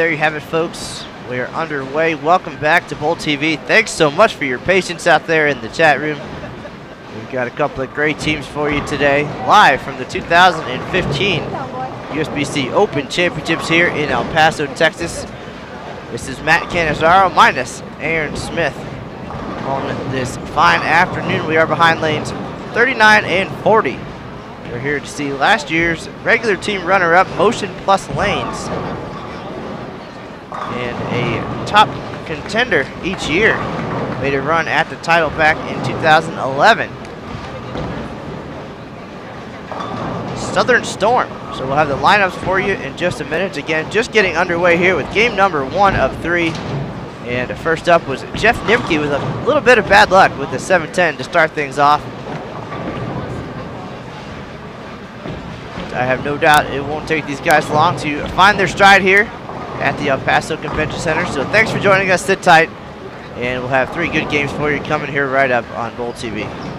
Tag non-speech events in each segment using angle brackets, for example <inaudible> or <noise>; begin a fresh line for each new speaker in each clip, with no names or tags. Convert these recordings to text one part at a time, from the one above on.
there you have it, folks. We are underway. Welcome back to Bowl TV. Thanks so much for your patience out there in the chat room. We've got a couple of great teams for you today, live from the 2015 USBC Open Championships here in El Paso, Texas. This is Matt Cannizzaro minus Aaron Smith on this fine afternoon. We are behind lanes 39 and 40. We're here to see last year's regular team runner-up, Motion Plus Lanes and a top contender each year. Made a run at the title back in 2011. Southern Storm. So we'll have the lineups for you in just a minute. Again, just getting underway here with game number one of three. And first up was Jeff Nimke with a little bit of bad luck with the 710 to start things off. I have no doubt it won't take these guys long to find their stride here at the El Paso Convention Center. So thanks for joining us. Sit tight, and we'll have three good games for you coming here right up on Bowl TV.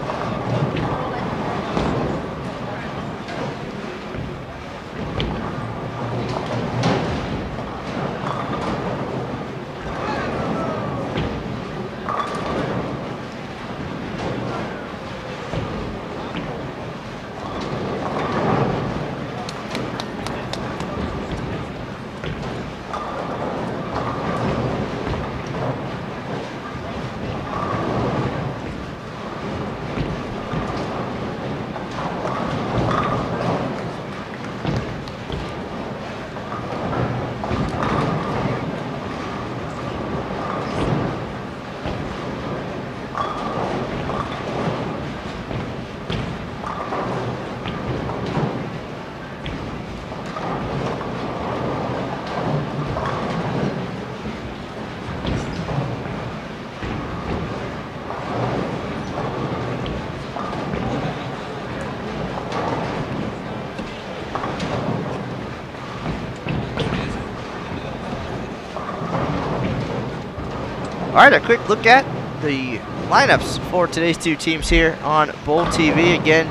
All right, a quick look at the lineups for today's two teams here on Bowl TV. Again,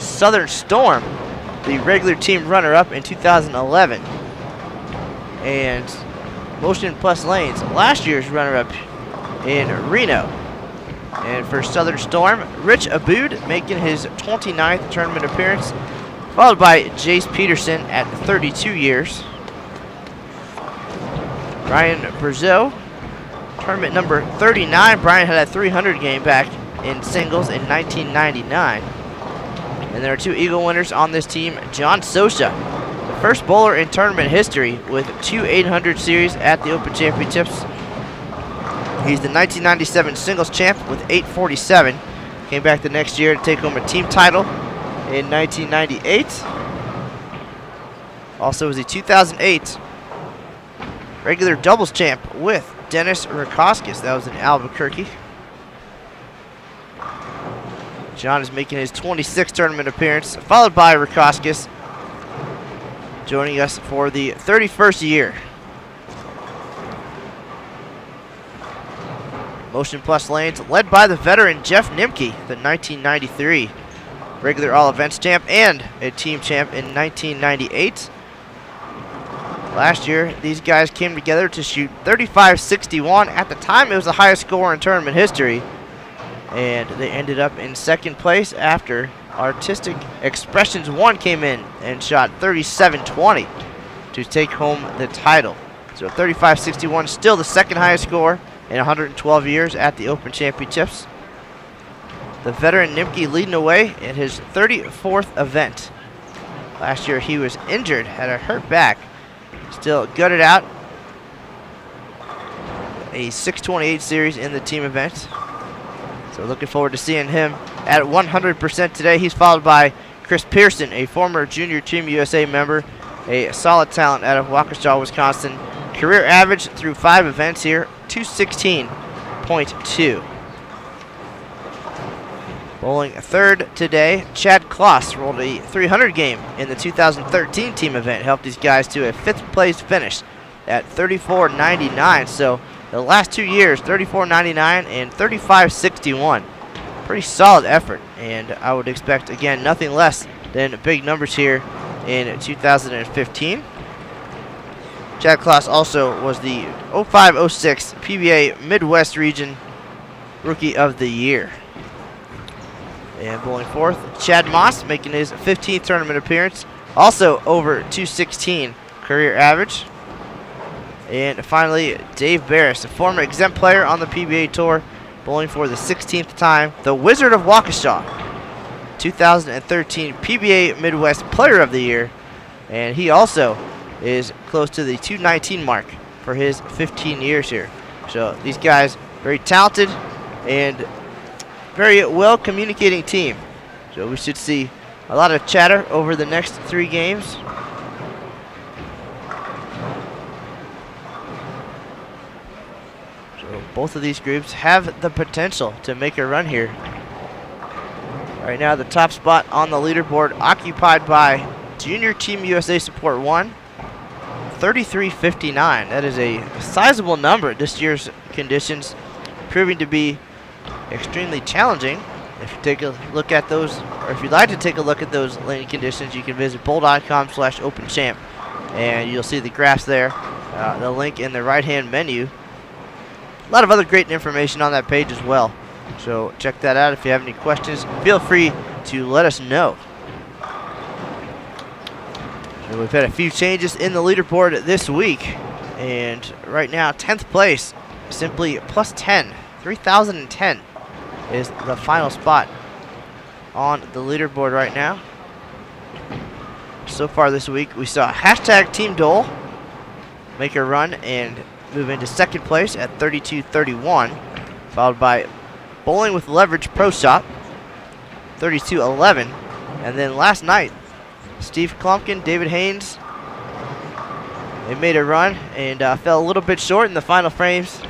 Southern Storm, the regular team runner-up in 2011. And Motion Plus Lanes, last year's runner-up in Reno. And for Southern Storm, Rich Abboud making his 29th tournament appearance, followed by Jace Peterson at 32 years. Brian Brazeau, tournament number 39. Brian had a 300 game back in singles in 1999. And there are two Eagle winners on this team. John Socha, the first bowler in tournament history with two 800 series at the Open Championships. He's the 1997 singles champ with 847. Came back the next year to take home a team title in 1998. Also was a 2008 regular doubles champ with Dennis Rakauskas. That was in Albuquerque. John is making his 26th tournament appearance, followed by Rakauskas joining us for the 31st year. Motion Plus Lanes, led by the veteran Jeff Nimke, the 1993 regular all events champ and a team champ in 1998. Last year, these guys came together to shoot 35-61. At the time, it was the highest score in tournament history. And they ended up in second place after Artistic Expressions 1 came in and shot 37-20 to take home the title. So 35-61, still the second highest score in 112 years at the Open Championships. The veteran Nimke leading away in his 34th event. Last year he was injured, had a hurt back, Still gutted out. A 628 series in the team event. So looking forward to seeing him at 100% today. He's followed by Chris Pierson, a former junior Team USA member, a solid talent out of Waukesha, Wisconsin. Career average through five events here, 216.2. Bowling third today, Chad Kloss rolled a 300 game in the 2013 team event, helped these guys to a fifth place finish at 34.99. So the last two years, 34.99 and 35.61. Pretty solid effort, and I would expect, again, nothing less than big numbers here in 2015. Chad Kloss also was the 05-06 PBA Midwest Region Rookie of the Year. And bowling fourth, Chad Maas making his 15th tournament appearance. Also over 216 career average. And finally, Dave Beres, a former exempt player on the PBA Tour, bowling for the 16th time. The Wizard of Waukesha, 2013 PBA Midwest Player of the Year. And he also is close to the 219 mark for his 15 years here. So these guys, very talented and very well communicating team. So we should see a lot of chatter over the next three games. So both of these groups have the potential to make a run here. Right now the top spot on the leaderboard occupied by Junior Team USA Support 1. 33.59. That is a sizable number this year's conditions, proving to be extremely challenging. If you take a look at those, or if you'd like to take a look at those lane conditions, you can visit bowl.com slash openchamp, and you'll see the graphs there, uh, the link in the right-hand menu. A lot of other great information on that page as well. So check that out. If you have any questions, feel free to let us know. So we've had a few changes in the leaderboard this week, and right now, 10th place, simply plus 10, 3,010 is the final spot on the leaderboard right now. So far this week, we saw hashtag Team Dole make a run and move into second place at 32-31, followed by Bowling with Leverage Pro Shop, 32-11. And then last night, Steve Klumpkin, David Haynes, they made a run and uh, fell a little bit short in the final frames.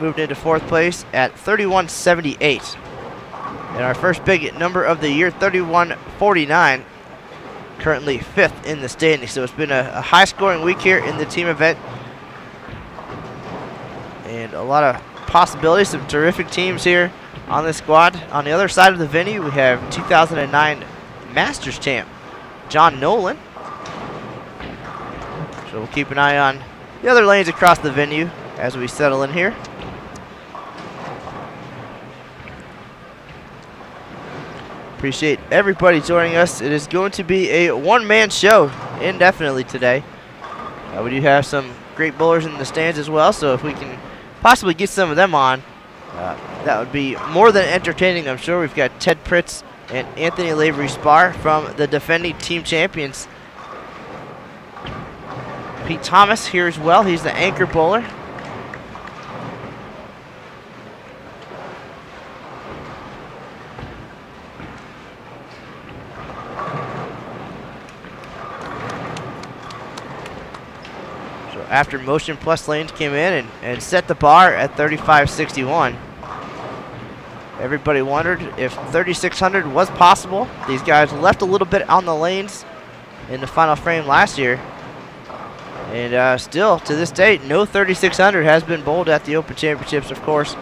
Moved into fourth place at 31.78. And our first big number of the year, 31.49. Currently fifth in the standings. So it's been a, a high scoring week here in the team event. And a lot of possibilities, some terrific teams here on the squad. On the other side of the venue, we have 2009 Masters champ, John Nolan. So we'll keep an eye on the other lanes across the venue as we settle in here. Appreciate everybody joining us. It is going to be a one-man show indefinitely today. Uh, we do have some great bowlers in the stands as well, so if we can possibly get some of them on, uh, that would be more than entertaining, I'm sure. We've got Ted Pritz and Anthony Lavery-Spahr from the defending team champions. Pete Thomas here as well. He's the anchor bowler. After motion plus lanes came in and, and set the bar at 35.61. Everybody wondered if 3600 was possible. These guys left a little bit on the lanes in the final frame last year. And uh, still, to this date, no 3600 has been bowled at the Open Championships, of course.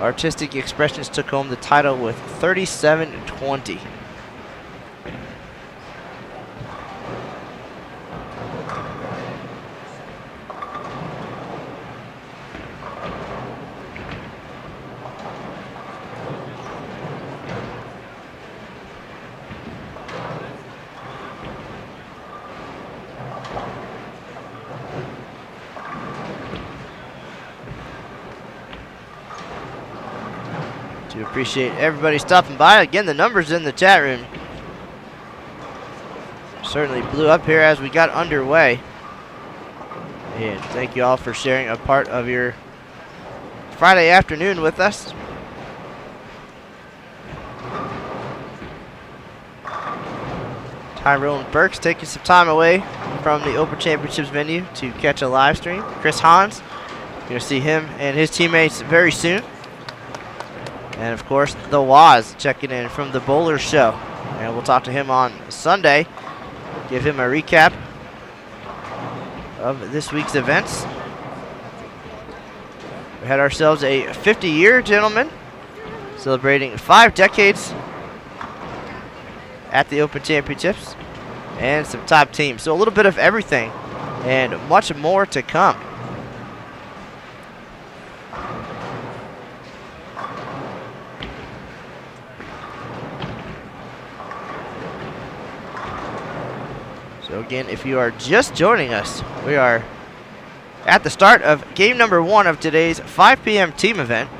Artistic Expressions took home the title with 37-20. Do appreciate everybody stopping by. Again, the numbers in the chat room certainly blew up here as we got underway. And thank you all for sharing a part of your Friday afternoon with us. Tyrone Burks taking some time away from the Open Championships venue to catch a live stream. Chris Hans, you're going to see him and his teammates very soon. And of course, the Waz checking in from the Bowler Show. And we'll talk to him on Sunday, give him a recap of this week's events. We had ourselves a 50 year gentleman celebrating five decades at the Open Championships and some top teams. So a little bit of everything and much more to come. Again, if you are just joining us, we are at the start of game number one of today's 5 p.m. team event.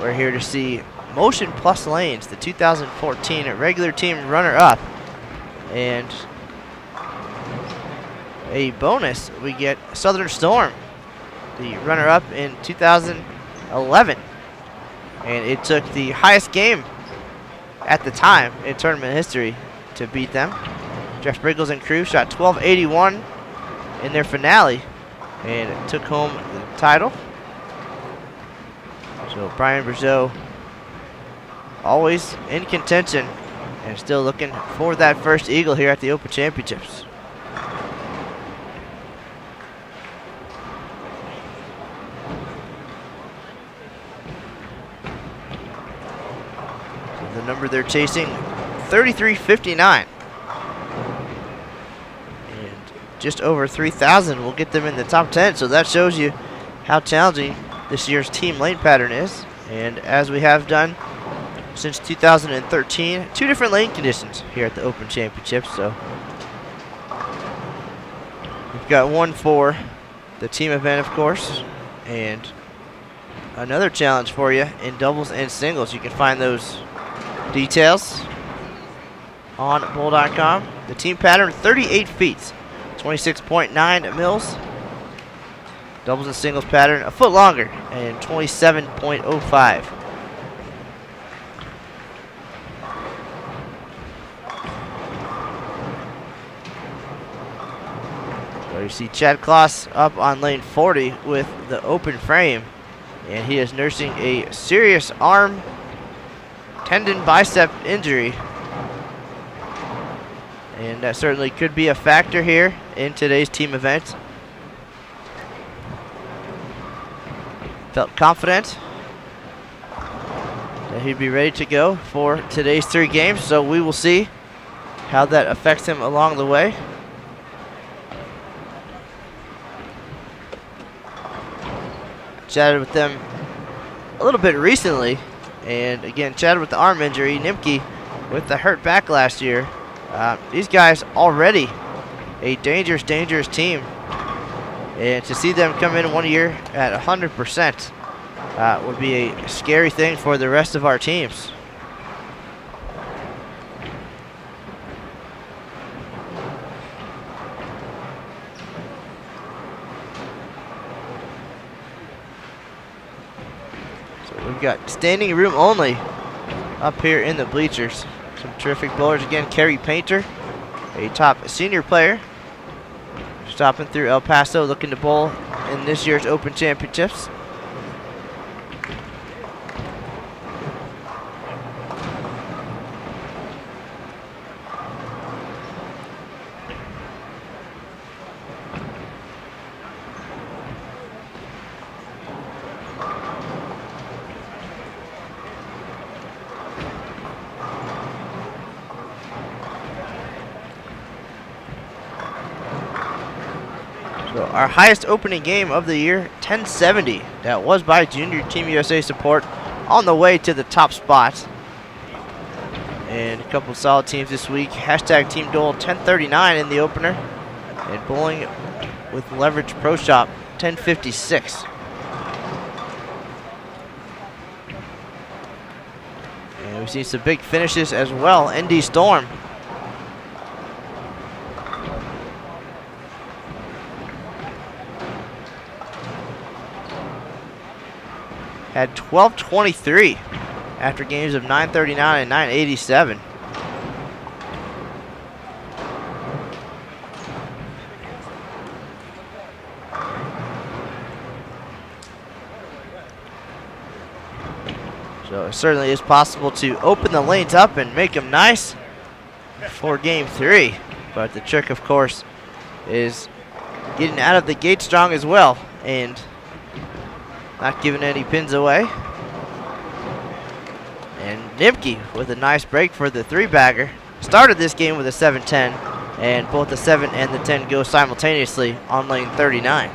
We're here to see Motion Plus Lanes, the 2014 regular team runner-up. And a bonus, we get Southern Storm, the runner-up in 2011. And it took the highest game at the time in tournament history to beat them. Jeff Briggles and crew shot 1281 in their finale and took home the title. So Brian Brazeau always in contention and still looking for that first eagle here at the Open Championships. The number they're chasing, 3359 just over 3,000 will get them in the top 10. So that shows you how challenging this year's team lane pattern is. And as we have done since 2013, two different lane conditions here at the Open Championship. So we've got one for the team event, of course, and another challenge for you in doubles and singles. You can find those details on bowl.com. The team pattern, 38 feet. 26.9 mils. Doubles and singles pattern a foot longer and 27.05. So you see Chad Kloss up on lane 40 with the open frame. And he is nursing a serious arm tendon bicep injury and that certainly could be a factor here in today's team event. Felt confident that he'd be ready to go for today's three games, so we will see how that affects him along the way. Chatted with them a little bit recently, and again, chatted with the arm injury. Nimke with the hurt back last year uh, these guys already a dangerous, dangerous team. And to see them come in one year at 100% uh, would be a scary thing for the rest of our teams. So we've got standing room only up here in the bleachers. Some terrific bowlers again. Kerry Painter, a top senior player. Stopping through El Paso, looking to bowl in this year's Open Championships. our highest opening game of the year, 1070. That was by Junior Team USA support on the way to the top spot. And a couple solid teams this week. Hashtag Team Dole 1039 in the opener. And bowling with Leverage Pro Shop 1056. And we've seen some big finishes as well. ND Storm at 12.23 after games of 9.39 and 9.87. So it certainly is possible to open the lanes up and make them nice for game three. But the trick, of course, is getting out of the gate strong as well. And not giving any pins away. And Nimke with a nice break for the three bagger. Started this game with a 7-10 and both the 7 and the 10 go simultaneously on lane 39.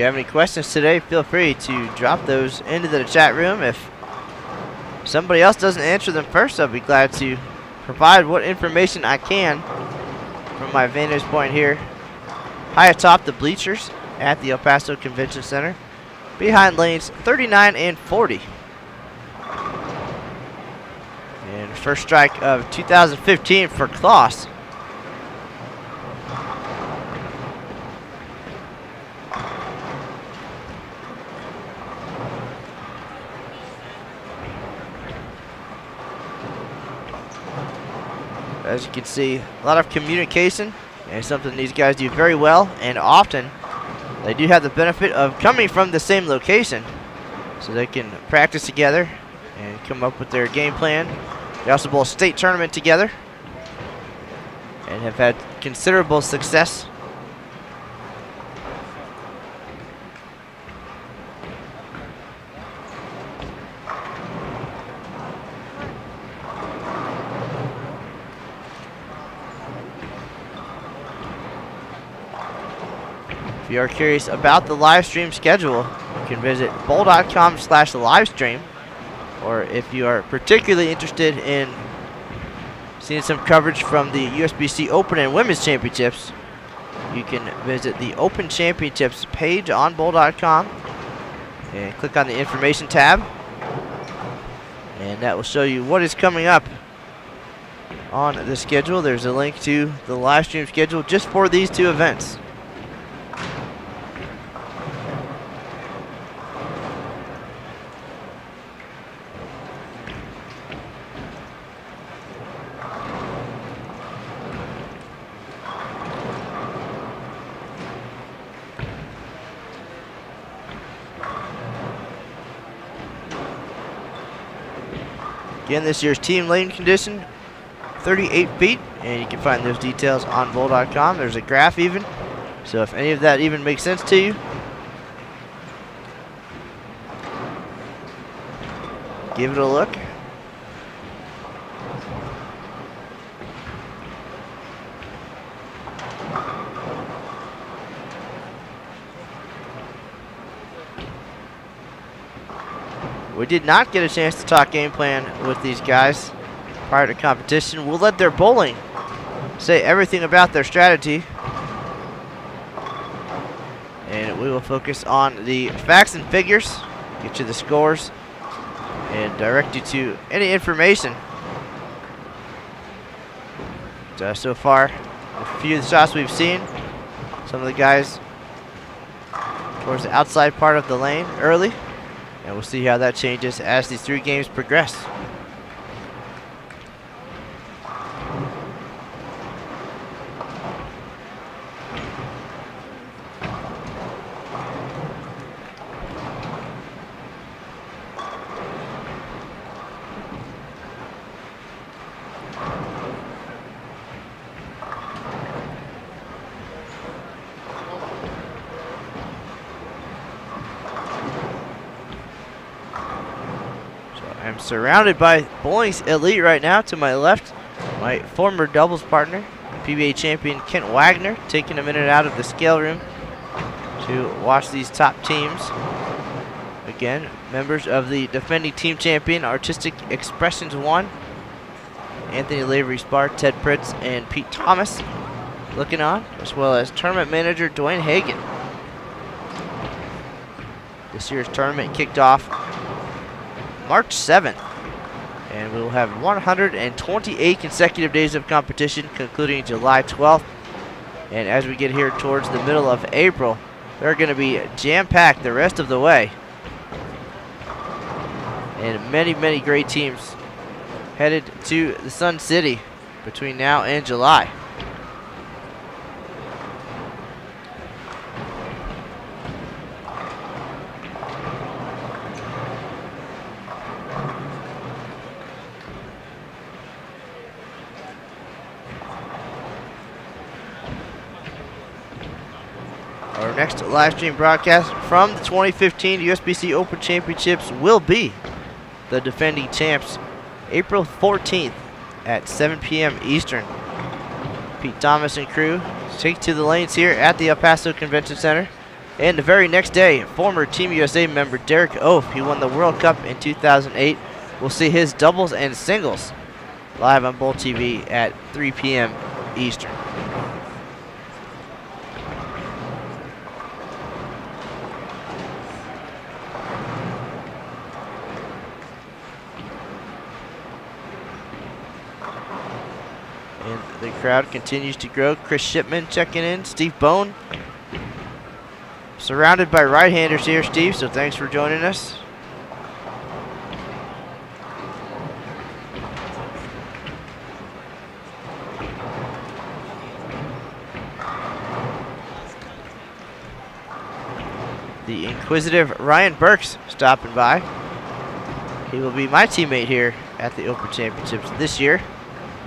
You have any questions today, feel free to drop those into the chat room. If somebody else doesn't answer them first, I'll be glad to provide what information I can from my vantage point here. High atop the bleachers at the El Paso Convention Center, behind lanes 39 and 40. And first strike of 2015 for Kloss. You can see, a lot of communication and something these guys do very well and often. They do have the benefit of coming from the same location so they can practice together and come up with their game plan. They also bowl state tournament together and have had considerable success If you are curious about the live stream schedule, you can visit bowl.com slash livestream. Or if you are particularly interested in seeing some coverage from the USBC Open and Women's Championships, you can visit the Open Championships page on bowl.com and click on the information tab. And that will show you what is coming up on the schedule. There's a link to the live stream schedule just for these two events. Again, this year's team lane condition, 38 feet, and you can find those details on bowl.com. There's a graph even, so if any of that even makes sense to you, give it a look. We did not get a chance to talk game plan with these guys prior to competition. We'll let their bowling say everything about their strategy. And we will focus on the facts and figures, get you the scores, and direct you to any information. Uh, so far, a few of the shots we've seen, some of the guys towards the outside part of the lane early. And we'll see how that changes as these three games progress. Surrounded by bowling's elite right now. To my left, my former doubles partner, PBA champion Kent Wagner, taking a minute out of the scale room to watch these top teams. Again, members of the defending team champion, Artistic Expressions 1, Anthony Lavery-Spahr, Ted Pritz, and Pete Thomas looking on, as well as tournament manager Dwayne Hagen. This year's tournament kicked off March 7th, and we will have 128 consecutive days of competition, concluding July 12th. And as we get here towards the middle of April, they're going to be jam-packed the rest of the way. And many, many great teams headed to the Sun City between now and July. Our next live stream broadcast from the 2015 USBC Open Championships will be the defending champs April 14th at 7 p.m. Eastern. Pete Thomas and crew take to the lanes here at the El Paso Convention Center. And the very next day, former Team USA member Derek Eoff, he won the World Cup in 2008, will see his doubles and singles live on Bowl TV at 3 p.m. Eastern. And the crowd continues to grow. Chris Shipman checking in. Steve Bone. Surrounded by right-handers here, Steve, so thanks for joining us. The inquisitive Ryan Burks stopping by. He will be my teammate here at the Open Championships this year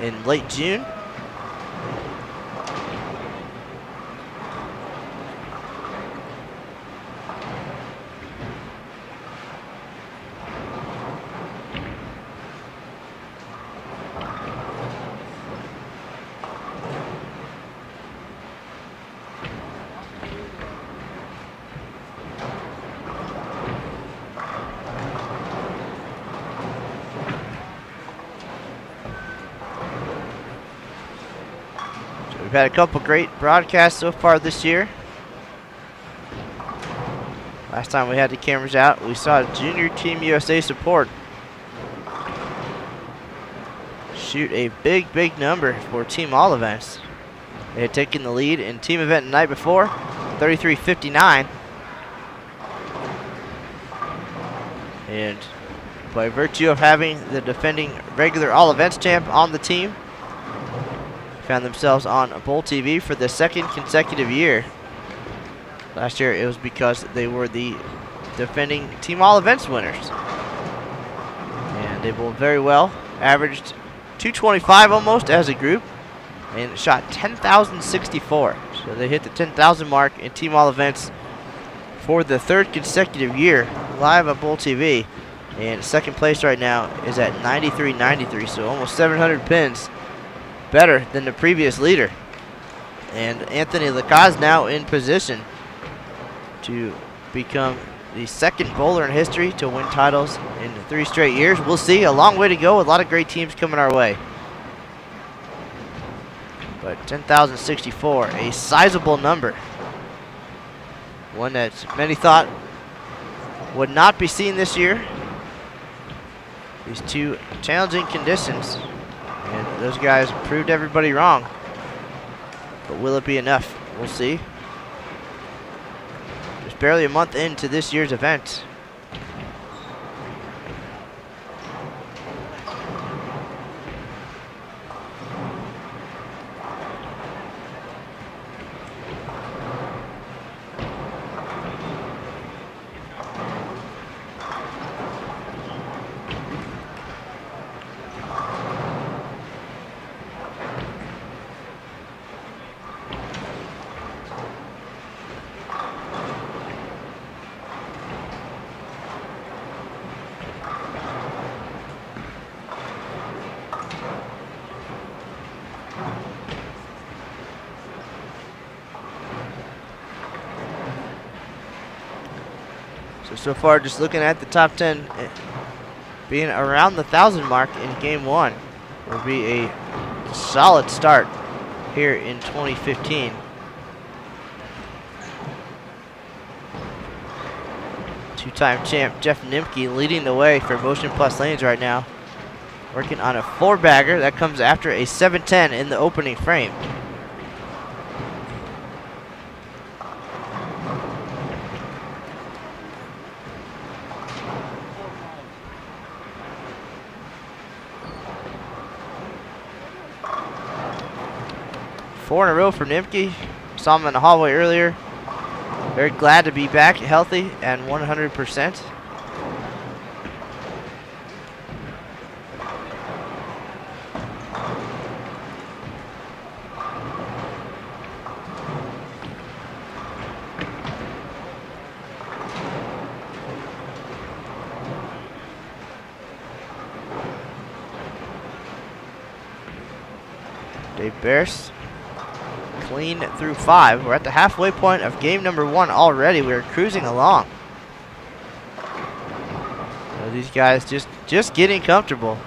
in late June. Couple great broadcasts so far this year. Last time we had the cameras out, we saw Junior Team USA support shoot a big, big number for Team All events. They had taken the lead in team event the night before, 33-59. And by virtue of having the defending regular All Events champ on the team, found themselves on Bowl TV for the second consecutive year. Last year it was because they were the defending Team All Events winners. And they bowled very well, averaged 225 almost as a group, and shot 10,064. So they hit the 10,000 mark in Team All Events for the third consecutive year live on Bowl TV. And second place right now is at 93.93, so almost 700 pins better than the previous leader. And Anthony Lacaze now in position to become the second bowler in history to win titles in three straight years. We'll see. A long way to go. A lot of great teams coming our way. But 10,064, a sizable number. One that many thought would not be seen this year. These two challenging conditions. And those guys proved everybody wrong. But will it be enough? We'll see. Just barely a month into this year's event. So, far, just looking at the top 10, eh, being around the 1,000 mark in game one will be a solid start here in 2015. Two-time champ Jeff Nimke leading the way for Motion Plus lanes right now. Working on a four-bagger that comes after a 710 in the opening frame. Four in a row for Nimke. Saw him in the hallway earlier. Very glad to be back healthy and 100%. Dave Beres through five. We're at the halfway point of game number one already. We're cruising along. So these guys just just getting comfortable.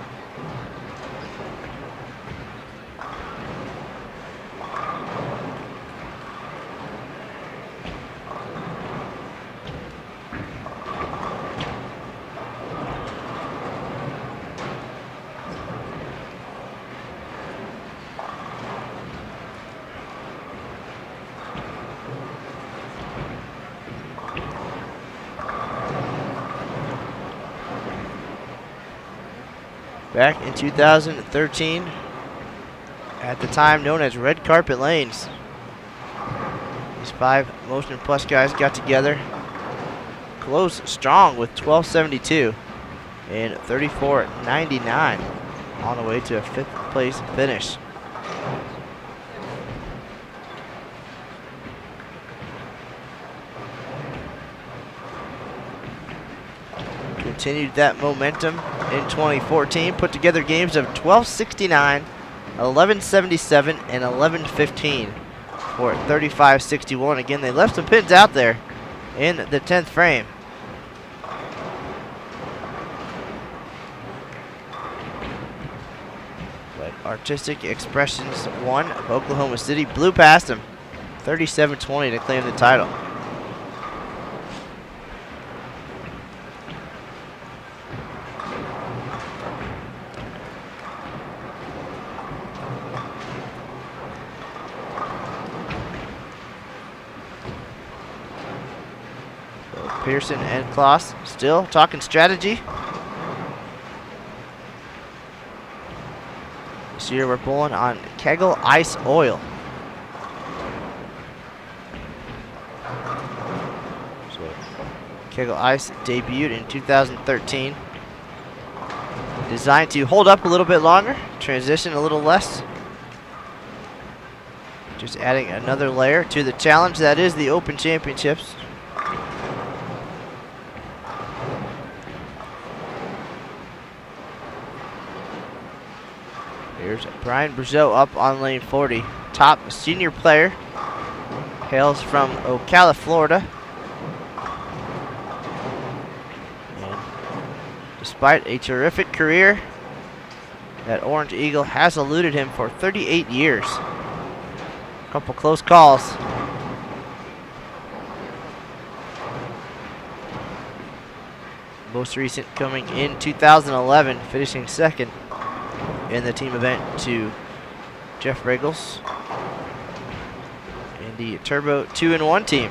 back in 2013 at the time known as Red Carpet Lanes. These five Motion Plus guys got together, closed strong with 1272 and 34.99 on the way to a fifth place finish. Continued that momentum in 2014. Put together games of 1269, 1177, and 1115 for 3561. Again, they left some pins out there in the 10th frame. But Artistic Expressions 1 Oklahoma City, blew past them 37-20 to claim the title. Pierson and Kloss still talking strategy. This year we're pulling on Kegel Ice Oil. Kegel Ice debuted in 2013. Designed to hold up a little bit longer, transition a little less. Just adding another layer to the challenge that is the Open Championships. Here's Brian Brazeau up on lane 40. Top senior player. Hails from Ocala, Florida. Despite a terrific career, that Orange Eagle has eluded him for 38 years. A couple close calls. Most recent coming in 2011, finishing second in the team event to Jeff Riggles and the Turbo 2 in 1 team.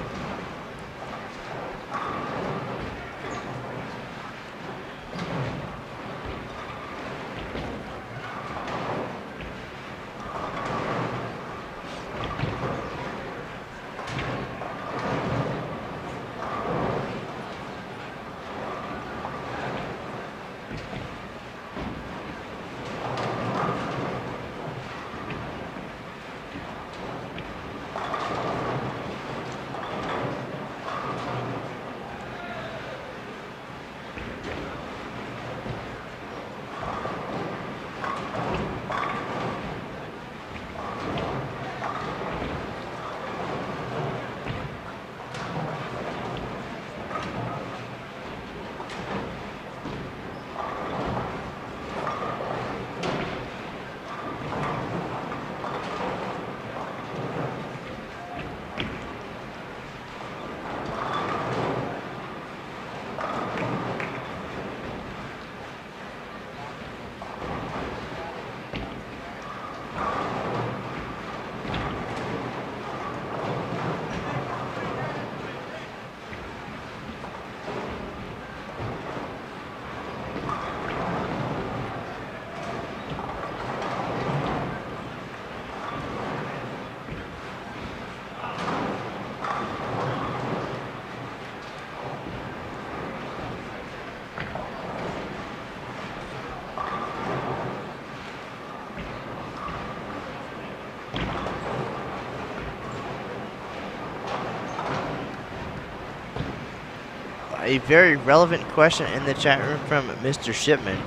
Very relevant question in the chat room from Mr. Shipman.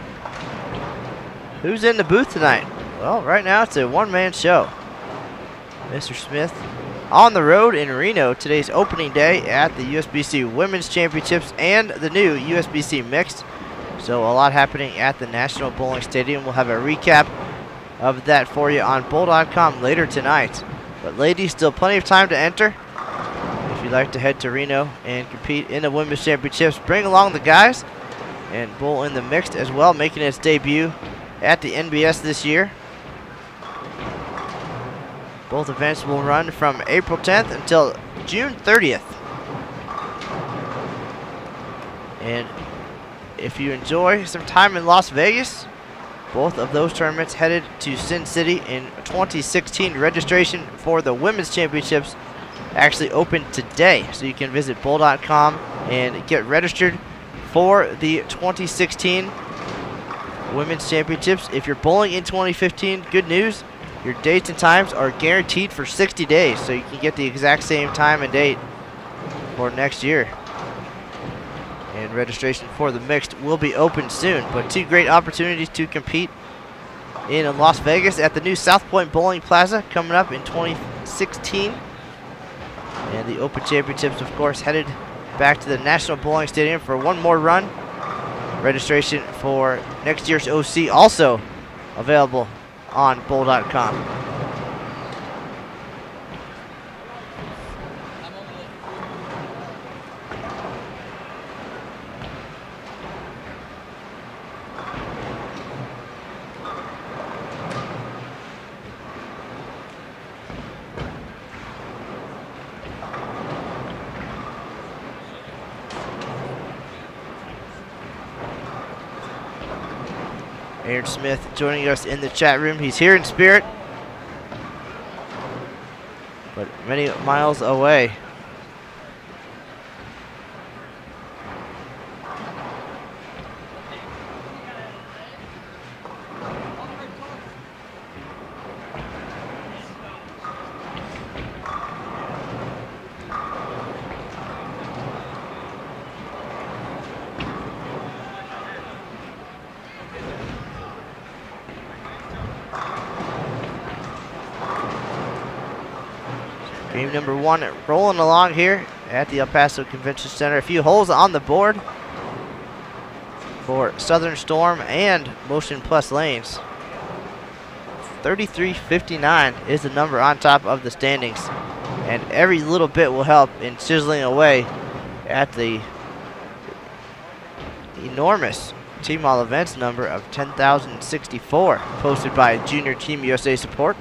Who's in the booth tonight? Well, right now it's a one-man show. Mr. Smith on the road in Reno today's opening day at the USBC Women's Championships and the new USBC Mixed. So a lot happening at the National Bowling Stadium. We'll have a recap of that for you on bowl.com later tonight. But ladies, still plenty of time to enter. You'd like to head to Reno and compete in the Women's Championships, bring along the guys and bowl in the mixed as well, making its debut at the NBS this year. Both events will run from April 10th until June 30th. And if you enjoy some time in Las Vegas, both of those tournaments headed to Sin City in 2016. Registration for the Women's Championships actually open today. So you can visit bowl.com and get registered for the 2016 Women's Championships. If you're bowling in 2015, good news. Your dates and times are guaranteed for 60 days, so you can get the exact same time and date for next year. And registration for the mixed will be open soon. But two great opportunities to compete in Las Vegas at the new South Point Bowling Plaza coming up in 2016. And the Open Championships, of course, headed back to the National Bowling Stadium for one more run. Registration for next year's OC also available on bowl.com. Smith joining us in the chat room. He's here in spirit, but many miles away. Game number one rolling along here at the El Paso Convention Center. A few holes on the board for Southern Storm and Motion Plus Lanes. 33.59 is the number on top of the standings. And every little bit will help in chiseling away at the enormous Team All Events number of 10,064 posted by Junior Team USA Support.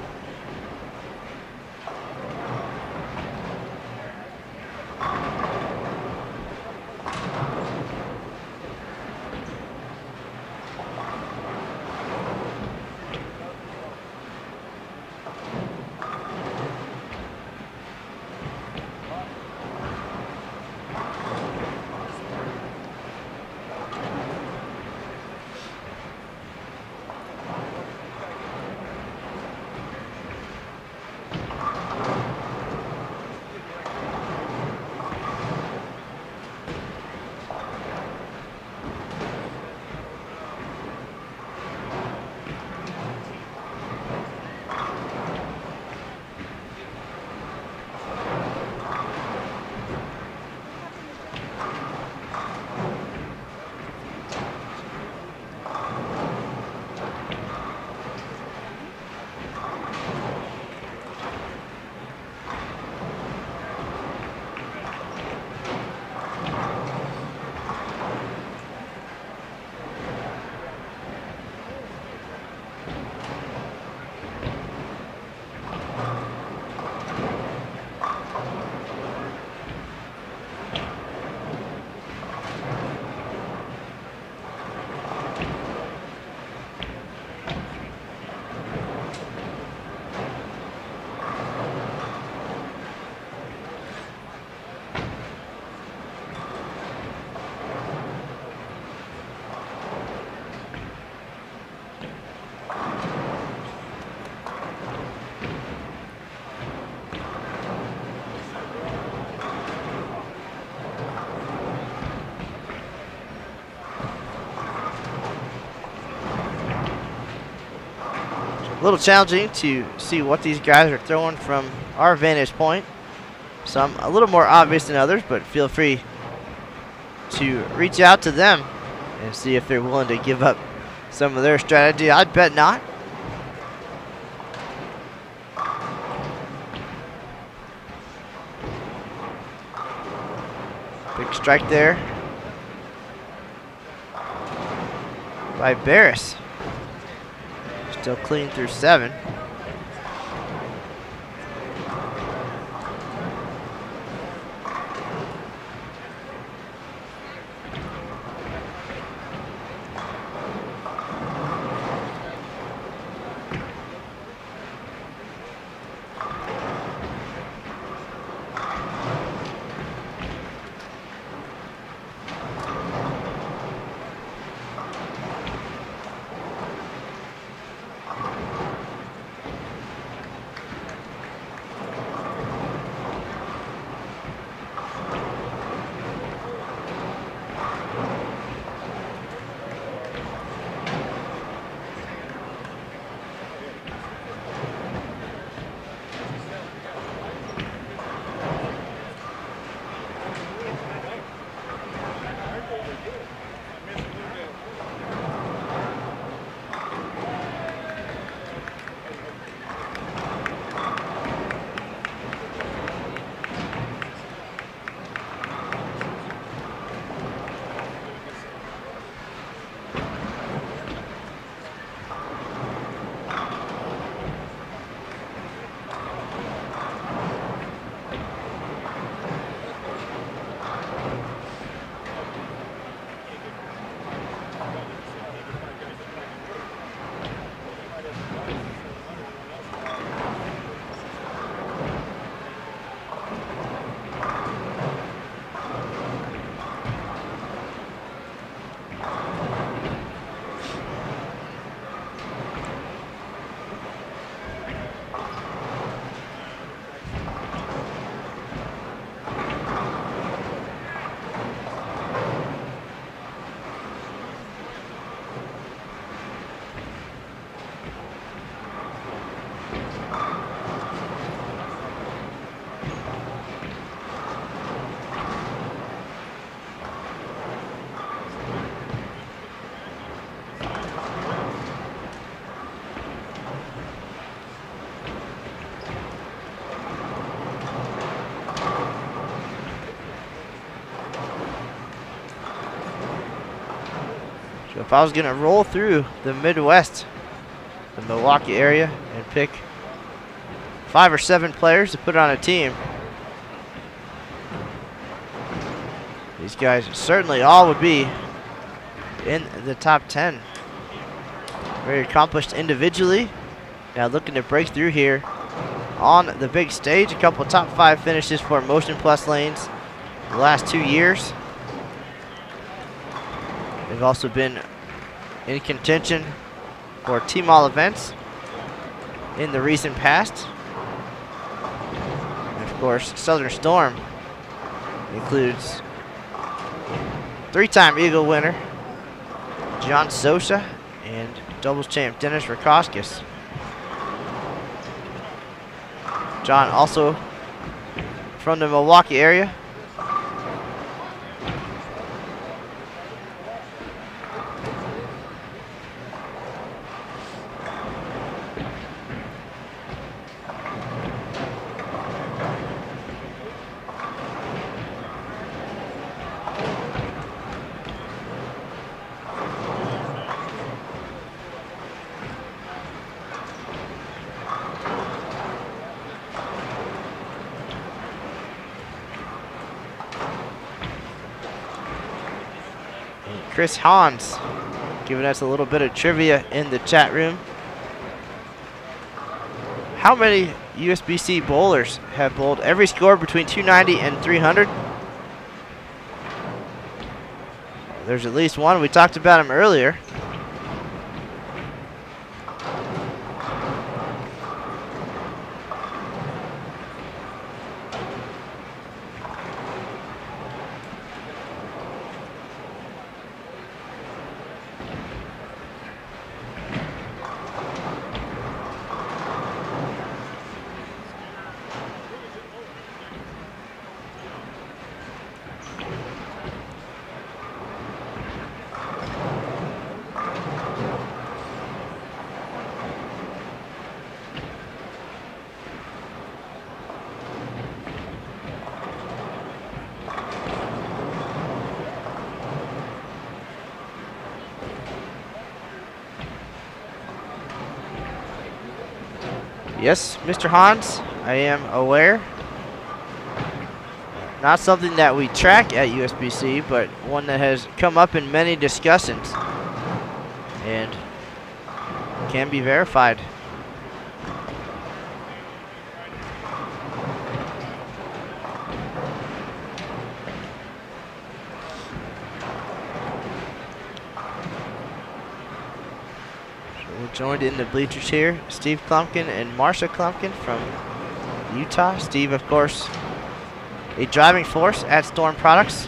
Little challenging to see what these guys are throwing from our vantage point. Some a little more obvious than others, but feel free to reach out to them and see if they're willing to give up some of their strategy. I'd bet not. Big strike there by Beres. Still clean through seven. If I was gonna roll through the Midwest, the Milwaukee area, and pick five or seven players to put on a team, these guys certainly all would be in the top 10. Very accomplished individually. Now looking to break through here on the big stage. A couple top five finishes for Motion Plus lanes the last two years. They've also been in contention for team all events in the recent past. And of course, Southern Storm includes three-time Eagle winner John Socha and doubles champ Dennis Rakauskas. John also from the Milwaukee area. Chris Hans giving us a little bit of trivia in the chat room. How many USBC bowlers have bowled every score between 290 and 300? There's at least one. We talked about him earlier. Yes, Mr. Hans, I am aware. Not something that we track at USBC, but one that has come up in many discussions and can be verified. joined in the bleachers here, Steve Kloempken and Marsha Kloempken from Utah. Steve, of course, a driving force at Storm Products.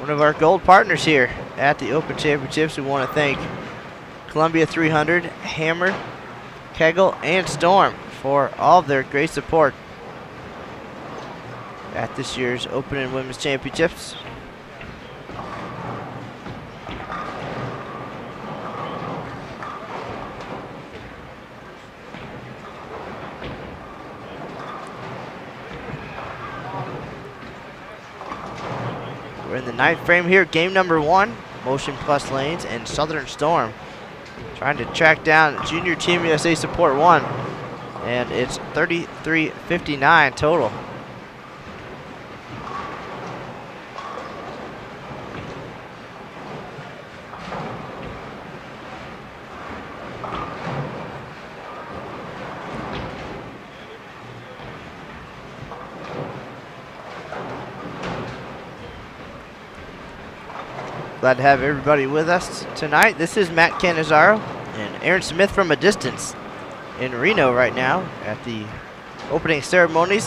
One of our gold partners here at the Open Championships. We want to thank Columbia 300, Hammer, Kegel, and Storm for all of their great support at this year's Open and Women's Championships. Ninth frame here, game number one. Motion Plus Lanes and Southern Storm trying to track down Junior Team USA Support 1. And it's 33.59 total. Glad to have everybody with us tonight. This is Matt Cannizzaro and Aaron Smith from a distance in Reno right now at the opening ceremonies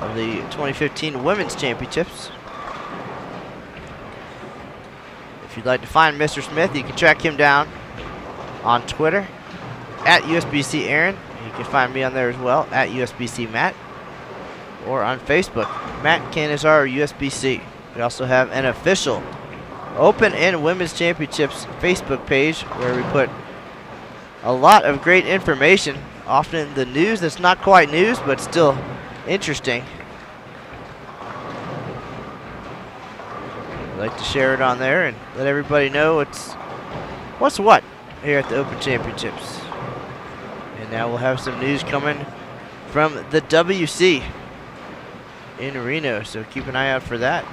of the 2015 Women's Championships. If you'd like to find Mr. Smith, you can track him down on Twitter at USBC Aaron. You can find me on there as well at USBC Matt or on Facebook, Matt Cannizzaro USBC. We also have an official Open and Women's Championships Facebook page where we put a lot of great information. Often the news that's not quite news, but still interesting. I'd like to share it on there and let everybody know it's what's what here at the Open Championships. And now we'll have some news coming from the WC in Reno, so keep an eye out for that.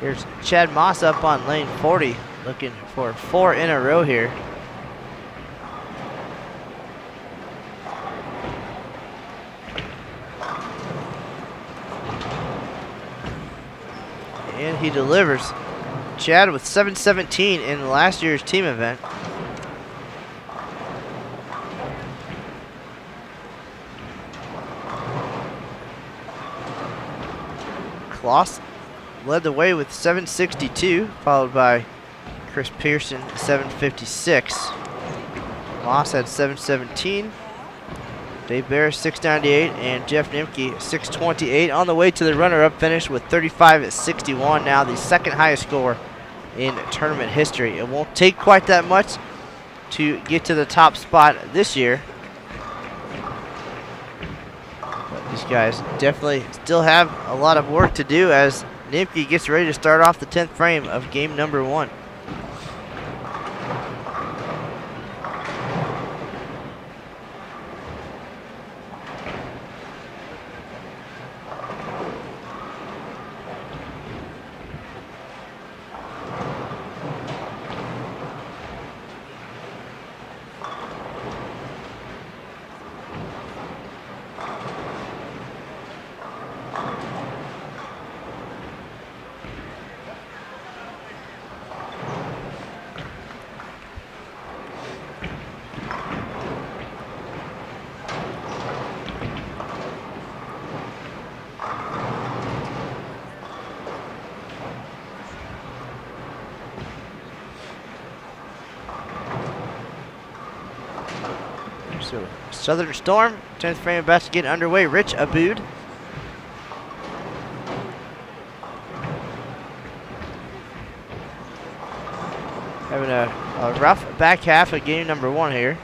Here's Chad Maas up on lane 40, looking for four in a row here. And he delivers. Chad with 717 in last year's team event. Kloss led the way with 762, followed by Chris Pierson, 756. Maas had 717. Dave Beres, 698, and Jeff Nimke, 628. On the way to the runner-up finish with 35 at 61. Now the second highest score in tournament history. It won't take quite that much to get to the top spot this year. But these guys definitely still have a lot of work to do as Nimke gets ready to start off the 10th frame of game number one. Southern Storm, 10th frame about to get underway. Rich Abboud. Having a, a rough back half of game number one here.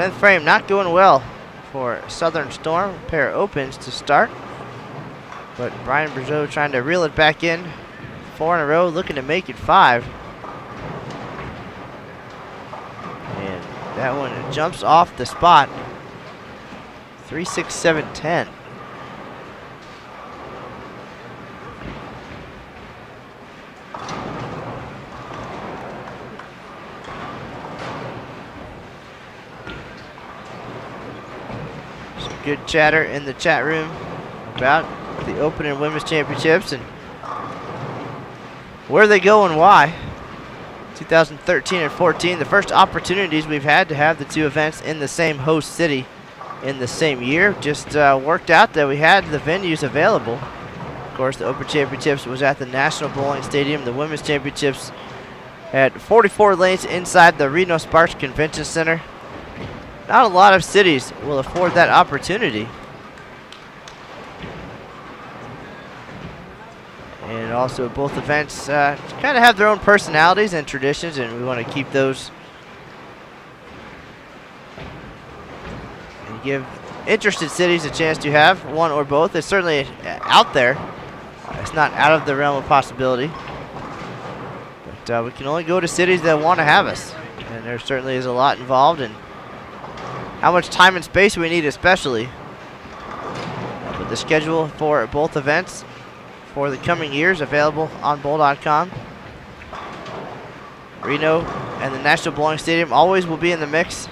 10th frame not going well for Southern Storm. Pair opens to start. But Brian Brazeau trying to reel it back in. Four in a row, looking to make it five. And that one jumps off the spot. Three, six, seven, ten. Some good chatter in the chat room about the Open and Women's Championships and where they go and why. 2013 and 14, the first opportunities we've had to have the two events in the same host city in the same year. Just uh, worked out that we had the venues available. Of course, the Open Championships was at the National Bowling Stadium. The Women's Championships at 44 lanes inside the Reno Sparks Convention Center. Not a lot of cities will afford that opportunity. And also both events uh, kind of have their own personalities and traditions and we want to keep those and give interested cities a chance to have one or both. It's certainly out there. It's not out of the realm of possibility. But uh, we can only go to cities that want to have us. And there certainly is a lot involved in how much time and space we need especially. But the schedule for both events for the coming years available on bowl.com. Reno and the National Bowling Stadium always will be in the mix.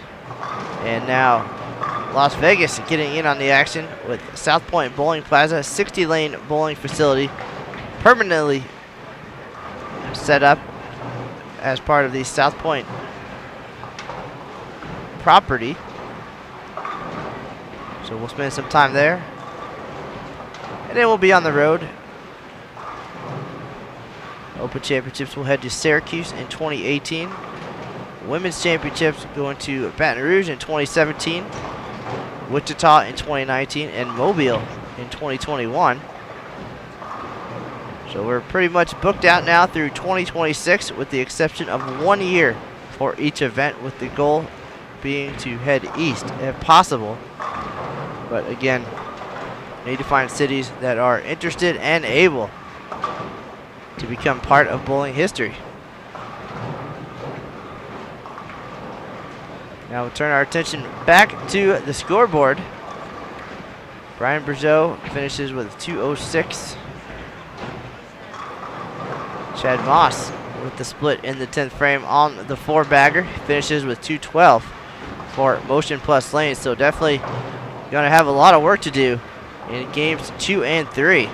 And now Las Vegas getting in on the action with South Point Bowling Plaza, 60 lane bowling facility, permanently set up as part of the South Point property. So we'll spend some time there. And then we'll be on the road. Open Championships will head to Syracuse in 2018. Women's Championships going to Baton Rouge in 2017. Wichita in 2019 and Mobile in 2021. So we're pretty much booked out now through 2026 with the exception of one year for each event with the goal being to head east if possible. But again, need to find cities that are interested and able to become part of bowling history. Now we'll turn our attention back to the scoreboard. Brian Brazeau finishes with 206. Chad Maas with the split in the 10th frame on the four bagger finishes with 212 for motion plus lanes. So definitely going to have a lot of work to do in games two and three.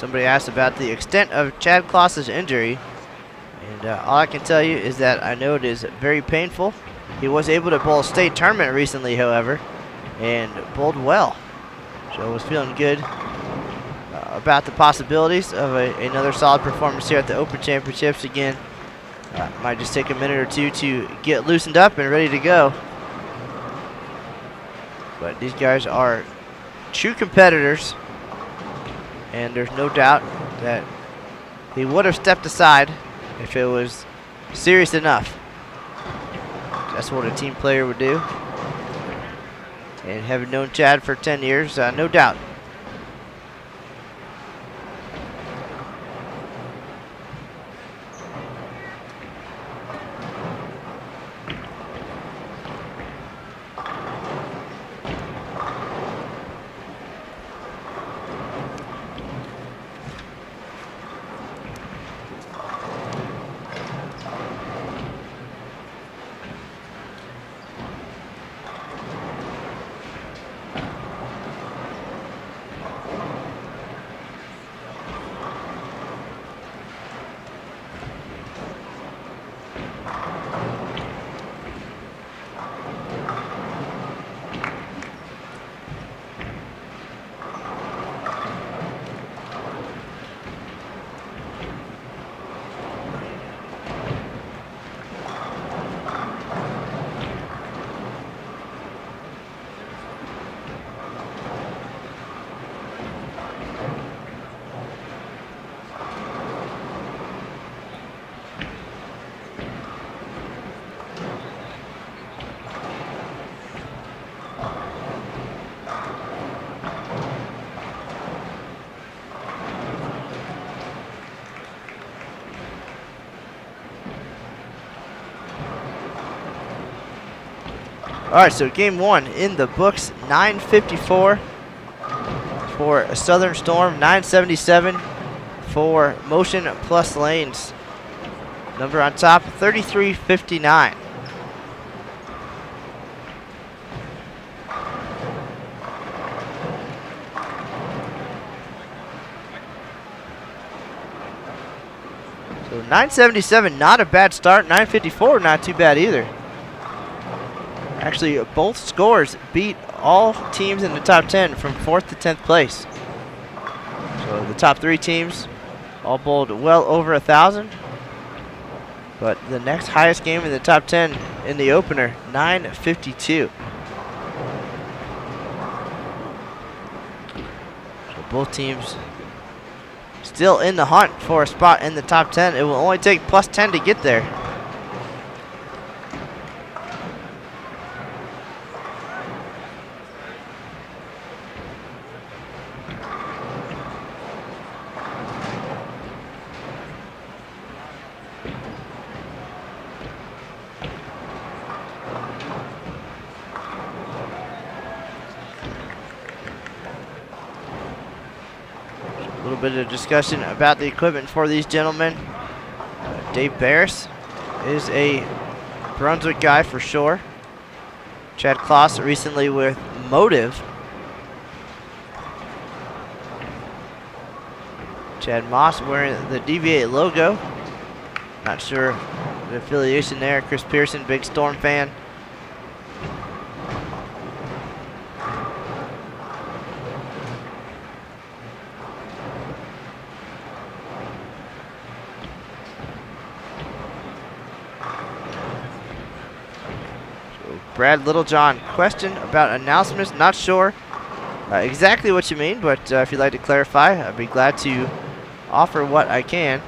Somebody asked about the extent of Chad Kloss's injury. And uh, all I can tell you is that I know it is very painful. He was able to bowl state tournament recently, however, and bowled well. So I was feeling good uh, about the possibilities of a, another solid performance here at the Open Championships. Again, uh, might just take a minute or two to get loosened up and ready to go. But these guys are true competitors. And there's no doubt that he would have stepped aside if it was serious enough. That's what a team player would do. And having known Chad for 10 years, uh, no doubt All right, so game one in the books, 954 for a Southern Storm, 977 for Motion Plus Lanes. Number on top, 3359. So 977, not a bad start. 954, not too bad either. Actually, both scores beat all teams in the top 10 from 4th to 10th place. So the top three teams all bowled well over a 1,000. But the next highest game in the top 10 in the opener, 952. So both teams still in the hunt for a spot in the top 10. It will only take plus 10 to get there. A little bit of discussion about the equipment for these gentlemen. Uh, Dave Beres is a Brunswick guy for sure. Chad Kloss recently with Motive. Chad Maas wearing the DV8 logo. Not sure the affiliation there. Chris Pierson, big Storm fan. Brad Littlejohn, question about announcements. Not sure uh, exactly what you mean, but uh, if you'd like to clarify, I'd be glad to offer what I can.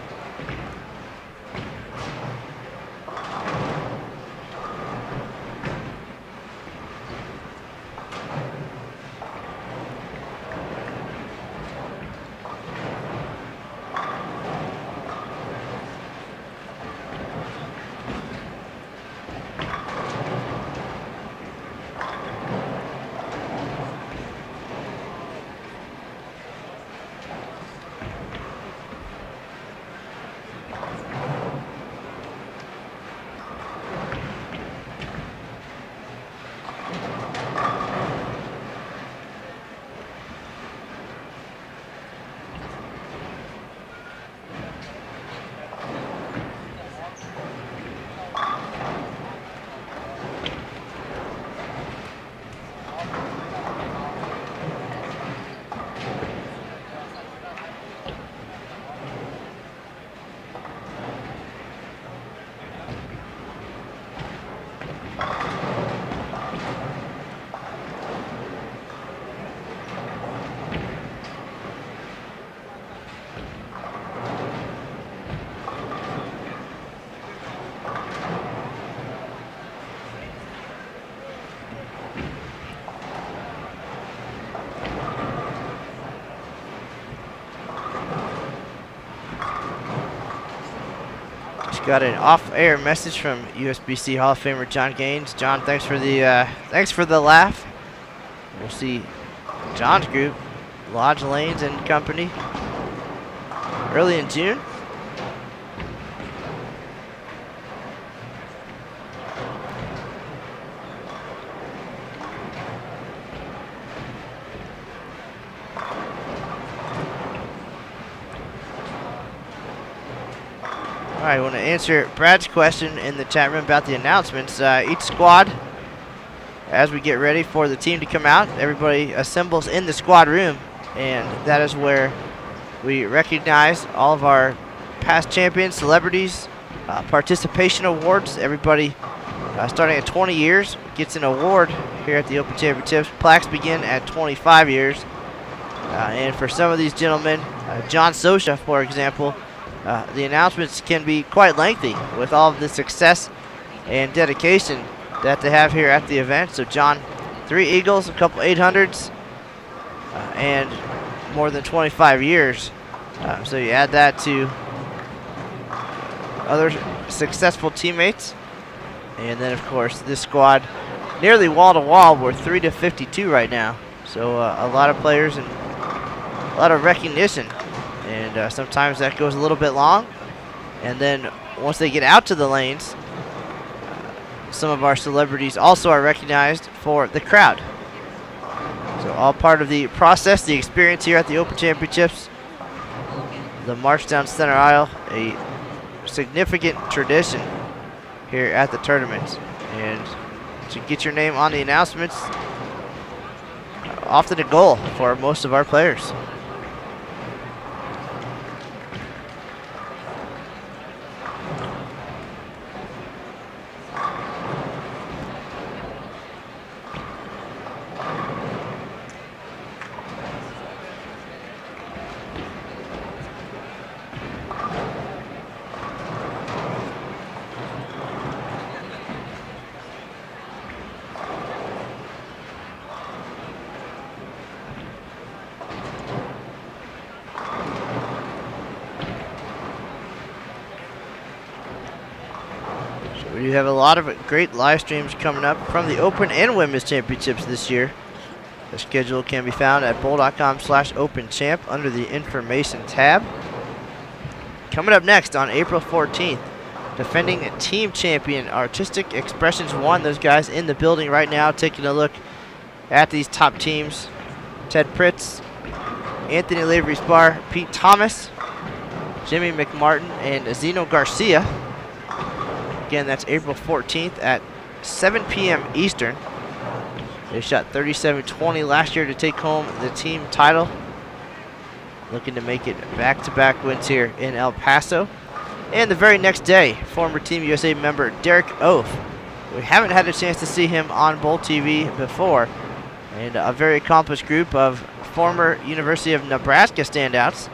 Got an off-air message from USBC Hall of Famer John Gaines. John, thanks for the uh, thanks for the laugh. We'll see John's group, Lodge Lanes and Company, early in June. I want to answer Brad's question in the chat room about the announcements. Uh, each squad, as we get ready for the team to come out, everybody assembles in the squad room, and that is where we recognize all of our past champions, celebrities, uh, participation awards. Everybody uh, starting at 20 years gets an award here at the Open Championships. Plaques begin at 25 years. Uh, and for some of these gentlemen, uh, John Socha, for example, uh, the announcements can be quite lengthy with all of the success and dedication that they have here at the event. So John, three Eagles, a couple 800s, uh, and more than 25 years. Uh, so you add that to other successful teammates. And then, of course, this squad nearly wall to wall. We're 3 to 52 right now. So uh, a lot of players and a lot of recognition and uh, sometimes that goes a little bit long. And then once they get out to the lanes, some of our celebrities also are recognized for the crowd. So all part of the process, the experience here at the Open Championships. The march down center aisle, a significant tradition here at the tournament. And to get your name on the announcements, often a goal for most of our players. We do have a lot of great live streams coming up from the Open and Women's Championships this year. The schedule can be found at bowl.com slash open champ under the information tab. Coming up next on April 14th, defending team champion Artistic Expressions 1. Those guys in the building right now taking a look at these top teams. Ted Pritz, Anthony Lavery-Spahr, Pete Thomas, Jimmy McMartin, and Zeno Garcia. Again, that's April 14th at 7 p.m. Eastern. They shot 37-20 last year to take home the team title. Looking to make it back-to-back -back wins here in El Paso. And the very next day, former Team USA member Derek Eoff. We haven't had a chance to see him on Bowl TV before. And a very accomplished group of former University of Nebraska standouts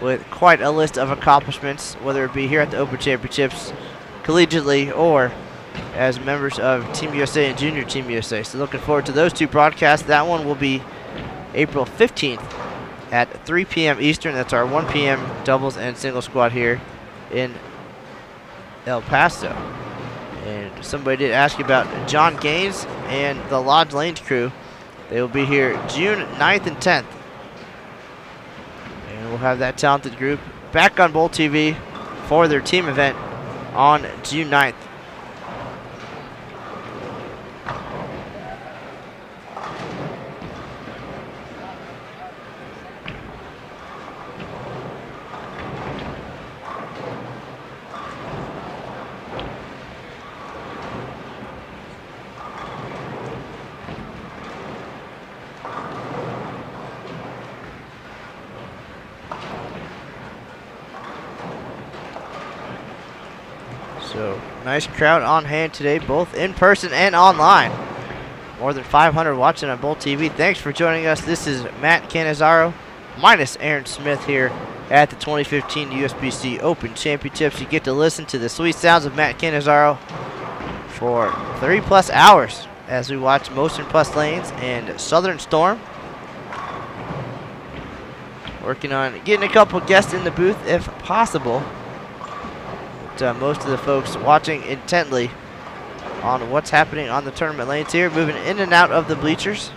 with quite a list of accomplishments, whether it be here at the Open Championships, collegiately, or as members of Team USA and Junior Team USA. So looking forward to those two broadcasts. That one will be April 15th at 3 p.m. Eastern. That's our 1 p.m. doubles and single squad here in El Paso. And somebody did ask about John Gaines and the Lodge Lanes crew. They will be here June 9th and 10th. And we'll have that talented group back on Bowl TV for their team event on June 9th. So nice crowd on hand today, both in person and online. More than 500 watching on Bowl TV. Thanks for joining us. This is Matt Cannizzaro minus Aaron Smith here at the 2015 USBC Open Championships. You get to listen to the sweet sounds of Matt Cannizzaro for three plus hours as we watch Motion Plus Lanes and Southern Storm. Working on getting a couple guests in the booth if possible uh, most of the folks watching intently on what's happening on the tournament lanes here, moving in and out of the bleachers.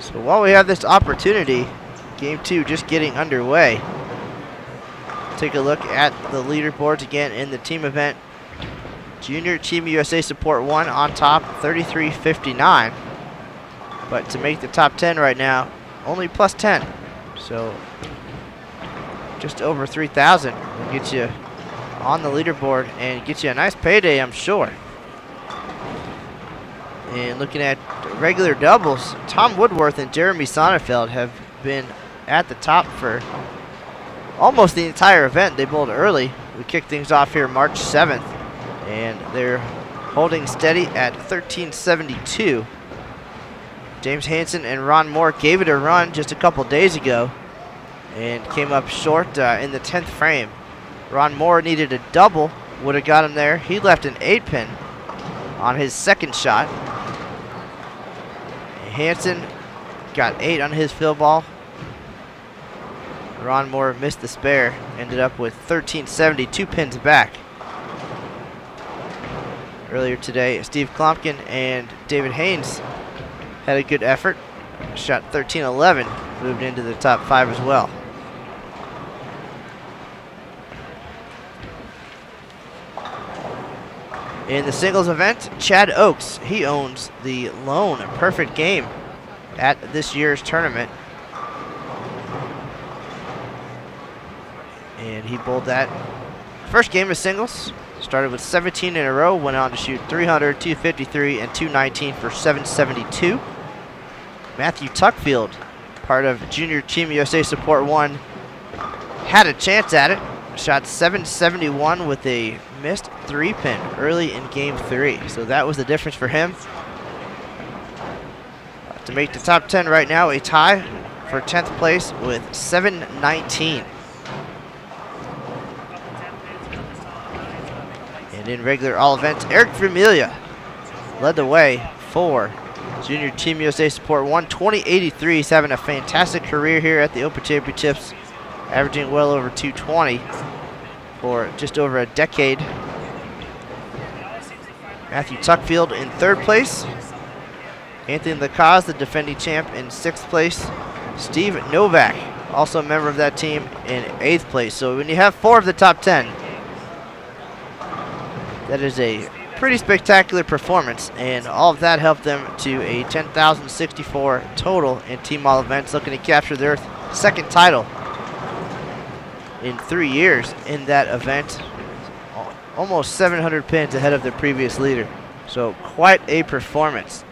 So while we have this opportunity, game two just getting underway. Take a look at the leaderboards again in the team event. Junior Team USA Support 1 on top, 33.59. But to make the top 10 right now, only plus 10. So just over 3,000 will get you on the leaderboard and get you a nice payday, I'm sure. And looking at regular doubles, Tom Woodworth and Jeremy Sonnenfeld have been at the top for almost the entire event. They bowled early. We kicked things off here March 7th, and they're holding steady at 1372. James Hanson and Ron Moore gave it a run just a couple days ago and came up short uh, in the 10th frame. Ron Moore needed a double, would have got him there. He left an 8 pin on his second shot. Hanson got eight on his field ball. Ron Moore missed the spare, ended up with 1372 pins back. Earlier today, Steve Kloempken and David Haynes had a good effort. Shot 1311, moved into the top five as well. In the singles event, Chad Oakes, he owns the lone perfect game at this year's tournament. And he bowled that first game of singles. Started with 17 in a row, went on to shoot 300, 253, and 219 for 772. Matthew Tuckfield, part of Junior Team USA Support 1, had a chance at it. Shot 771 with a missed three pin early in game three. So that was the difference for him. To make the top 10 right now, a tie for 10th place with 719. And in regular all events, Eric Vermilia led the way for Junior Team USA Support 1. 2083. He's having a fantastic career here at the Open Championships, averaging well over 220 for just over a decade. Matthew Tuckfield in third place. Anthony Lacaz, the defending champ, in sixth place. Steve Novak, also a member of that team, in eighth place. So when you have four of the top 10, that is a pretty spectacular performance, and all of that helped them to a 10,064 total in team all events, looking to capture their second title in three years in that event. Almost 700 pins ahead of the previous leader. So quite a performance.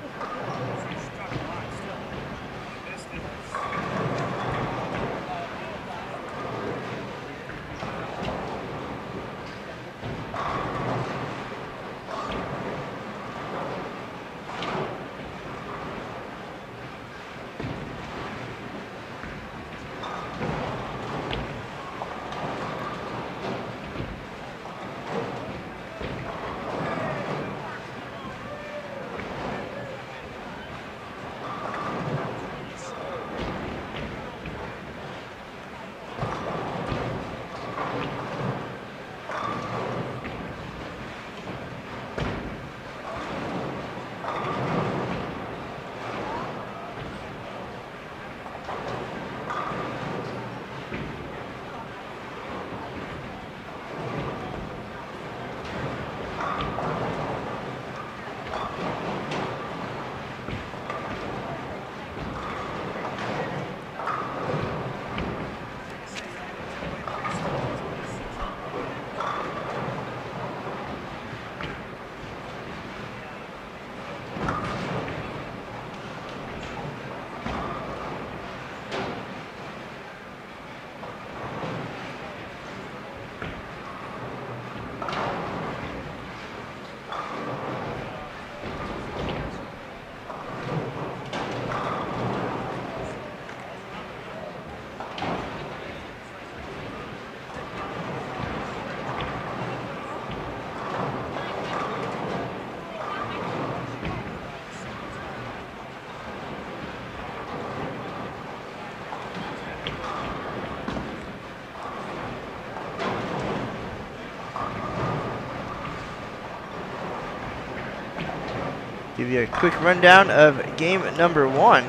Give you a quick rundown of game number one.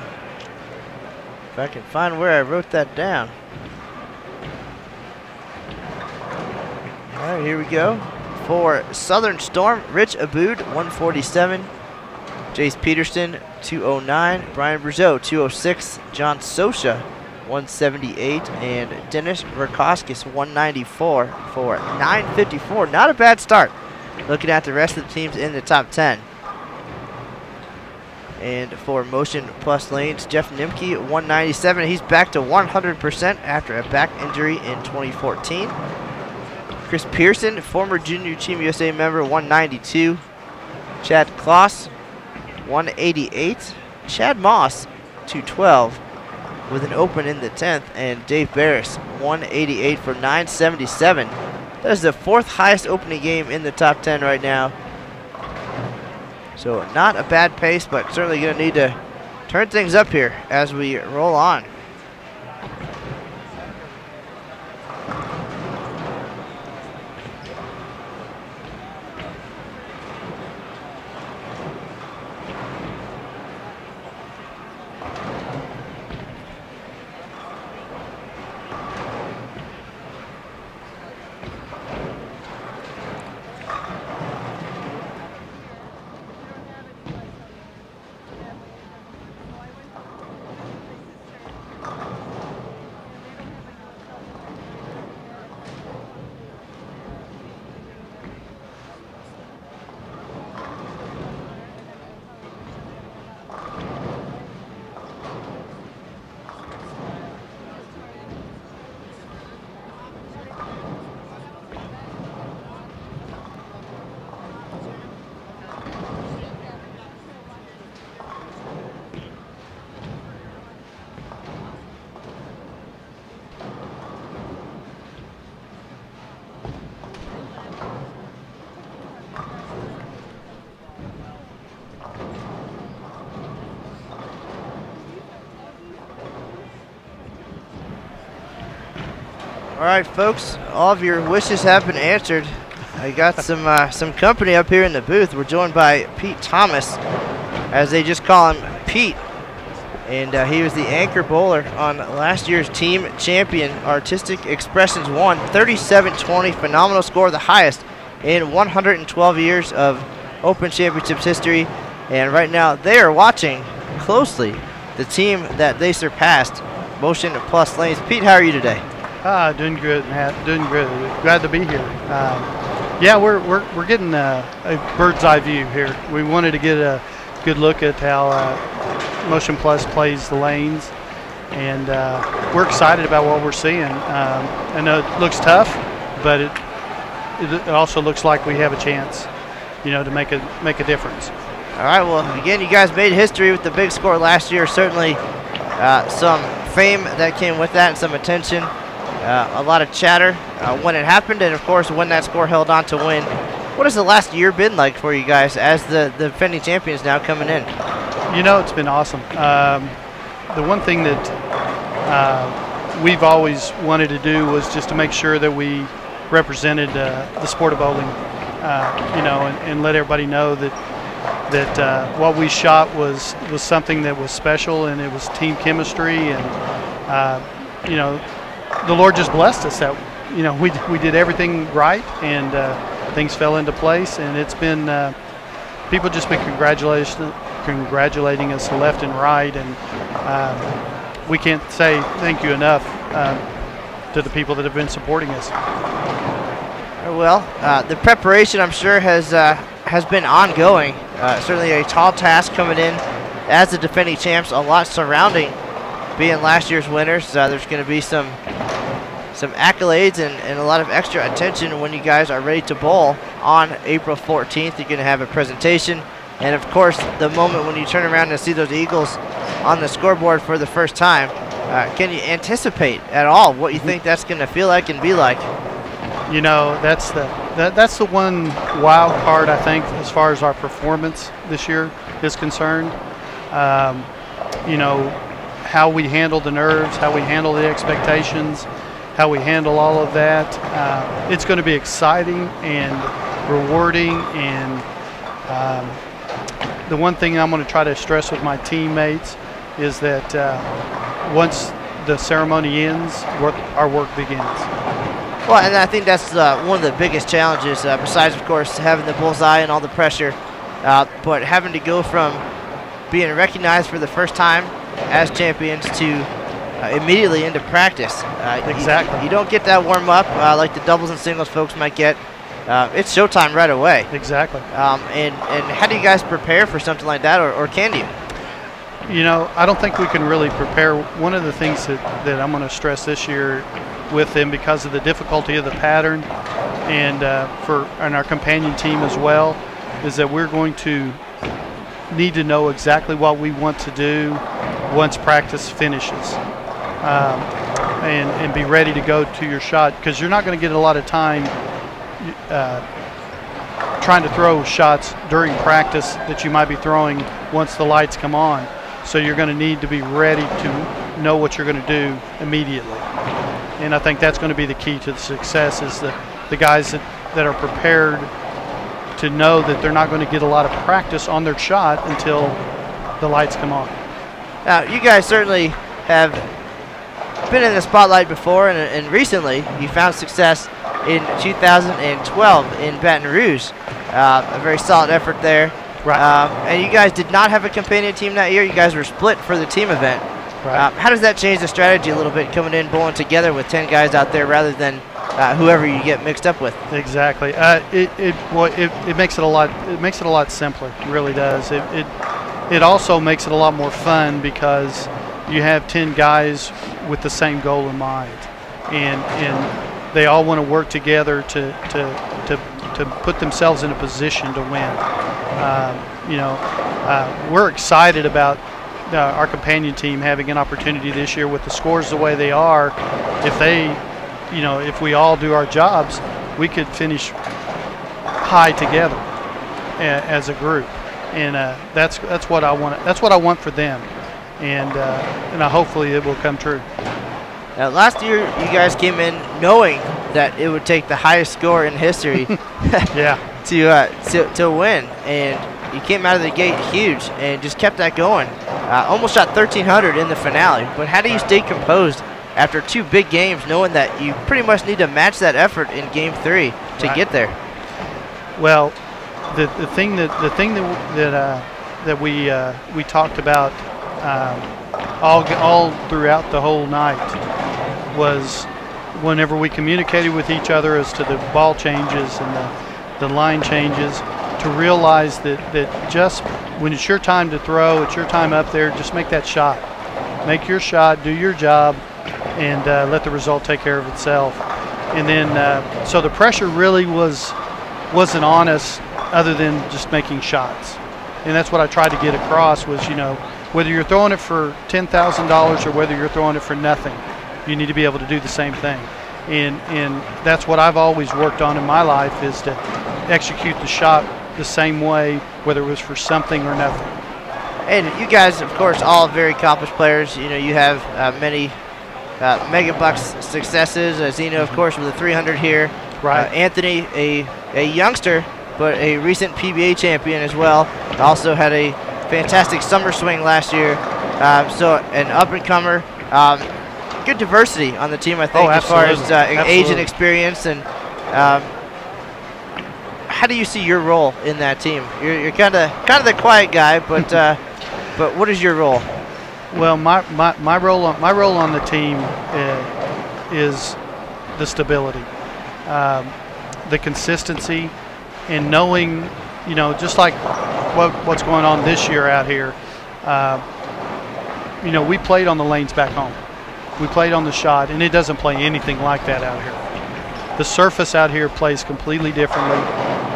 If I can find where I wrote that down. All right, here we go. For Southern Storm, Rich Abboud, 147. Jace Peterson, 209. Brian Brazeau, 206. John Socha, 178. And Dennis Rakauskas, 194 for 954. Not a bad start. Looking at the rest of the teams in the top 10. And for Motion Plus Lanes, Jeff Nimke, 197. He's back to 100% after a back injury in 2014. Chris Pierson, former Junior Team USA member, 192. Chad Kloss, 188. Chad Maas, 212 with an open in the 10th. And Dave Beres, 188 for 977. That is the fourth highest opening game in the top 10 right now. So not a bad pace, but certainly going to need to turn things up here as we roll on. Right, folks, all of your wishes have been answered. I got some uh, some company up here in the booth. We're joined by Pete Thomas, as they just call him Pete, and uh, he was the anchor bowler on last year's team champion Artistic Expressions won 37-20, phenomenal score, the highest in 112 years of Open Championships history. And right now they are watching closely the team that they surpassed, Motion Plus Lanes. Pete, how are you today?
Ah, doing good, Matt. Doing good. Glad to be here. Um, yeah, we're, we're, we're getting a, a, bird's eye view here. We wanted to get a good look at how uh, Motion Plus plays the lanes, and uh, we're excited about what we're seeing. Um, I know it looks tough, but it, it also looks like we have a chance, you know, to make a make a difference.
All right. Well, again, you guys made history with the big score last year. Certainly, uh, some fame that came with that and some attention. Uh, a lot of chatter uh, when it happened, and of course, when that score held on to win. What has the last year been like for you guys as the, the defending champions now coming in?
You know, it's been awesome. Um, the one thing that uh, we've always wanted to do was just to make sure that we represented uh, the sport of bowling, uh, you know, and, and let everybody know that that what we shot was was something that was special and it was team chemistry and you know the Lord just blessed us that you know we we did everything right and uh, things fell into place and it's been uh, people just been congratulating congratulating us left and right and um, we can't say thank you enough um, to the people that have been supporting us.
Well, uh, the preparation I'm sure has has been ongoing. Uh, certainly a tall task coming in as the defending champs. A lot surrounding being last year's winners. Uh, there's going to be some some accolades and, and a lot of extra attention when you guys are ready to bowl on April 14th. You're going to have a presentation. And of course, the moment when you turn around and see those Eagles on the scoreboard for the first time, uh, can you anticipate at all what you think that's going to feel like and be like?
You know, that's the that, that's the one wild card I think as far as our performance this year is concerned. Um, you know, how we handle the nerves, how we handle the expectations, how we handle all of that. Uh, it's going to be exciting and rewarding. And um, the one thing I'm going to try to stress with my teammates is that uh, once the ceremony ends, work, our work begins.
Well, and I think that's uh, one of the biggest challenges, uh, besides, of course, having the bullseye and all the pressure, uh, but having to go from being recognized for the first time as champions to uh, immediately into practice.
Uh, exactly.
You, you, don't get that warm up uh, like the doubles and singles folks might get. it's showtime right away.
Exactly.
Um, and, and how do you guys prepare for something like that, or, or can you?
You know, I don't think we can really prepare. One of the things that, that I'm going to stress this year with them because of the difficulty of the pattern and uh, for and our companion team as well is that we're going to need to know exactly what we want to do once practice finishes um, and, and be ready to go to your shot because you're not going to get a lot of time uh, trying to throw shots during practice that you might be throwing once the lights come on so you're going to need to be ready to know what you're going to do immediately and I think that's going to be the key to the success is the, the guys that, that are prepared to know that they're not going to get a lot of practice on their shot until the lights come on.
Now, you guys certainly have been in the spotlight before, and, and recently you found success in 2012 in Baton Rouge. Uh, a very solid effort there.
Right.
Um, and you guys did not have a companion team that year. You guys were split for the team event.
Right.
Uh, how does that change the strategy a little bit coming in, bowling together with 10 guys out there rather than uh, whoever you get mixed up with?
Exactly. Uh, it, it, well, it, it makes it a lot it makes it a lot simpler. It really does. It, it, it also makes it a lot more fun because you have 10 guys with the same goal in mind. And, and they all want to work together to, to, to, to put themselves in a position to win. Uh, you know, uh, we're excited about uh, our companion team having an opportunity this year with the scores the way they are, if they, you know, if we all do our jobs, we could finish high together as a group, and uh, that's that's what I want. That's what I want for them, and uh, and I hopefully it will come true.
Now, last year, you guys came in knowing that it would take the highest score in history <laughs> <laughs>
Yeah.
to, uh, to to win, and you came out of the gate huge and just kept that going. Uh, almost shot 1,300 in the finale. But how do you stay composed after two big games, knowing that you pretty much need to match that effort in Game Three to
Right.
get there?
Well, the, the thing that the thing that that uh, that we uh, we talked about um, all all throughout the whole night was whenever we communicated with each other as to the ball changes and the, the line changes to realize that, that just when it's your time to throw, it's your time up there, just make that shot. Make your shot, do your job, and uh, let the result take care of itself. And then, uh, so the pressure really was wasn't on us other than just making shots. And that's what I tried to get across was, you know, whether you're throwing it for $10,000 or whether you're throwing it for nothing, you need to be able to do the same thing. And, and that's what I've always worked on in my life is to execute the shot the same way, whether it was for something or nothing.
And you guys, of course, all very accomplished players. You know, you have uh, many uh, Mega Bucks successes. Uh, Zeno, of course, with a 300 here.
Right.
Uh, Anthony, a, a youngster, but a recent PBA champion as well. Also had a fantastic summer swing last year. Um, so an up and comer. Um, good diversity on the team, I think,
Oh,
as far as uh, age and experience. And um, how do you see your role in that team? You're, you're kind of kind of the quiet guy, but uh, <laughs> but what is your role?
Well, my, my, my role on my role on the team uh, is the stability, um, the consistency, and knowing, you know, just like what what's going on this year out here. Uh, you know, we played on the lanes back home. We played on the shot, and it doesn't play anything like that out here. The surface out here plays completely differently.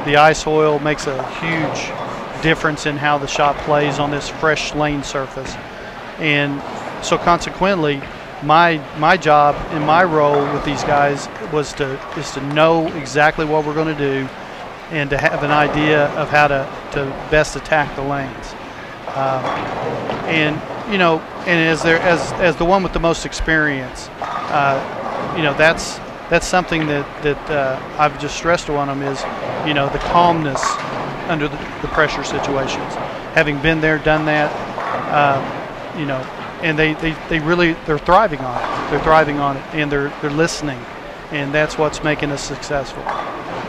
The ice oil makes a huge difference in how the shot plays on this fresh lane surface and so consequently my my job and my role with these guys was to is to know exactly what we're going to do and to have an idea of how to, to best attack the lanes um, and you know and as there as as the one with the most experience uh, you know that's that's something that that uh, I've just stressed on them is you know the calmness under the, the pressure situations having been there done that um, you know, and they, they, they really they're thriving on it. They're thriving on it, and they're they're listening, and that's what's making us successful.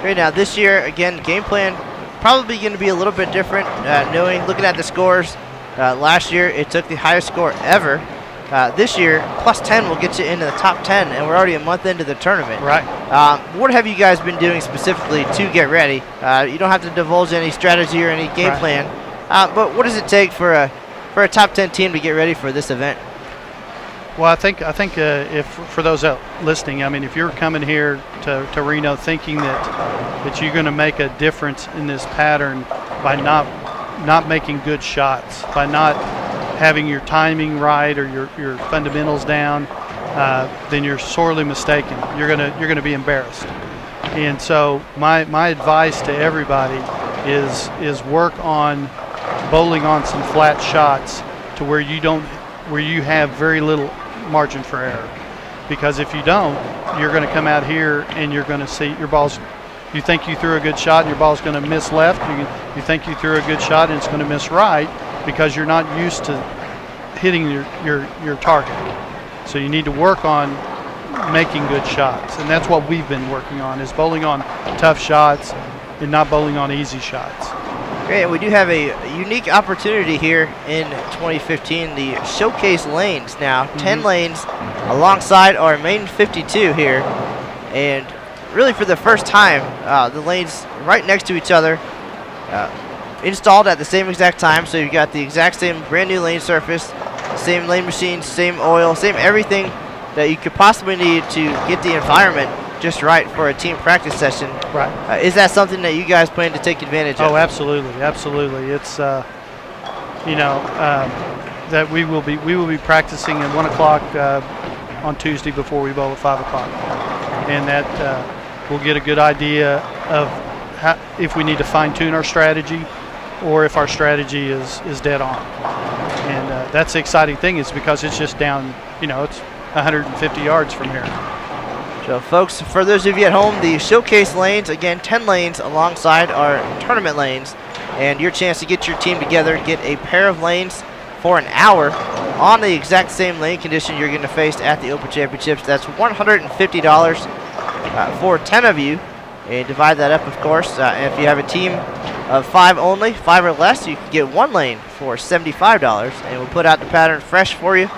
Right now, this year, again, game plan probably going to be a little bit different. Uh, knowing, looking at the scores, uh, last year it took the highest score ever. Uh, this year, plus 10 will get you into the top 10, and we're already a month into the tournament.
Right.
Um, what have you guys been doing specifically to get ready? Uh, you don't have to divulge any strategy or any game
Right.
plan, uh, but what does it take for a for a top 10 team to get ready for this event?
Well, I think I think uh, if for those out listening, I mean, if you're coming here to, to Reno thinking that that you're going to make a difference in this pattern by not not making good shots, by not having your timing right or your, your fundamentals down, uh, then you're sorely mistaken. You're gonna you're gonna be embarrassed. And so my my advice to everybody is is work on bowling on some flat shots to where you don't where you have very little margin for error. Because if you don't you're going to come out here and you're going to see your balls you think you threw a good shot and your ball's going to miss left you, you think you threw a good shot and it's going to miss right because you're not used to hitting your, your, your target. So you need to work on making good shots and that's what we've been working on is bowling on tough shots and not bowling on easy shots
Great, and we do have a unique opportunity here in 2015, the showcase lanes now. 10 lanes alongside our main 52 here. And really for the first time, uh, the lanes right next to each other, uh, installed at the same exact time. So you've got the exact same brand new lane surface, same lane machines, same oil, same everything that you could possibly need to get the environment just right for a team practice session.
right
Uh, is that something that you guys plan to take advantage of?
Oh, absolutely, absolutely. It's uh, you know um, that we will be we will be practicing at one o'clock uh, on Tuesday before we bowl at five o'clock, and that uh, we'll get a good idea of how, if we need to fine tune our strategy, or if our strategy is is dead on. And uh, that's the exciting thing is because it's just down. You know, it's 150 yards from here.
So, folks, for those of you at home, the showcase lanes, again, 10 lanes alongside our tournament lanes, and your chance to get your team together, get a pair of lanes for an hour on the exact same lane condition you're going to face at the Open Championships. That's $150 uh, for 10 of you, and divide that up, of course. Uh, if you have a team of five only, five or less, you can get one lane for $75, and we'll put out the pattern fresh for you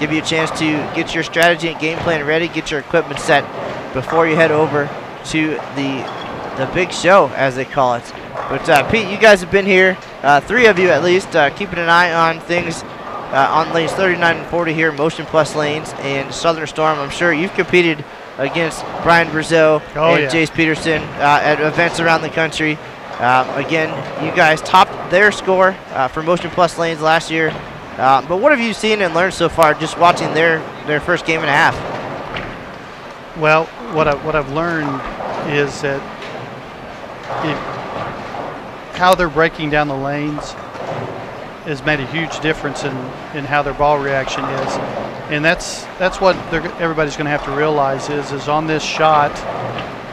give you a chance to get your strategy and game plan ready, get your equipment set before you head over to the the big show, as they call it. But uh, Pete, you guys have been here, uh, three of you at least, uh, keeping an eye on things uh, on lanes 39 and 40 here, Motion Plus lanes, and Southern Storm. I'm sure you've competed against Brian Brazeau
oh,
and
yeah.
Jace Peterson uh, at events around the country. Um, again, you guys topped their score uh, for Motion Plus lanes last year. Uh, but what have you seen and learned so far just watching their, their first game and a half?
Well, what I, what I've learned is that how they're breaking down the lanes has made a huge difference in, in how their ball reaction is, and that's that's what everybody's going to have to realize is is on this shot,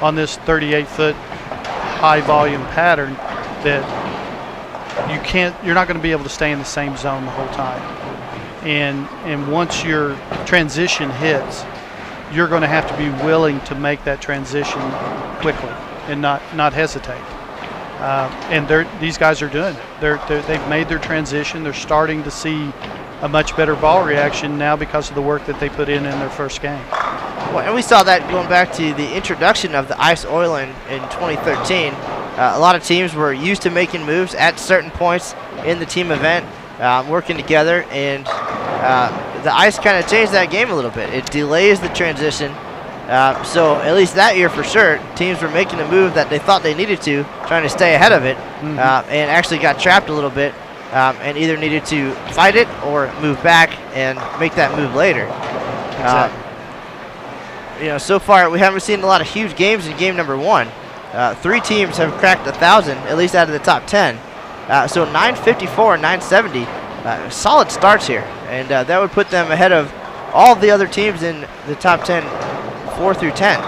on this 38 foot high volume pattern that you can't you're not going to be able to stay in the same zone the whole time. And and once your transition hits you're going to have to be willing to make that transition quickly and not not hesitate. Uh, and these guys are doing it. They're, they're they've made their transition. They're starting to see a much better ball reaction now because of the work that they put in in their first game.
Well, and we saw that going back to the introduction of the ice oil in, in 2013 uh, a lot of teams were used to making moves at certain points in the team event, uh, working together, and uh, the ice kind of changed that game a little bit. It delays the transition. Uh, so at least that year for sure, teams were making a move that they thought they needed to, trying to stay ahead of it,
Mhm.
uh, and actually got trapped a little bit, um, and either needed to fight it or move back and make that move later. Uh, you know, so far we haven't seen a lot of huge games in game number one. Uh, three teams have cracked a thousand, at least out of the top ten. Uh, so 954 and 970, uh, solid starts here, and uh, that would put them ahead of all the other teams in the top 10, four through 10.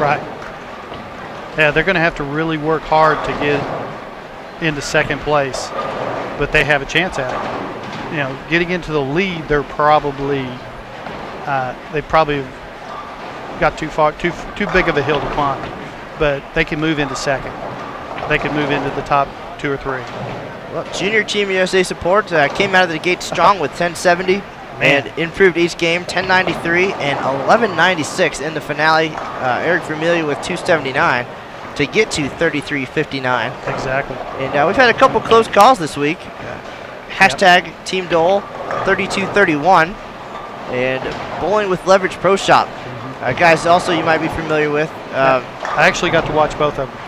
Right. Yeah, they're going to have to really work hard to get into second place, but they have a chance at it. You know, getting into the lead, they're probably uh, they probably got too far, too too big of a hill to climb, but they can move into second. They can move into the top two or three.
Well, junior Team USA support uh, came out of the gate strong with 1070
Man.
and improved each game 1093 and 1196 in the finale. Uh, Eric Vermillion with 279 to get to 3359.
Exactly.
And uh, we've had a couple close calls this week. Hashtag Team Dole 3231 and Bowling with Leverage Pro Shop. Uh, guys, also you might be familiar with. Uh,
I actually got to watch both of them.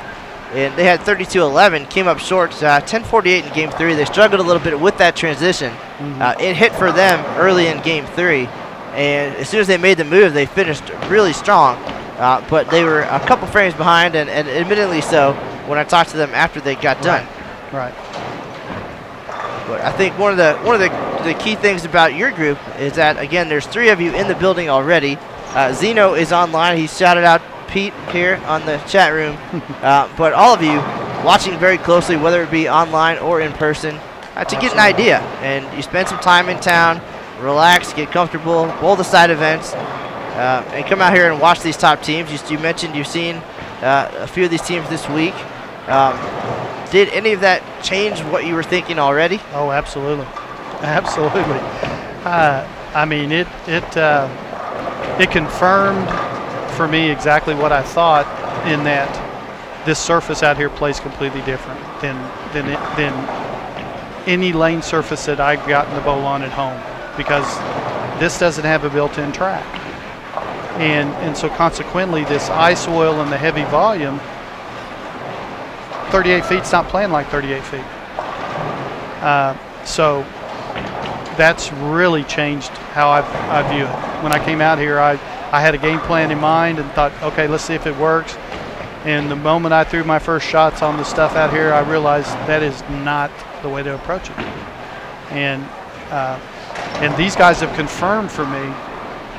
and they had 32-11, came up short, uh, 10-48 in game three. They struggled a little bit with that transition. Uh, it hit for them early in game three, and as soon as they made the move, they finished really strong. Uh, but they were a couple frames behind, and, and admittedly so when I talked to them after they got done.
Right.
But I think one of the one of the, the key things about your group is that again, there's three of you in the building already. Uh, Zeno is online. He shouted out Pete here on the chat room. <laughs> uh, but all of you watching very closely, whether it be online or in person, uh, to get an idea. And you spend some time in town, relax, get comfortable, bowl the side events, uh, and come out here and watch these top teams. You, you mentioned you've seen uh, a few of these teams this week. Um, did any of that change what you were thinking already?
Oh, absolutely, <laughs> absolutely. Uh, I mean, it it uh, it confirmed for me exactly what I thought in that this surface out here plays completely different than than it, than any lane surface that I've gotten the bowl on at home because this doesn't have a built-in track, and and so consequently, this ice oil and the heavy volume. 38 feet's not playing like 38 feet. Uh, so that's really changed how I, I view it. When I came out here, I, I had a game plan in mind and thought, okay, let's see if it works. And the moment I threw my first shots on the stuff out here, I realized that is not the way to approach it. And uh, and these guys have confirmed for me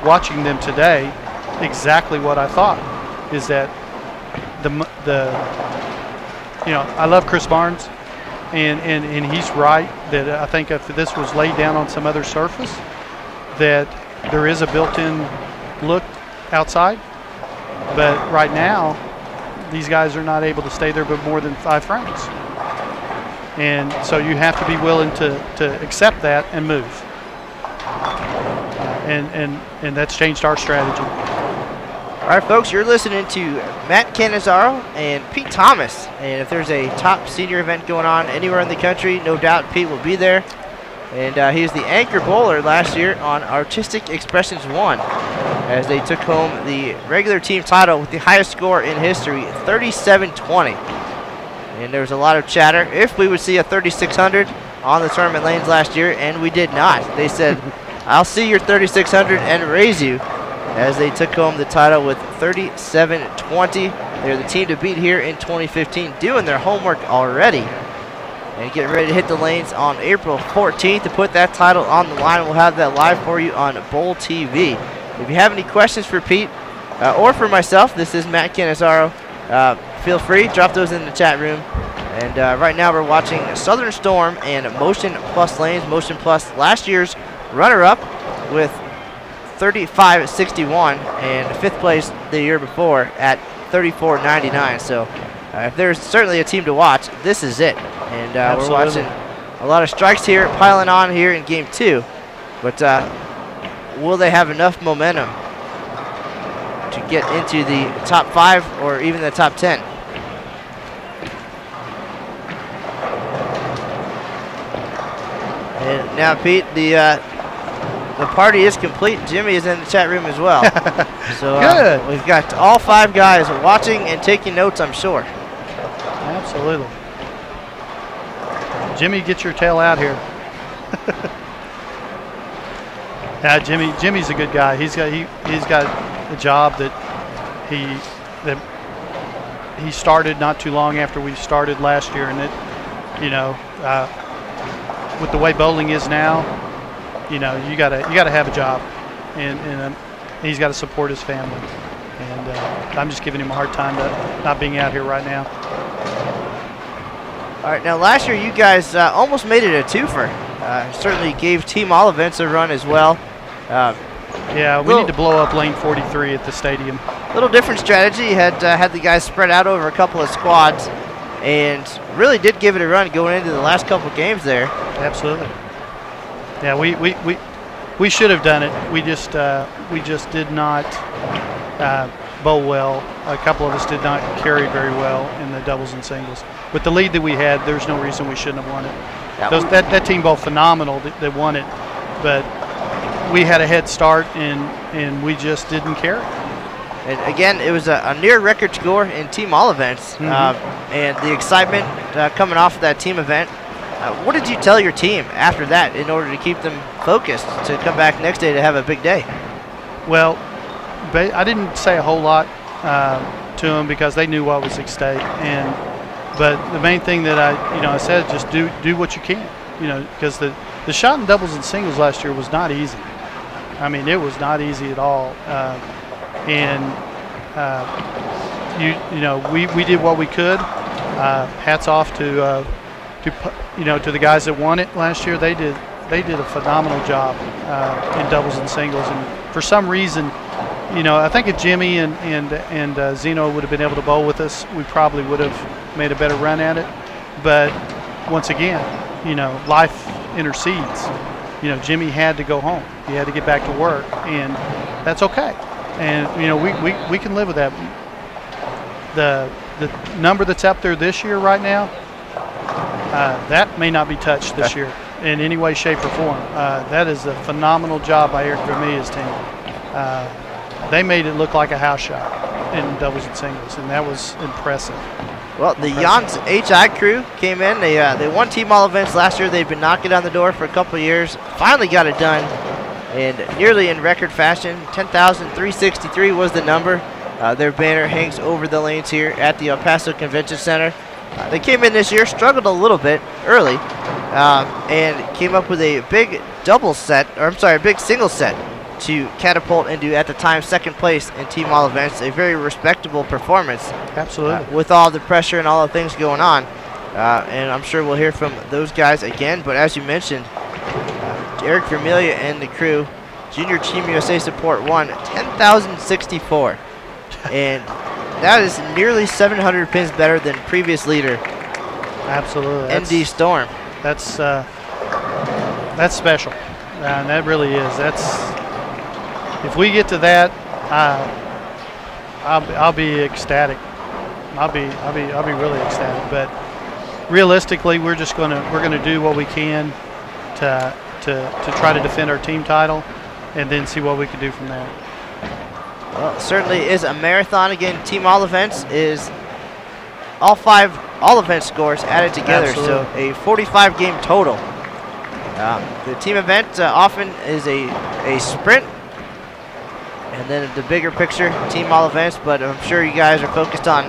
watching them today, exactly what I thought is that the the you know I love Chris Barnes, and and and he's right that I think if this was laid down on some other surface, that there is a built-in look outside, but right now these guys are not able to stay there but more than five frames. And so you have to be willing to, to accept that and move. And, and, and that's changed our strategy.
All right, folks, you're listening to Matt Cannizzaro and Pete Thomas. And if there's a top senior event going on anywhere in the country, no doubt Pete will be there. And uh, he was the anchor bowler last year on Artistic Expressions 1 as they took home the regular team title with the highest score in history, 37-20. And there was a lot of chatter if we would see a 3600 on the tournament lanes last year, and we did not. They said, <laughs> I'll see your 3600 and raise you as they took home the title with 37-20. They're the team to beat here in 2015, doing their homework already and getting ready to hit the lanes on April 14th to put that title on the line. We'll have that live for you on Bowl TV. If you have any questions for Pete uh, or for myself, this is Matt Cannizzaro. Uh, feel free, drop those in the chat room. And uh, right now we're watching Southern Storm and Motion Plus Lanes. Motion Plus last year's runner-up with 35.61 and fifth place the year before at 34.99. So uh, if there's certainly a team to watch, this is it. And uh, we're watching a lot of strikes here piling on here in game two. But uh, will they have enough momentum to get into the top five or even the top 10? And now, Pete, the uh, the party is complete. Jimmy is in the chat room as well. <laughs> so uh,
Good.
we've got all five guys watching and taking notes, I'm sure.
Absolutely. Jimmy, get your tail out here. <laughs> yeah, Jimmy. Jimmy's a good guy. He's got he he's got a job that he that he started not too long after we started last year, and it you know uh, with the way bowling is now, you know you gotta you gotta have a job, and and um, he's got to support his family. And uh, I'm just giving him a hard time not being out here right now.
All right, now last year you guys uh, almost made it a twofer. Uh, certainly gave Team All Events a run as well. Uh,
Yeah, we need to blow up lane 43 at the stadium.
little different strategy. Had uh, had the guys spread out over a couple of squads, and really did give it a run going into the last couple of games there.
Absolutely. Yeah, we we, we, we should have done it. We just uh, we just did not uh, bowl well. A couple of us did not carry very well in the doubles and singles. With the lead that we had, there's no reason we shouldn't have won it.
Yeah,
Those, that that team bowled phenomenal. They, that won it, but we had a head start and and we just didn't care.
And again, it was a, a near record score in team all events,
Mhm.
uh, and the excitement uh, coming off of that team event. Uh, what did you tell your team after that in order to keep them focused to come back next day to have a big day?
Well, ba- I didn't say a whole lot uh, to them because they knew what was at stake. And but the main thing that I, you know, I said just do do what you can, you know, because the the shot in doubles and singles last year was not easy. I mean, it was not easy at all. Uh, and uh, you you know, we, we did what we could. Uh, hats off to uh, to you know to the guys that won it last year. They did they did a phenomenal job uh, in doubles and singles. And for some reason, you know, I think if Jimmy and and and uh, Zeno would have been able to bowl with us, we probably would have made a better run at it. But once again, you know, life intercedes. You know, Jimmy had to go home. He had to get back to work, and that's okay. And you know, we, we, we can live with that. The the number that's up there this year right now, uh, that may not be touched this year in any way, shape, or form. Uh, that is a phenomenal job by Eric Vermeer's team. Uh, they made it look like a house shot in doubles and singles, and that was impressive.
Well, the Jans HI crew came in. They uh, they won team all events last year. They've been knocking on the door for a couple years. Finally got it done, and nearly in record fashion. 10,363 was the number. Uh, their banner hangs over the lanes here at the El Paso Convention Center. Uh, they came in this year, struggled a little bit early, uh, and came up with a big double set, or I'm sorry, a big single set to catapult into, at the time, second place in team all events. A very respectable performance
Absolutely.
uh, with all the pressure and all the things going on. Uh, and I'm sure we'll hear from those guys again. But as you mentioned, uh, Eric Vermilia and the crew, Junior Team USA Support won 10,064. <laughs> and that is nearly 700 pins better than previous leader,
Absolutely.
ND Storm.
that's uh, that's special, and that really is. That's if we get to that, uh, I'll be- I'll be ecstatic. I'll be I'll be I'll be really ecstatic. But realistically, we're just gonna we're gonna do what we can to to to try to defend our team title, and then see what we can do from there.
Well, it certainly is a marathon. Again, team all events is all five all event scores added together, so a 45 game total. Um, the team event uh, often is a, a sprint, and then the bigger picture, team all events, but I'm sure you guys are focused on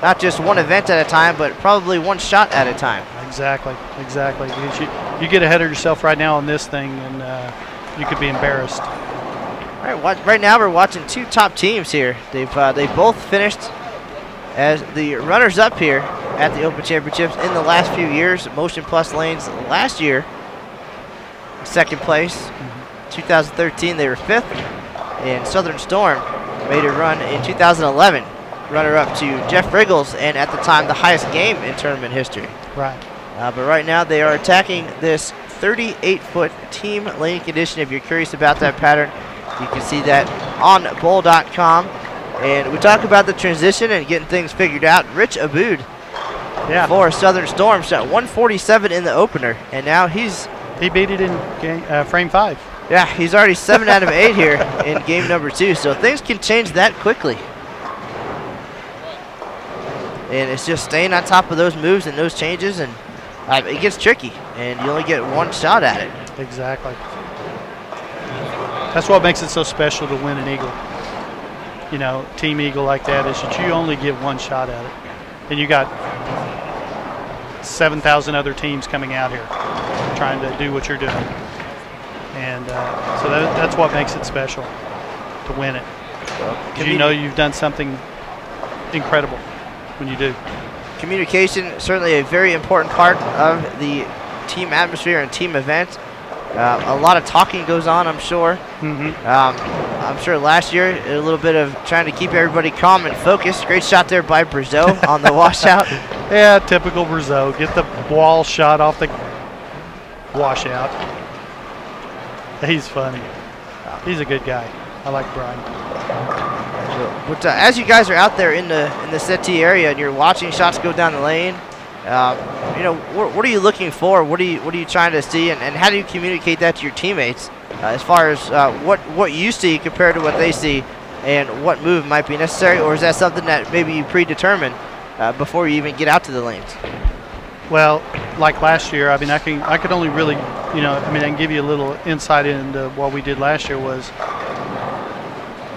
not just one event at a time, but probably one shot at a time.
Exactly, exactly. You, you get ahead of yourself right now on this thing, and uh, you could be embarrassed.
All right, right now we're watching two top teams here. They've uh, they both finished as the runners-up here at the Open Championships in the last few years. Motion Plus Lanes last year, second place. 2013 they were fifth, and Southern Storm made a run in 2011, runner-up to Jeff Riggles, and at the time the highest game in tournament history.
Right.
Uh, but right now they are attacking this 38-foot team lane condition. If you're curious about that pattern, you can see that on bowl.com. And we talk about the transition and getting things figured out. Rich Abboud
Yeah.
for Southern Storm shot 147 in the opener, and now he's
He beat it in game, uh, frame five.
Yeah he's already seven out of eight here in game number two. So things can change that quickly. And it's just staying on top of those moves and those changes, and uh, it gets tricky, and you only get one shot at it.
Exactly. That's what makes it so special to win an eagle. You know, team eagle like that is that you only get one shot at it, and you got seven thousand other teams coming out here trying to do what you're doing, and uh, so that, that's what makes it special to win it. 'Cause you know you've done something incredible when you do.
communication certainly a very important part of the team atmosphere and team event. Uh, a lot of talking goes on, I'm sure.
hmm
Um, I'm sure last year a little bit of trying to keep everybody calm and focused. Great shot there by Brazeau on the washout. <laughs>
Yeah, typical Brazeau. Get the wall shot off the washout. <laughs> He's funny. He's a good guy. I like Brian.
But uh, as you guys are out there in the in the settee area and you're watching shots go down the lane, um, you know what, what are you looking for? What are you what are you trying to see, and, and how do you communicate that to your teammates uh, as far as uh, what what you see compared to what they see, and what move might be necessary, or is that something that maybe you predetermine uh, before you even get out to the lanes?
Well, like last year, I mean, I can I could only really, you know, I mean, I can give you a little insight into what we did last year was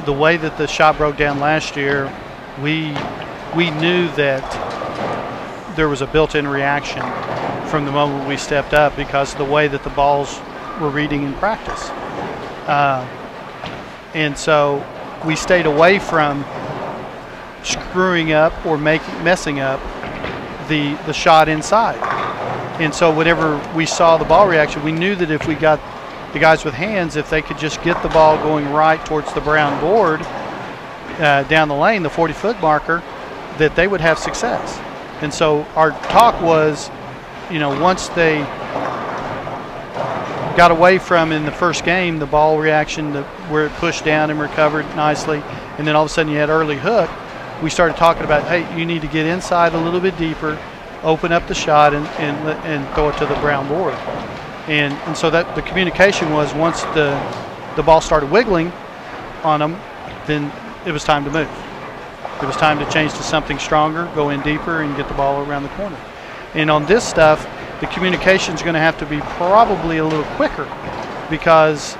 the way that the shot broke down last year. We we knew that there was a built-in reaction from the moment we stepped up because of the way that the balls were reading in practice, uh, and so we stayed away from screwing up or making messing up the the shot inside. And so whenever we saw the ball reaction, we knew that if we got the guys with hands, if they could just get the ball going right towards the brown board uh, down the lane, the 40 foot marker, that they would have success. And so our talk was, you know, once they got away from in the first game the ball reaction the, where it pushed down and recovered nicely, and then all of a sudden you had early hook, we started talking about, hey, you need to get inside a little bit deeper, open up the shot, and and, and throw it to the brown board. And and so that the communication was once the the ball started wiggling on them, then it was time to move. It was time to change to something stronger, go in deeper, and get the ball around the corner. And on this stuff, the communication is going to have to be probably a little quicker because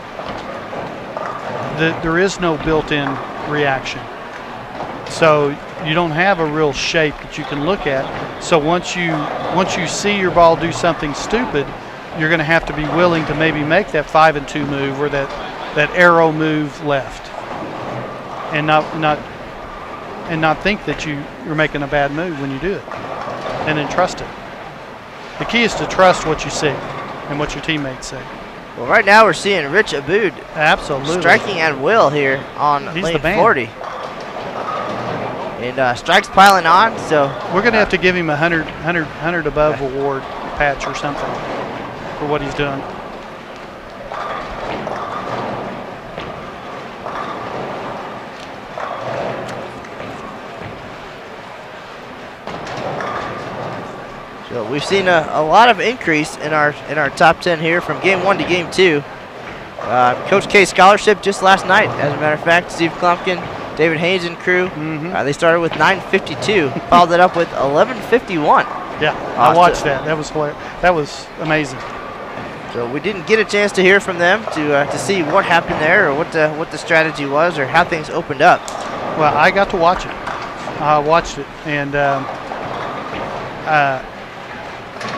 the, there is no built-in reaction. So you don't have a real shape that you can look at. So once you once you see your ball do something stupid, you're going to have to be willing to maybe make that five and two move or that that arrow move left, and not not and not think that you you're making a bad move when you do it, and then trust it. The key is to trust what you see and what your teammates say.
Well, right now we're seeing Rich Abboud
Absolutely.
striking at will here on
He's
lane
the man.
40. And uh, strikes piling on, so
We're going to have to give him a 100, 100, 100 above award patch or something for what he's doing.
So we've seen a, a lot of increase in our in our top 10 here from game one to game two. Uh, Coach K scholarship just last night, as a matter of fact. Steve Kloempken, David Haynes and crew.
Mhm.
Uh, they started with 952, followed it up with 1151.
Yeah, I watched that. That was hilar- that was amazing.
So we didn't get a chance to hear from them to uh, to see what happened there or what the what the strategy was or how things opened up.
Well, I got to watch it. I watched it, and um, uh,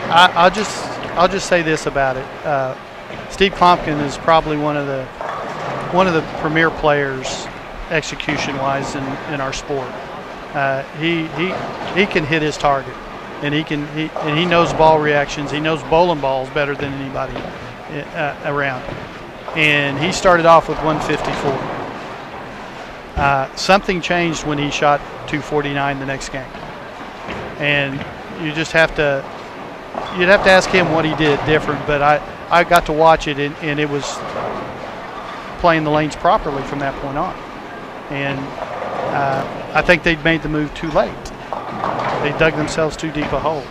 I, I'll just I'll just say this about it. Uh, Steve Kloempken is probably one of the one of the premier players, execution-wise, in, in our sport. Uh, he he he can hit his target, and he can he and he knows ball reactions. He knows bowling balls better than anybody uh, around. And he started off with 154. Uh, something changed when he shot 249 the next game, and you just have to you'd have to ask him what he did different. But I I got to watch it, and, and it was playing the lanes properly from that point on. And uh, I think they'd made the move too late. They dug themselves too deep a hole,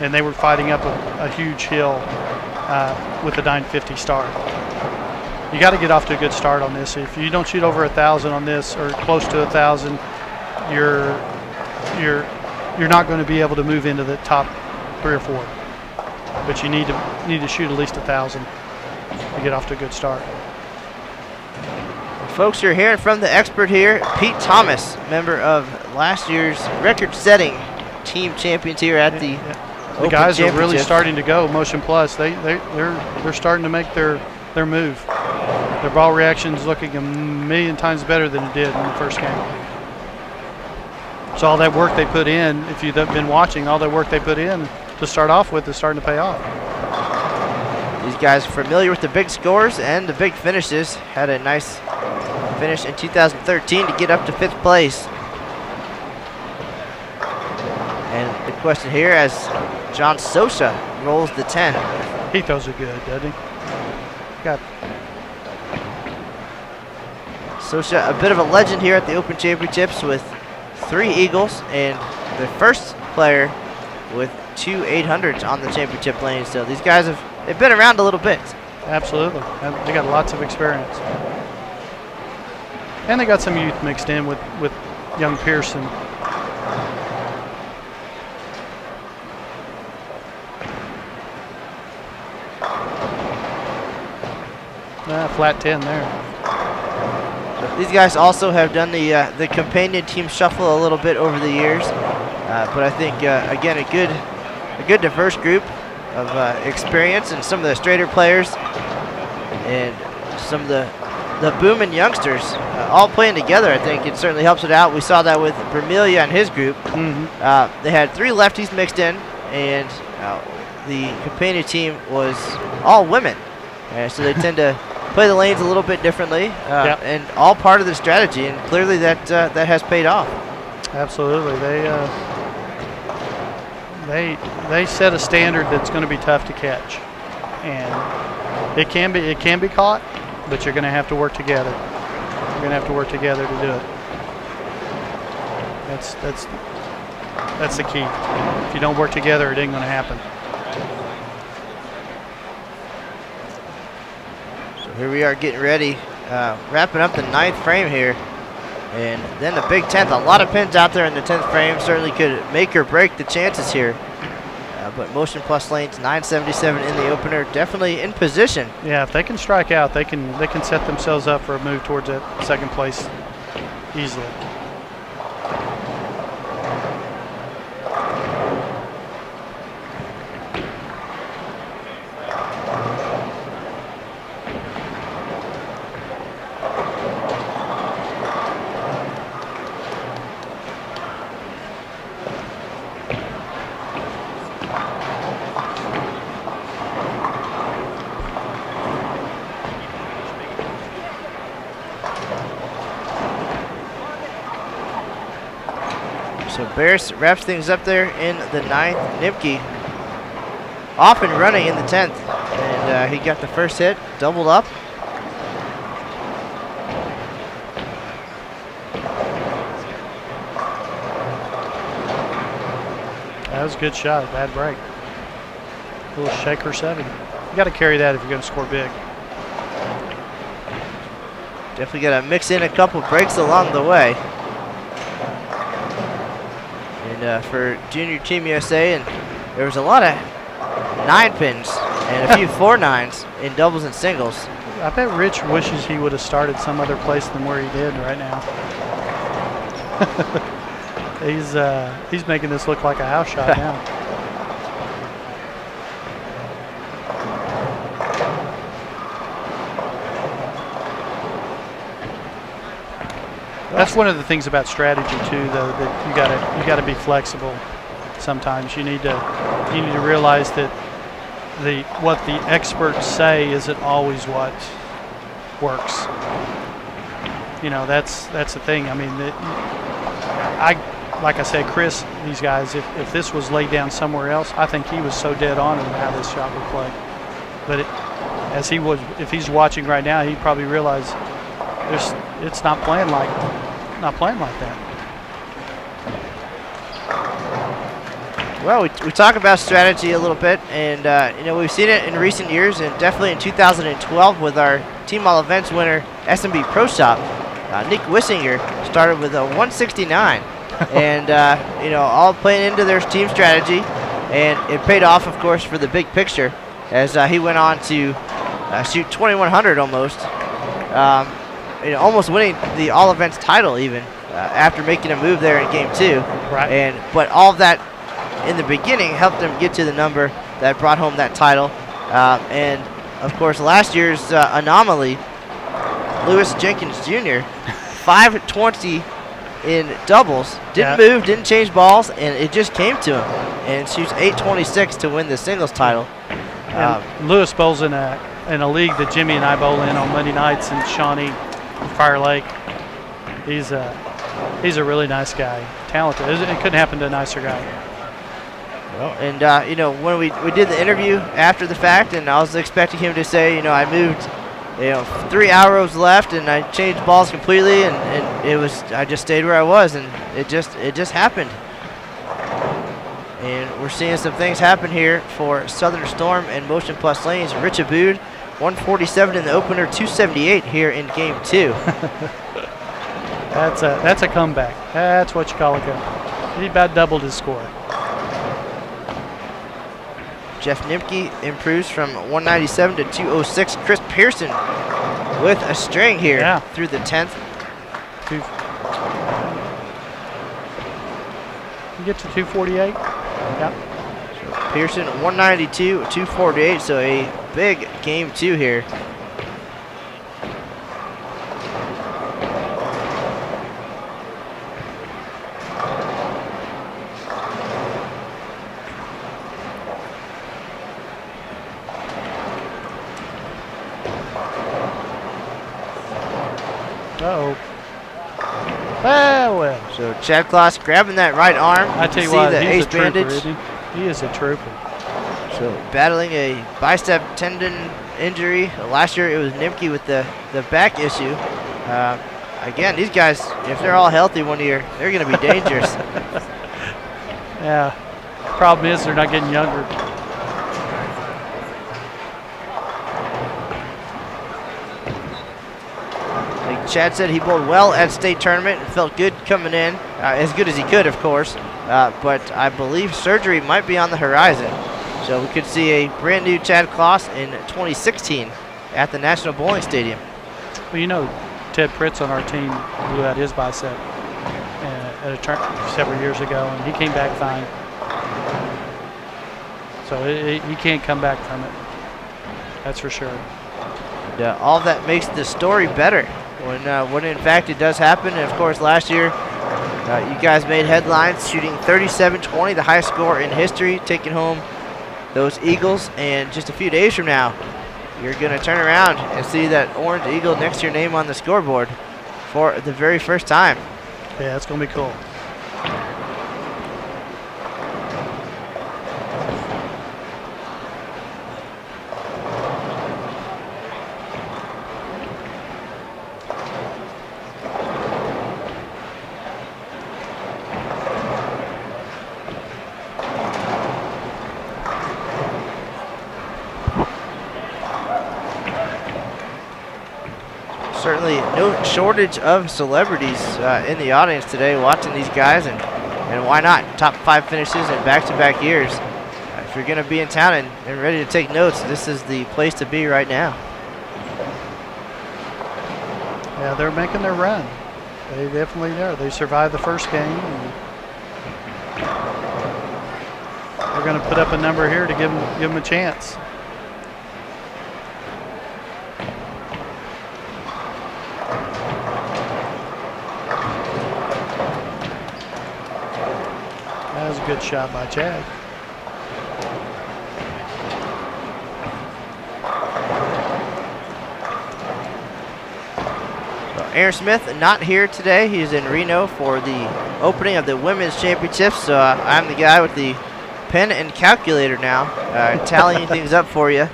and they were fighting up a, a huge hill uh, with the 950 start you got to get off to a good start on this. If you don't shoot over a thousand on this or close to a thousand, you're you're you're not going to be able to move into the top three or four. But you need to need to shoot at least a thousand to get off to a good start.
Folks, you're hearing from the expert here, Pete Thomas, member of last year's record-setting team champions here at the
The
Open
guys are really starting to go motion plus. They they they're they're starting to make their their move. Their ball reaction is looking a million times better than it did in the first game. So all that work they put in, if you've been watching, all that work they put in to start off with is starting to pay off.
Guys familiar with the big scores and the big finishes. Had a nice finish in 2013 to get up to fifth place. And the question here as John Socha rolls the 10.
He throws it good, doesn't he? Got
Socha, a bit of a legend here at the Open Championships with three Eagles and the first player with two 800s on the championship lane. So these guys have they've been around a little bit.
absolutely. They got lots of experience. And they got some youth mixed in with, with young Pierson. Ah, flat 10 there.
These guys also have done the uh, the companion team shuffle a little bit over the years, uh, but I think uh, again a good a good diverse group of uh, experience and some of the straighter players and some of the the booming youngsters uh, all playing together. I think it certainly helps it out. We saw that with Vermilia and his group.
hmm
Uh, they had three lefties mixed in, and uh, the companion team was all women. So they tend to <laughs> play the lanes a little bit differently, uh,
Yep.
and all part of the strategy. And clearly that uh, that has paid off.
Absolutely. They uh, they they set a standard that's going to be tough to catch, and it can be it can be caught, but you're going to have to work together. You're going to have to work together to do it. That's that's that's the key. If you don't work together, it ain't going to happen.
So here we are getting ready, uh, wrapping up the ninth frame here. And then the big 10th, a lot of pins out there in the 10th frame certainly could make or break the chances here. Uh, but Motion Plus Lanes 977 in the opener, definitely in position.
Yeah, if they can strike out, they can they can set themselves up for a move towards that second place easily.
So Beres wraps things up there in the ninth. Nimke off and running in the 10th. And uh, he got the first hit, doubled up.
That was a good shot. Bad break. A little shaker seven. You got to carry that if you're going to score big.
Definitely got to mix in a couple breaks along the way. And uh, for Junior Team USA, and there was a lot of nine pins and a few <laughs> four nines in doubles and singles.
I bet Rich wishes he would have started some other place than where he did right now. <laughs> he's uh, he's making this look like a house shot <laughs> now. That's one of the things about strategy too, though, that you gotta you gotta be flexible. Sometimes you need to you need to realize that the what the experts say isn't always what works. You know, that's that's the thing. I mean, the, I like I said, Chris, these guys. If, if this was laid down somewhere else, I think he was so dead on in how this shot would play. But it, as he was, if he's watching right now, he probably realize there's it's not playing like not playing like that.
Well, we, we talk about strategy a little bit, and uh, you know we've seen it in recent years, and definitely in 2012 with our Team All Events winner SMB Pro Shop. Uh, Nick Wissinger started with a 169, <laughs> and uh, you know all playing into their team strategy, and it paid off, of course, for the big picture, as uh, he went on to uh, shoot 2100 almost, um, you know, almost winning the All Events title even uh, after making a move there in Game Two.
Right.
And but all of that in the beginning helped them get to the number that brought home that title. Uh, and of course, last year's uh, anomaly, Lewis Jenkins Jr., <laughs> 520 in doubles, didn't
Yeah.
move, didn't change balls, and it just came to him. And shoots 826 to win the singles title. Um,
Lewis bowls in a in a league that Jimmy and I bowl in on Monday nights in Shawnee, Fire Lake. He's a he's a really nice guy, talented. It couldn't happen to a nicer guy.
And uh, you know, when we, we did the interview after the fact, and I was expecting him to say, you know, I moved, you know, three arrows left, and I changed balls completely, and, and it was I just stayed where I was, and it just it just happened. And we're seeing some things happen here for Southern Storm and Motion Plus Lanes. Rich Abboud, 147 in the opener, 278 here in Game Two. <laughs>
That's a that's a comeback. That's what you call a comeback. He about doubled his score.
Jeff Nimke improves from 197 to 206. Chris Pierson with a string here
Yeah.
through the 10th.
Two. You get to 248. Yep.
Pierson 192, 248, so a big game two here.
Uh oh. Ah well.
So Chad Kloss grabbing that right arm.
I tell you
see
what,
the
he's
ace
a trooper, he? He is a trooper.
So battling a bicep tendon injury. Last year it was Nimke with the, the back issue. Uh, again, these guys, if they're all healthy one year, they're going to be dangerous. <laughs>
Yeah. Problem is they're not getting younger.
Like Chad said, he bowled well at state tournament and felt good coming in, uh, as good as he could, of course. Uh, but I believe surgery might be on the horizon. So we could see a brand new Chad Kloss in 2016 at the National Bowling Stadium.
Well, you know, Ted Pritz on our team blew out his bicep uh, at a turn several years ago, and he came back fine. So it, it, he can't come back from it. That's for sure.
And, uh, all that makes the story better when, uh, when in fact it does happen. And of course, last year uh, you guys made headlines shooting 37-20, the highest score in history, taking home those Eagles. And just a few days from now, you're going to turn around and see that orange eagle next to your name on the scoreboard for the very first time.
Yeah, it's going to be cool.
certainly no shortage of celebrities uh, in the audience today watching these guys, and, and why not? Top five finishes in back-to-back years. Uh, if you're going to be in town and, and ready to take notes, this is the place to be right now.
Yeah, they're making their run. They definitely are. They survived the first game. and They're going to put up a number here to give them, give them a chance. Good shot by Chad.
Aaron Smith not here today. He's in Reno for the opening of the women's championships. So uh, I'm the guy with the pen and calculator now, uh, tallying <laughs> things up for you,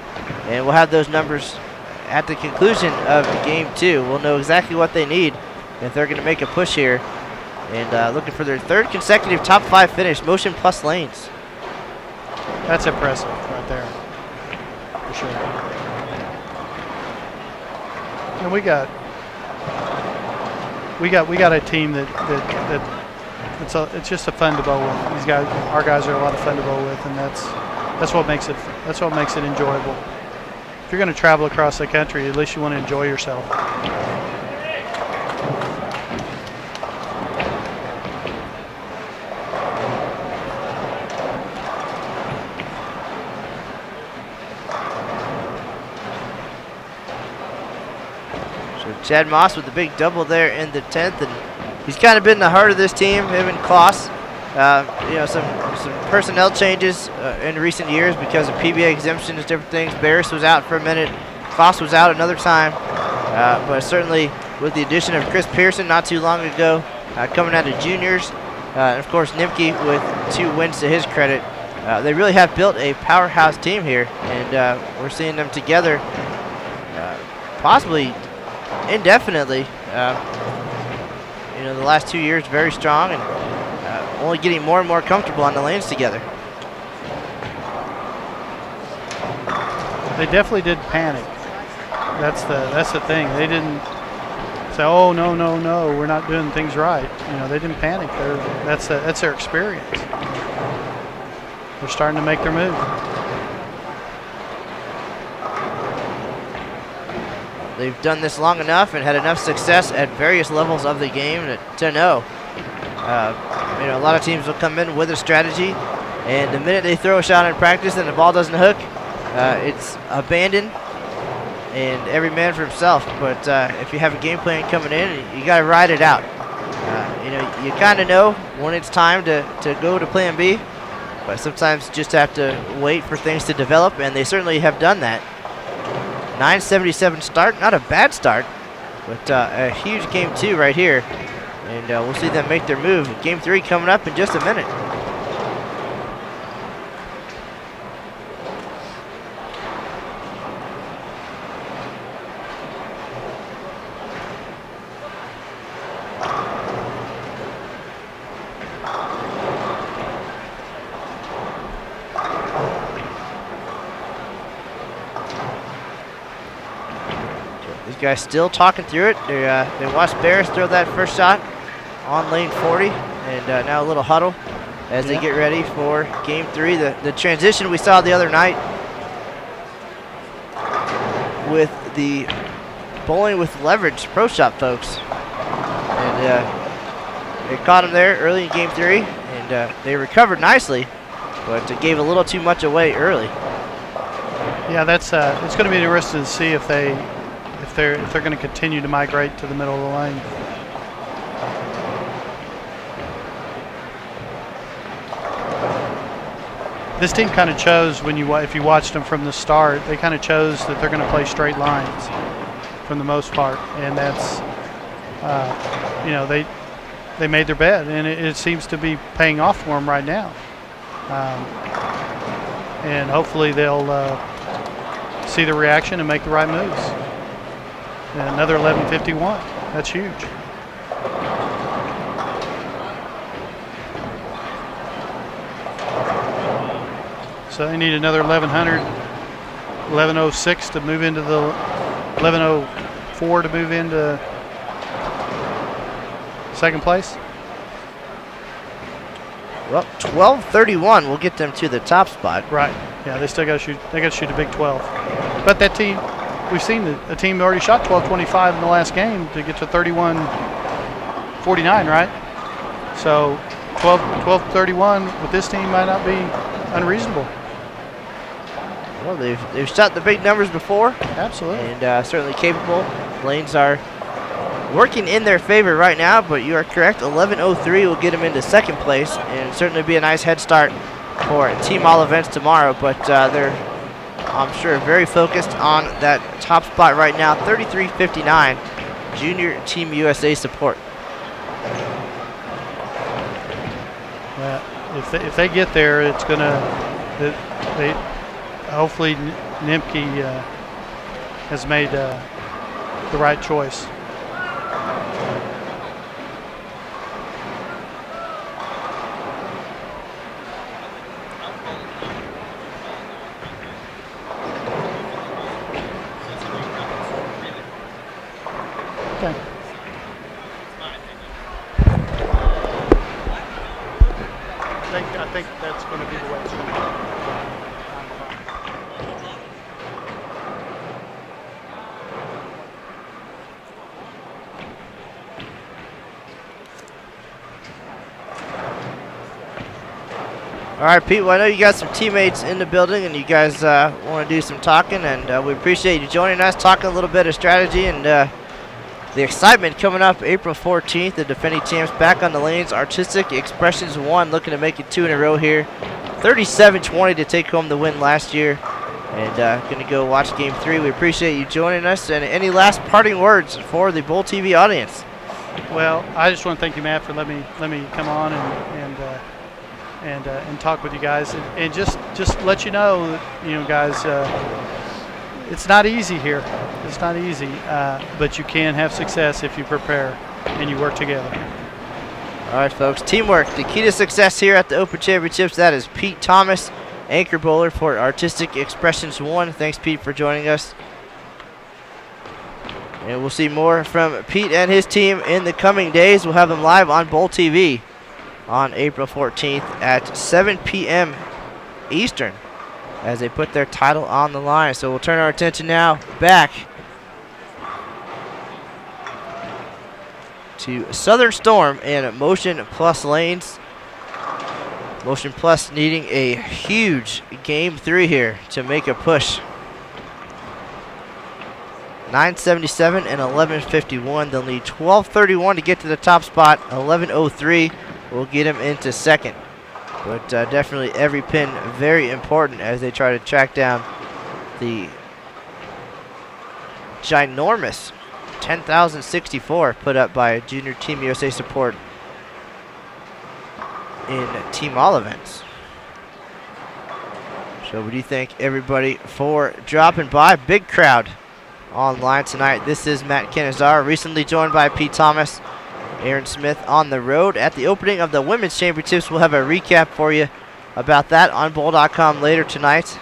and we'll have those numbers at the conclusion of game two. We'll know exactly what they need if they're going to make a push here, and uh, looking for their third consecutive top five finish, motion plus lanes.
That's impressive right there, for sure. And we got we got we got a team that that, that it's a, it's just a fun to bowl with. These guys, our guys are a lot of fun to bowl with, and that's that's what makes it that's what makes it enjoyable. If you're going to travel across the country, at least you want to enjoy yourself.
Chad Maas with the big double there in the 10th, and he's kind of been the heart of this team, him and Kloss. Uh, you know, some some personnel changes uh, in recent years because of PBA exemptions, different things. Beres was out for a minute. Kloss was out another time. Uh, but certainly with the addition of Chris Pierson not too long ago, uh, coming out of juniors, uh, and of course Nimke with two wins to his credit, uh, they really have built a powerhouse team here, and we're seeing them together, possibly indefinitely. Uh, you know, the last two years very strong, and uh, only getting more and more comfortable on the lanes together.
They definitely did panic. That's the that's the thing. They didn't say, "Oh no, no, no, we're not doing things right." You know, they didn't panic. They're, that's the, that's their experience. They're starting to make their move.
They've done this long enough and had enough success at various levels of the game to, know. Uh, you know, a lot of teams will come in with a strategy, and the minute they throw a shot in practice and the ball doesn't hook, uh, it's abandoned, and every man for himself. But uh, if you have a game plan coming in, you got to ride it out. Uh, you know, you kind of know when it's time to, to go to plan B, but sometimes you just have to wait for things to develop, and they certainly have done that. 977 start, not a bad start, but uh, a huge game two right here. And uh, we'll see them make their move. Game three coming up in just a minute. These guys still talking through it. They, uh, they watched Beres throw that first shot on lane 40, and uh, now a little huddle as
Yeah.
they get ready for game three. The, the transition we saw the other night with the bowling with leverage pro shop folks. And uh, they caught him there early in game three, and uh, they recovered nicely, but it gave a little too much away early.
Yeah, that's uh, it's going to be interesting to see if they if they're if they're going to continue to migrate to the middle of the lane. This team kind of chose when you if you watched them from the start, they kind of chose that they're going to play straight lines for the most part, and that's uh, you know they they made their bet, and it, it seems to be paying off for them right now. Um, and hopefully they'll uh, see the reaction and make the right moves. And another 1151. That's huge. So they need another 1100, 1106 to move into the 1104 to move into second place.
Well, 12:31 will get them to the top spot.
Right. Yeah, they still got to shoot. They got to shoot a big 12. But that team, we've seen the, a team already shot 12-25 in the last game to get to 31-49, right? So 12, 12-31 with this team might not be unreasonable.
Well, they've they've shot the big numbers before,
Absolutely.
and uh, certainly capable. Lanes are working in their favor right now, but you are correct. 11:03 will get them into second place, and certainly be a nice head start for Team All Events tomorrow. But uh, they're, I'm sure, very focused on that top spot right now. 33:59, Junior Team USA support.
Yeah, if they, if they get there, it's gonna. They, they hopefully Nimke uh, has made uh, the right choice. Okay. I think, I think that's going to be the way it's going to go.
All right, Pete. Well, I know you got some teammates in the building, and you guys uh, want to do some talking, and uh, we appreciate you joining us, talking a little bit of strategy and uh, the excitement coming up April 14th. The defending champs back on the lanes. Artistic Expressions one, looking to make it two in a row here. 37-20 to take home the win last year, and uh, going to go watch Game Three. We appreciate you joining us, and any last parting words for the Bowl TV audience?
Well, I just want to thank you, Matt, for letting me let me come on and and uh, and uh, and talk with you guys, and, and just just let you know, that, you know, guys, uh, it's not easy here. It's not easy, uh, but you can have success if you prepare and you work together.
All right, folks. Teamwork, the key to success here at the Open Championships. That is Pete Thomas, anchor bowler for Artistic Expressions 1. Thanks, Pete, for joining us. And we'll see more from Pete and his team in the coming days. We'll have them live on Bowl TV on April 14th at 7 p.m. Eastern as they put their title on the line. So we'll turn our attention now back to Southern Storm and Motion Plus Lanes. Motion Plus needing a huge game three here to make a push. 977 and 1151. They'll need 1231 to get to the top spot. 1103 will get them into second. But uh, definitely every pin very important as they try to track down the ginormous 10,064 put up by Junior Team USA support in Team All events. So we do thank everybody for dropping by. Big crowd online tonight. This is Matt Canizar, recently joined by Pete Thomas, Aaron Smith on the road at the opening of the Women's Championships. We'll have a recap for you about that on Bowl.com later tonight.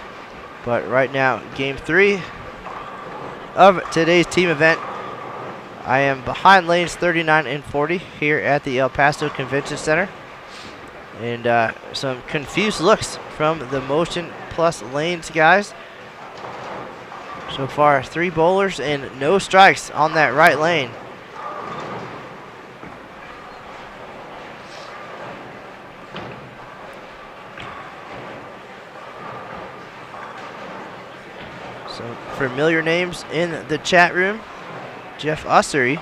But right now, game three of today's team event. I am behind lanes 39 and 40 here at the El Paso Convention Center. And uh, some confused looks from the Motion Plus Lanes guys. So far, three bowlers and no strikes on that right lane. Some familiar names in the chat room. Jeff Ussery.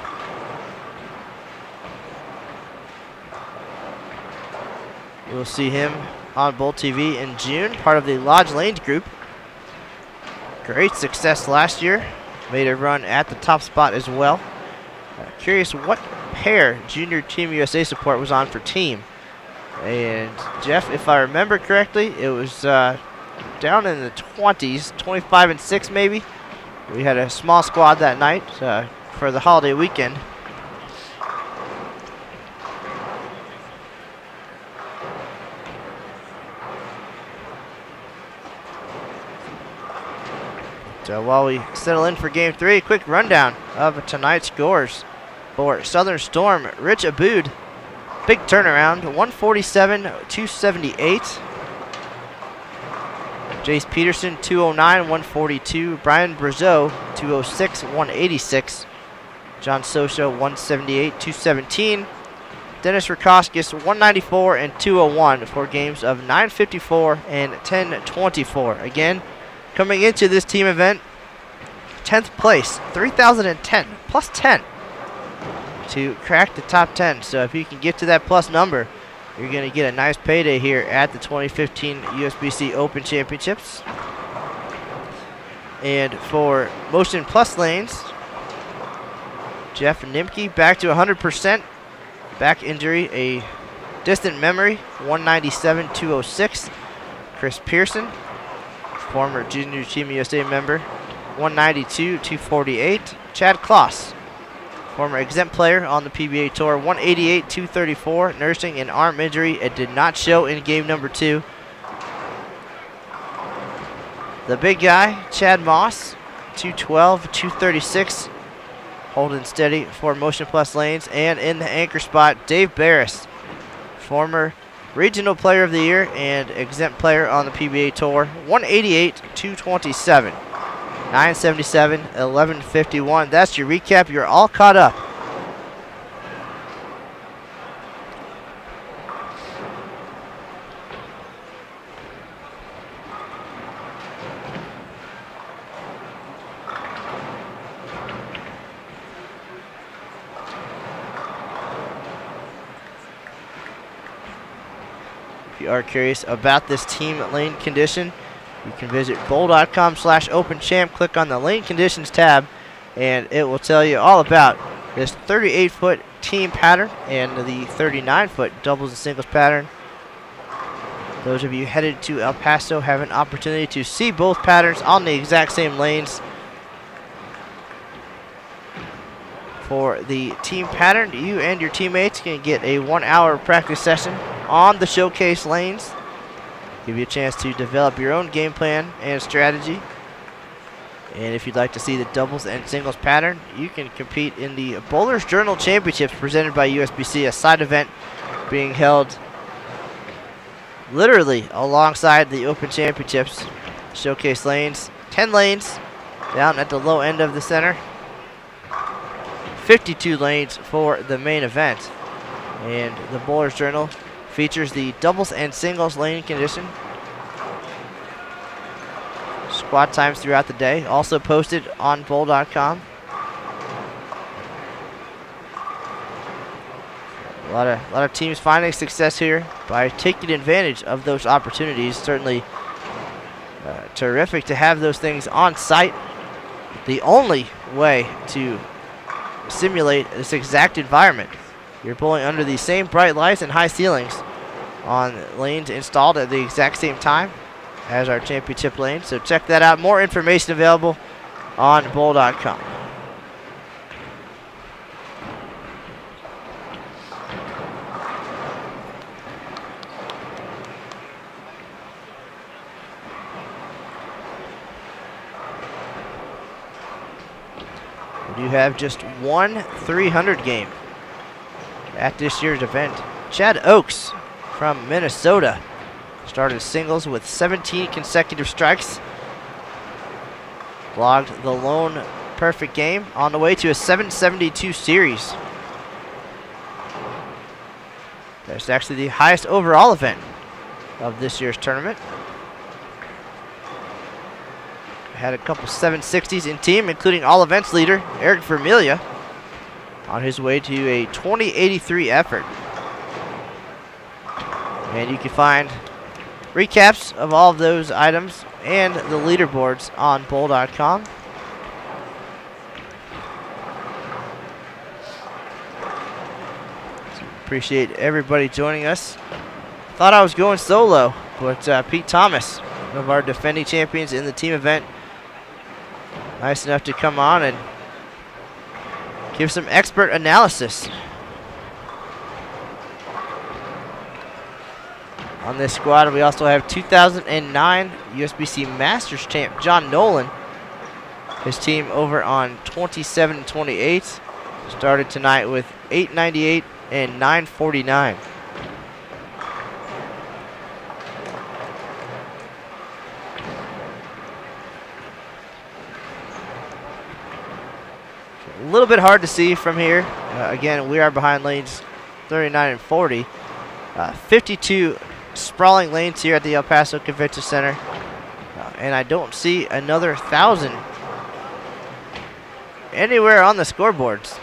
We'll see him on Bowl TV in June, part of the Lodge Lanes group. Great success last year. Made a run at the top spot as well. Uh, curious what pair Junior Team USA support was on for team. And Jeff, if I remember correctly, it was uh, down in the 20s, 25 and 6 maybe. We had a small squad that night uh, for the holiday weekend. So while we settle in for game three, quick rundown of tonight's scores. For Southern Storm, Rich Abboud, big turnaround, 147-278. Jace Peterson, 209, 142. Brian Brazeau, 206, 186. John Socha, 178, 217. Dennis Rakauskas, 194 and 201 for games of 954 and 1024. Again, coming into this team event, 10th place, 3010 plus 10 to crack the top 10. So if you can get to that plus number, you're going to get a nice payday here at the 2015 USBC Open Championships. And for Motion Plus lanes, Jeff Nimke back to 100%. Back injury, a distant memory, 197 206. Chris Pierson, former Junior Team USA member, 192 248. Chad Kloss, former exempt player on the PBA Tour, 188 234. Nursing an arm injury. It did not show in game number two. The big guy, Chad Maas, 212 236 holding steady for Motion Plus lanes. And in the anchor spot, Dave Beres, former regional player of the year and exempt player on the PBA Tour. 188, 227, 977, 1151. That's your recap. You're all caught up. If you are curious about this team lane condition, you can visit bowl.com slash open champ, click on the lane conditions tab, and it will tell you all about this 38 foot team pattern and the 39 foot doubles and singles pattern. Those of you headed to El Paso have an opportunity to see both patterns on the exact same lanes. For the team pattern, you and your teammates can get a one hour practice session on the showcase lanes. Give you a chance to develop your own game plan and strategy. And if you'd like to see the doubles and singles pattern, you can compete in the Bowlers Journal Championships presented by USBC, a side event being held literally alongside the Open Championships. Showcase lanes, 10 lanes down at the low end of the center. 52 lanes for the main event. And the Bowlers Journal features the doubles and singles lane condition. Squat times throughout the day, also posted on bowl.com. A lot of a lot of teams finding success here by taking advantage of those opportunities. Certainly uh, terrific to have those things on site. The only way to simulate this exact environment you're pulling under the same bright lights and high ceilings on lanes installed at the exact same time as our championship lane. So check that out. More information available on bowl.com. We do have just one 300 game at this year's event. Chad Oakes from Minnesota started singles with 17 consecutive strikes. Logged the lone perfect game on the way to a 772 series. That's actually the highest overall event of this year's tournament. Had a couple 760s in team, including all events leader Eric Vermilia on his way to a 2083 effort. And you can find recaps of all of those items and the leaderboards on bowl.com. appreciate everybody joining us. Thought I was going solo, but uh, Pete Thomas, one of our defending champions in the team event, nice enough to come on and give some expert analysis on this squad. We also have 2009 USBC Masters champ John Nolan His team over on 27 and 28 started tonight with 898 and 949. Little bit hard to see from here. Uh, again, we are behind lanes 39 and 40. Uh, 52 sprawling lanes here at the El Paso Convention Center. Uh, and I don't see another thousand anywhere on the scoreboards.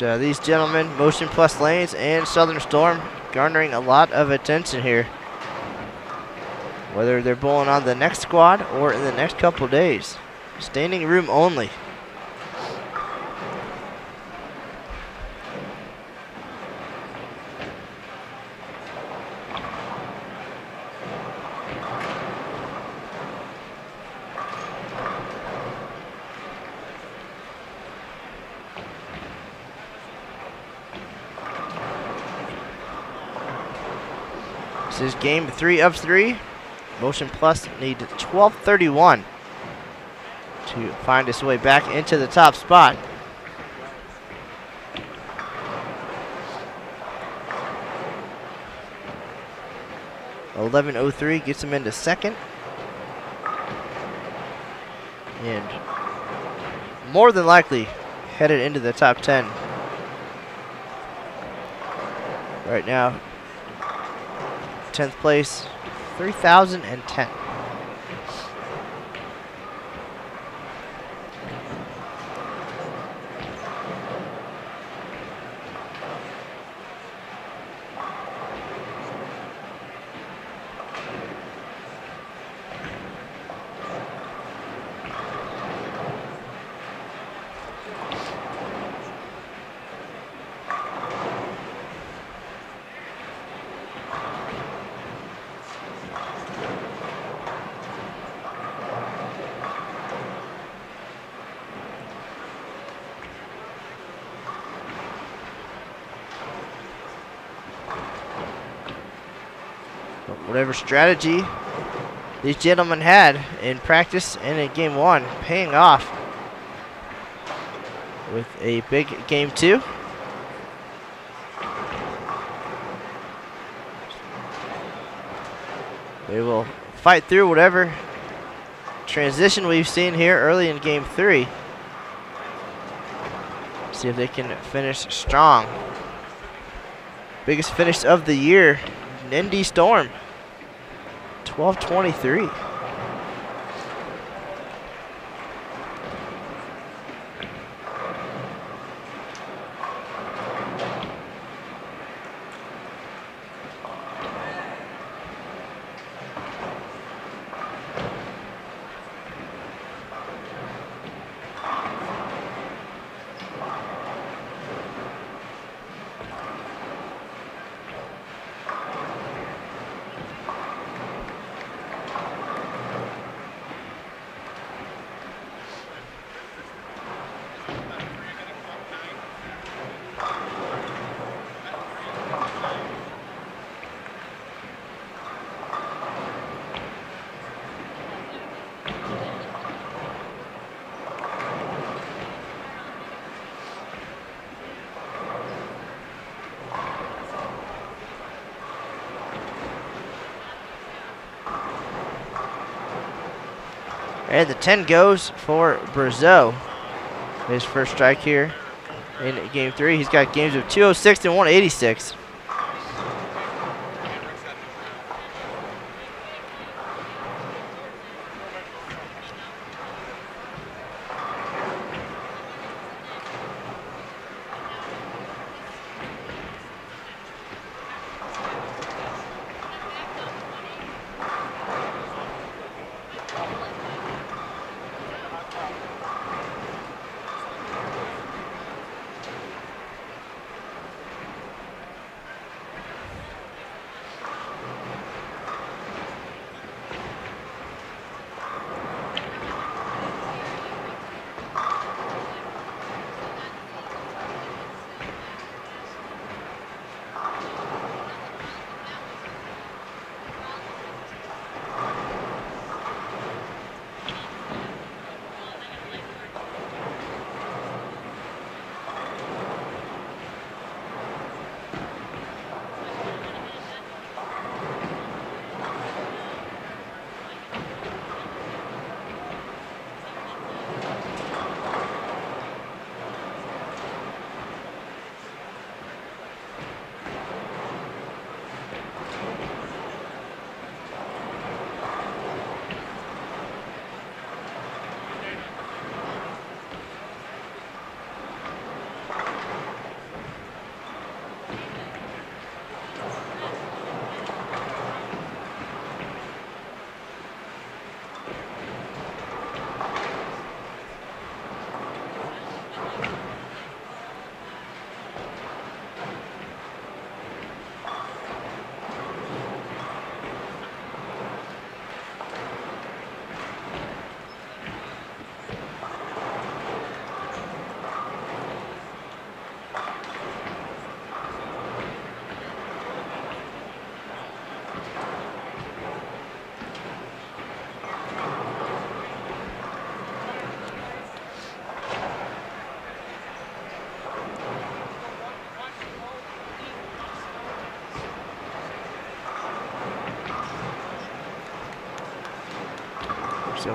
Uh, these gentlemen, Motion Plus Lanes and Southern Storm, garnering a lot of attention here. Whether they're bowling on the next squad or in the next couple days. Standing room only. This is game three of three. Motion Plus need 1231 to find its way back into the top spot. Eleven oh three gets him into second. And more than likely headed into the top ten. Right now, 10th place, 3010. Whatever strategy these gentlemen had in practice and in game one paying off with a big game two. They will fight through whatever transition we've seen here early in game three. See if they can finish strong. Biggest finish of the year, Indy Storm. 1223. And the 10 goes for Brazeau. His first strike here in game three. He's got games of 206 and 186.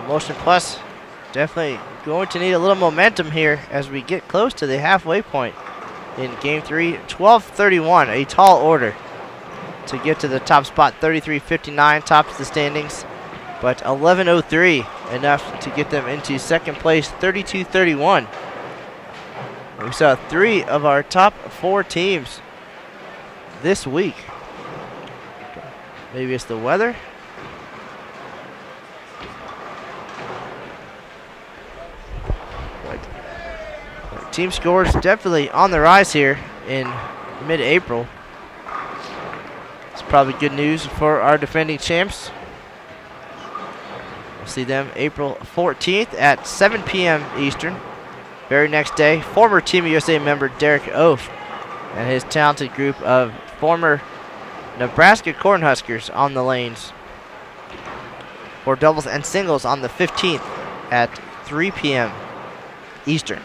Motion Plus definitely going to need a little momentum here as we get close to the halfway point in game three. 12-31, a tall order to get to the top spot. 33-59 tops the standings, but 11-03 enough to get them into second place. 32-31. We saw three of our top four teams this week. Maybe it's the weather. Team scores definitely on the rise here in mid-April. It's probably good news for our defending champs. We'll see them April 14th at 7 p.m. Eastern. Very next day, former Team USA member Derek Eoff and his talented group of former Nebraska Cornhuskers on the lanes for doubles and singles on the 15th at 3 p.m. Eastern.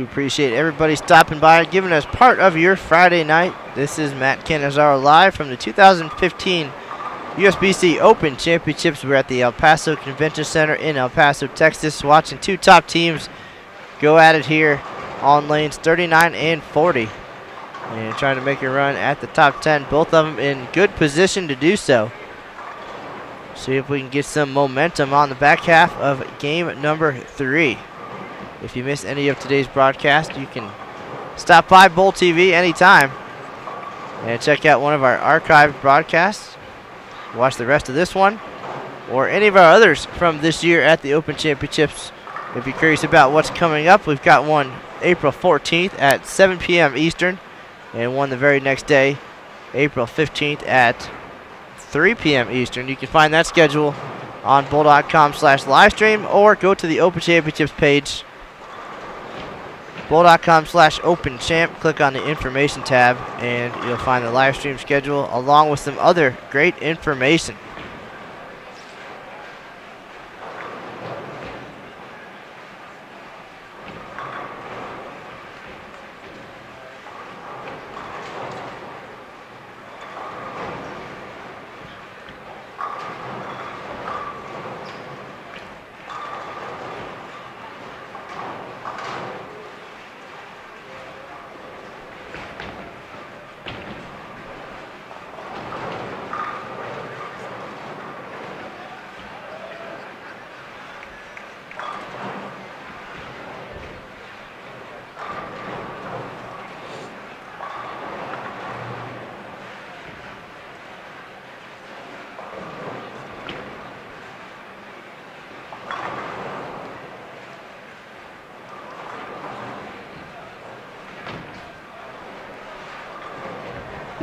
Do appreciate everybody stopping by and giving us part of your Friday night. This is Matt Cannizzaro live from the 2015 USBC Open Championships. We're at the El Paso Convention Center in El Paso, Texas, watching two top teams go at it here on lanes 39 and 40. And trying to make a run at the top 10. Both of them in good position to do so. See if we can get some momentum on the back half of game number three. If you missed any of today's broadcast, you can stop by Bowl TV anytime and check out one of our archived broadcasts. Watch the rest of this one or any of our others from this year at the Open Championships. If you're curious about what's coming up, we've got one April 14th at 7 p.m. Eastern and one the very next day, April 15th at 3 p.m. Eastern. You can find that schedule on bowl.com slash livestream or go to the Open Championships page bowl.com slash open champ. Click on the information tab and you'll find the live stream schedule along with some other great information.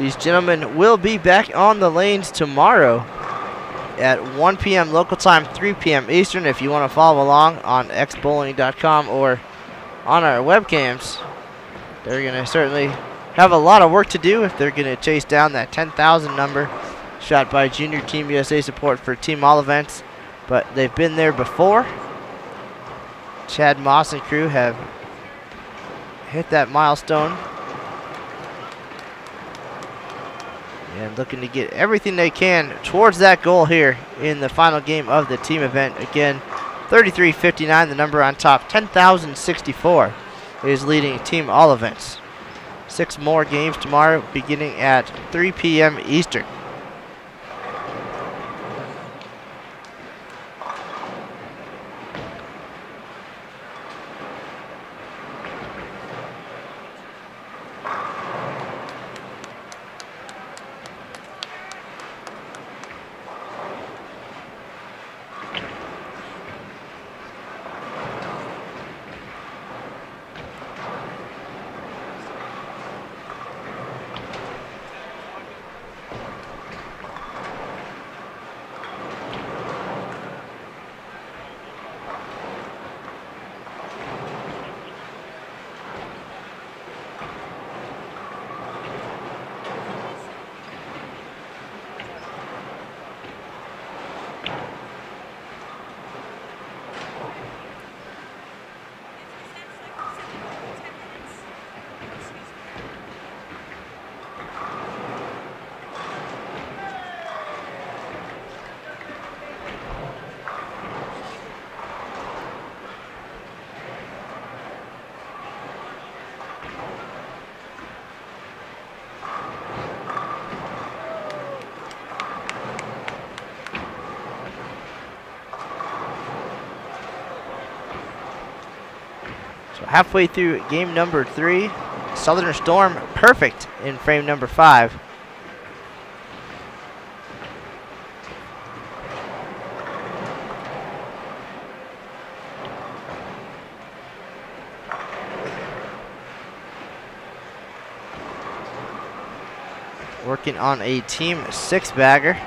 These gentlemen will be back on the lanes tomorrow at 1 p.m. local time, 3 p.m. Eastern. If you want to follow along on xbowling.com or on our webcams, they're going to certainly have a lot of work to do if they're going to chase down that 10,000 number shot by Junior Team USA support for Team All Events. But they've been there before. Chad Maas and crew have hit that milestone looking to get everything they can towards that goal here in the final game of the team event. Again, 33-59, the number on top. 10,064 is leading team all events. Six more games tomorrow beginning at 3 p.m. Eastern. Halfway through game number three. Southern Storm perfect in frame number five. Working on a team six bagger.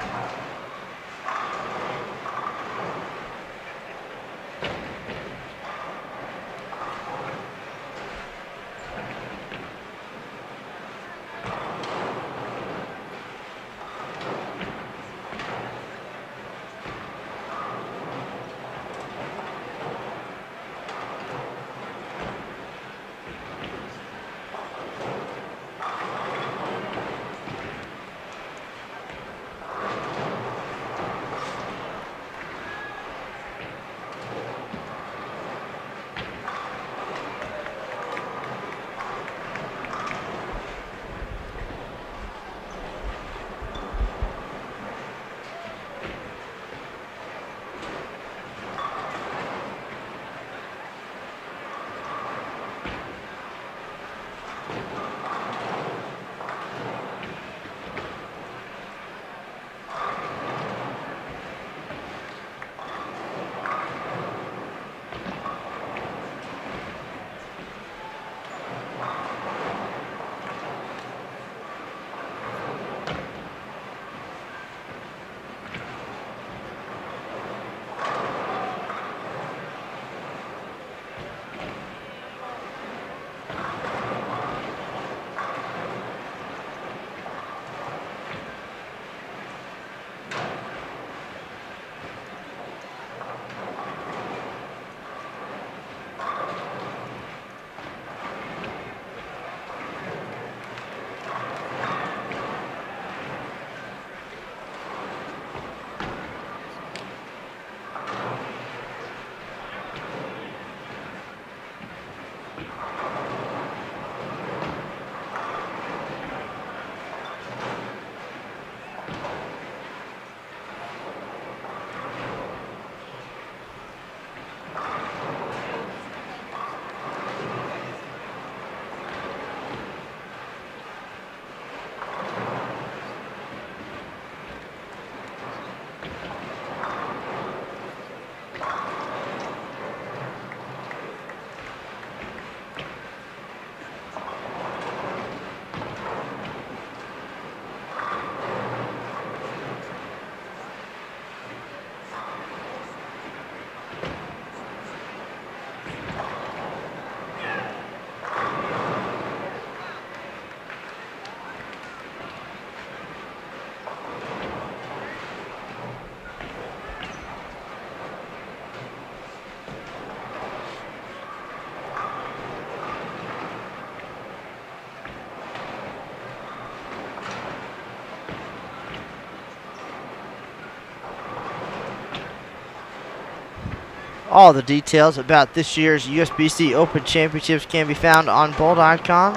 All the details about this year's USBC Open Championships can be found on bowl.com.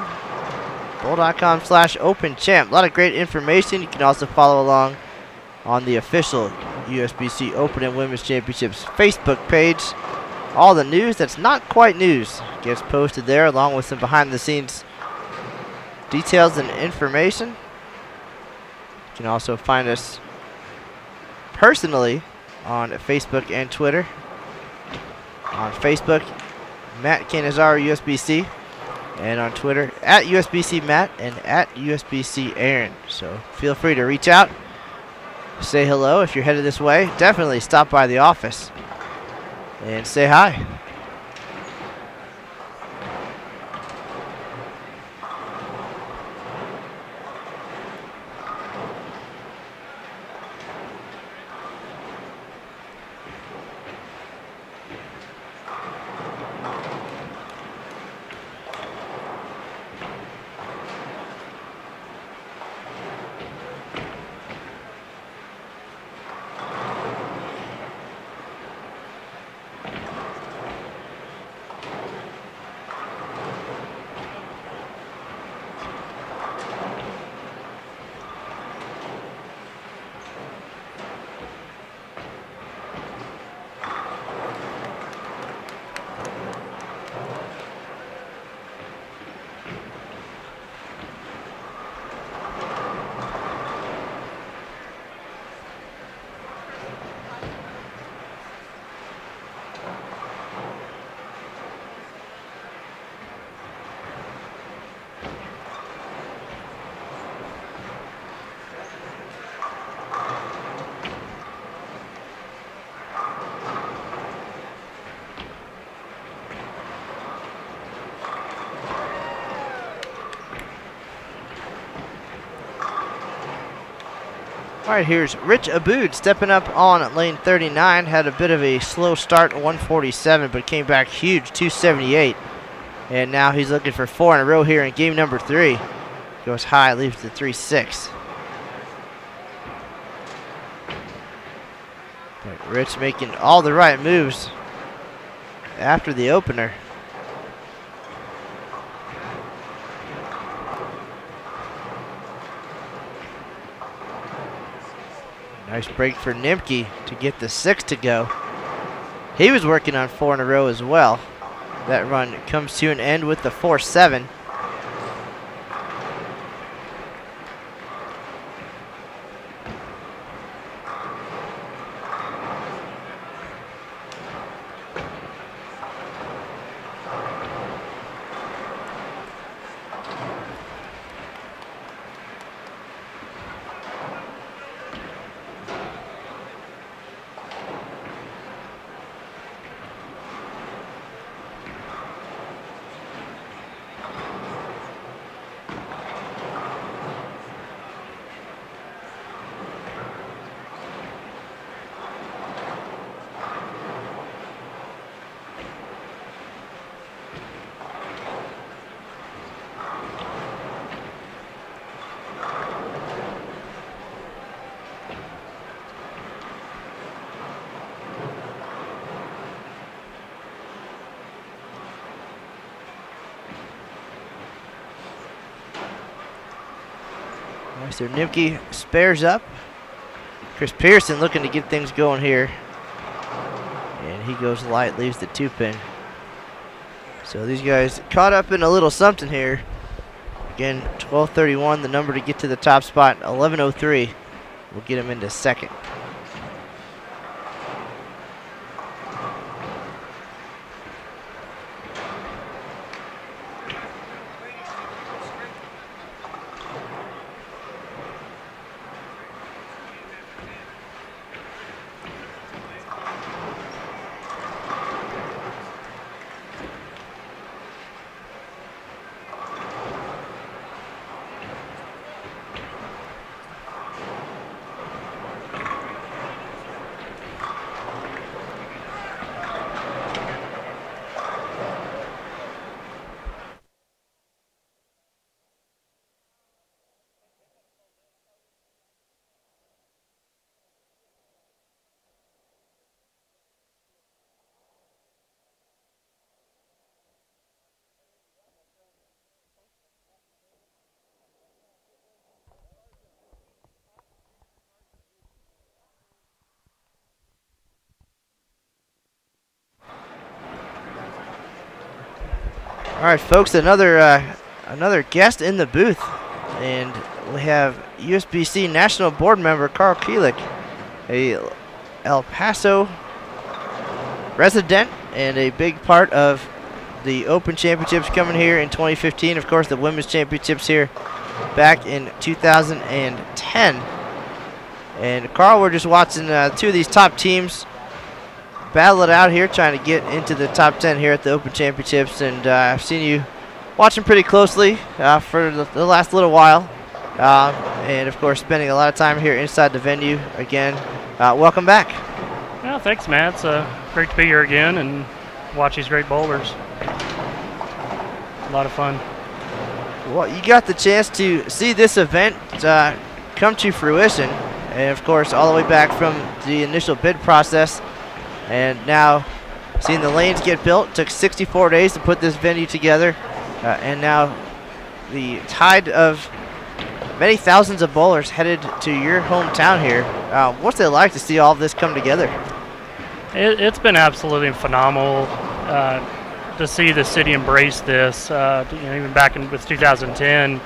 Bowl.com slash open champ. A lot of great information. You can also follow along on the official USBC Open and Women's Championships Facebook page. All the news that's not quite news gets posted there along with some behind the scenes details and information. You can also find us personally on Facebook and Twitter on Facebook, Matt Cannizzaro USBC, and on Twitter at USBC Matt and at USBC Aaron. So feel free to reach out, say hello if you're headed this way. Definitely stop by the office and say hi. Right, here's Rich Abboud stepping up on lane 39. Had a bit of a slow start, 147, but came back huge, 278. And now he's looking for four in a row here in game number three. Goes high, leaves the 3-6. Rich making all the right moves after the opener. Nice break for Nimke to get the six to go. He was working on four in a row as well. That run comes to an end with the 4-7. Mr. Nimke spares up. Chris Pierson looking to get things going here. And he goes light, leaves the two pin. So these guys caught up in a little something here. Again, 1231, the number to get to the top spot. 1103 will get him into second. All right, folks, another uh, another guest in the booth, and we have USBC National Board Member Carl Kielick, a El Paso resident and a big part of the Open Championships coming here in 2015. Of course, the Women's Championships here back in 2010. And Carl, we're just watching uh, two of these top teams battle it out here, trying to get into the top 10 here at the Open Championships. And uh, I've seen you watching pretty closely uh, for the, the, last little while. Uh, and of course, spending a lot of time here inside the venue again. Uh, welcome back.
Well, thanks, Matt. It's uh, great to be here again and watch these great bowlers. A lot of fun.
Well, you got the chance to see this event uh, come to fruition. And of course, all the way back from the initial bid process and now seeing the lanes get built. Took 64 days to put this venue together. Uh, and now the tide of many thousands of bowlers headed to your hometown here. Uh, what's it like to see all this come together?
It, has been absolutely phenomenal uh, to see the city embrace this. Uh, you know, even back in with 2010,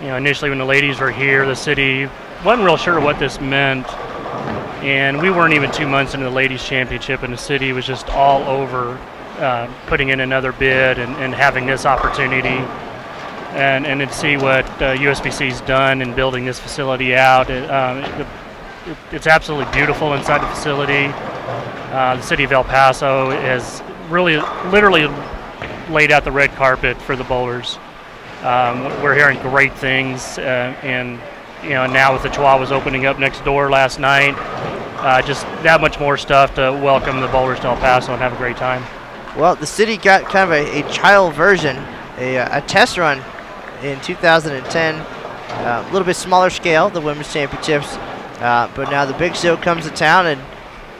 you know, initially when the ladies were here, the city wasn't real sure what this meant and we weren't even two months into the ladies championship and the city was just all over uh, putting in another bid and, and, having this opportunity and, and to see what uh, USBC's done in building this facility out. It, um, it, it's absolutely beautiful inside the facility. Uh, the city of El Paso has really, literally laid out the red carpet for the bowlers. Um, we're hearing great things, uh, and you know, now with the Chihuahuas opening up next door last night, uh, just that much more stuff to welcome the bowlers to El Paso and have a great time.
Well, the city got kind of a, a child version, a, a, test run in 2010, uh, a little bit smaller scale, the women's championships, uh, but now the big show comes to town, and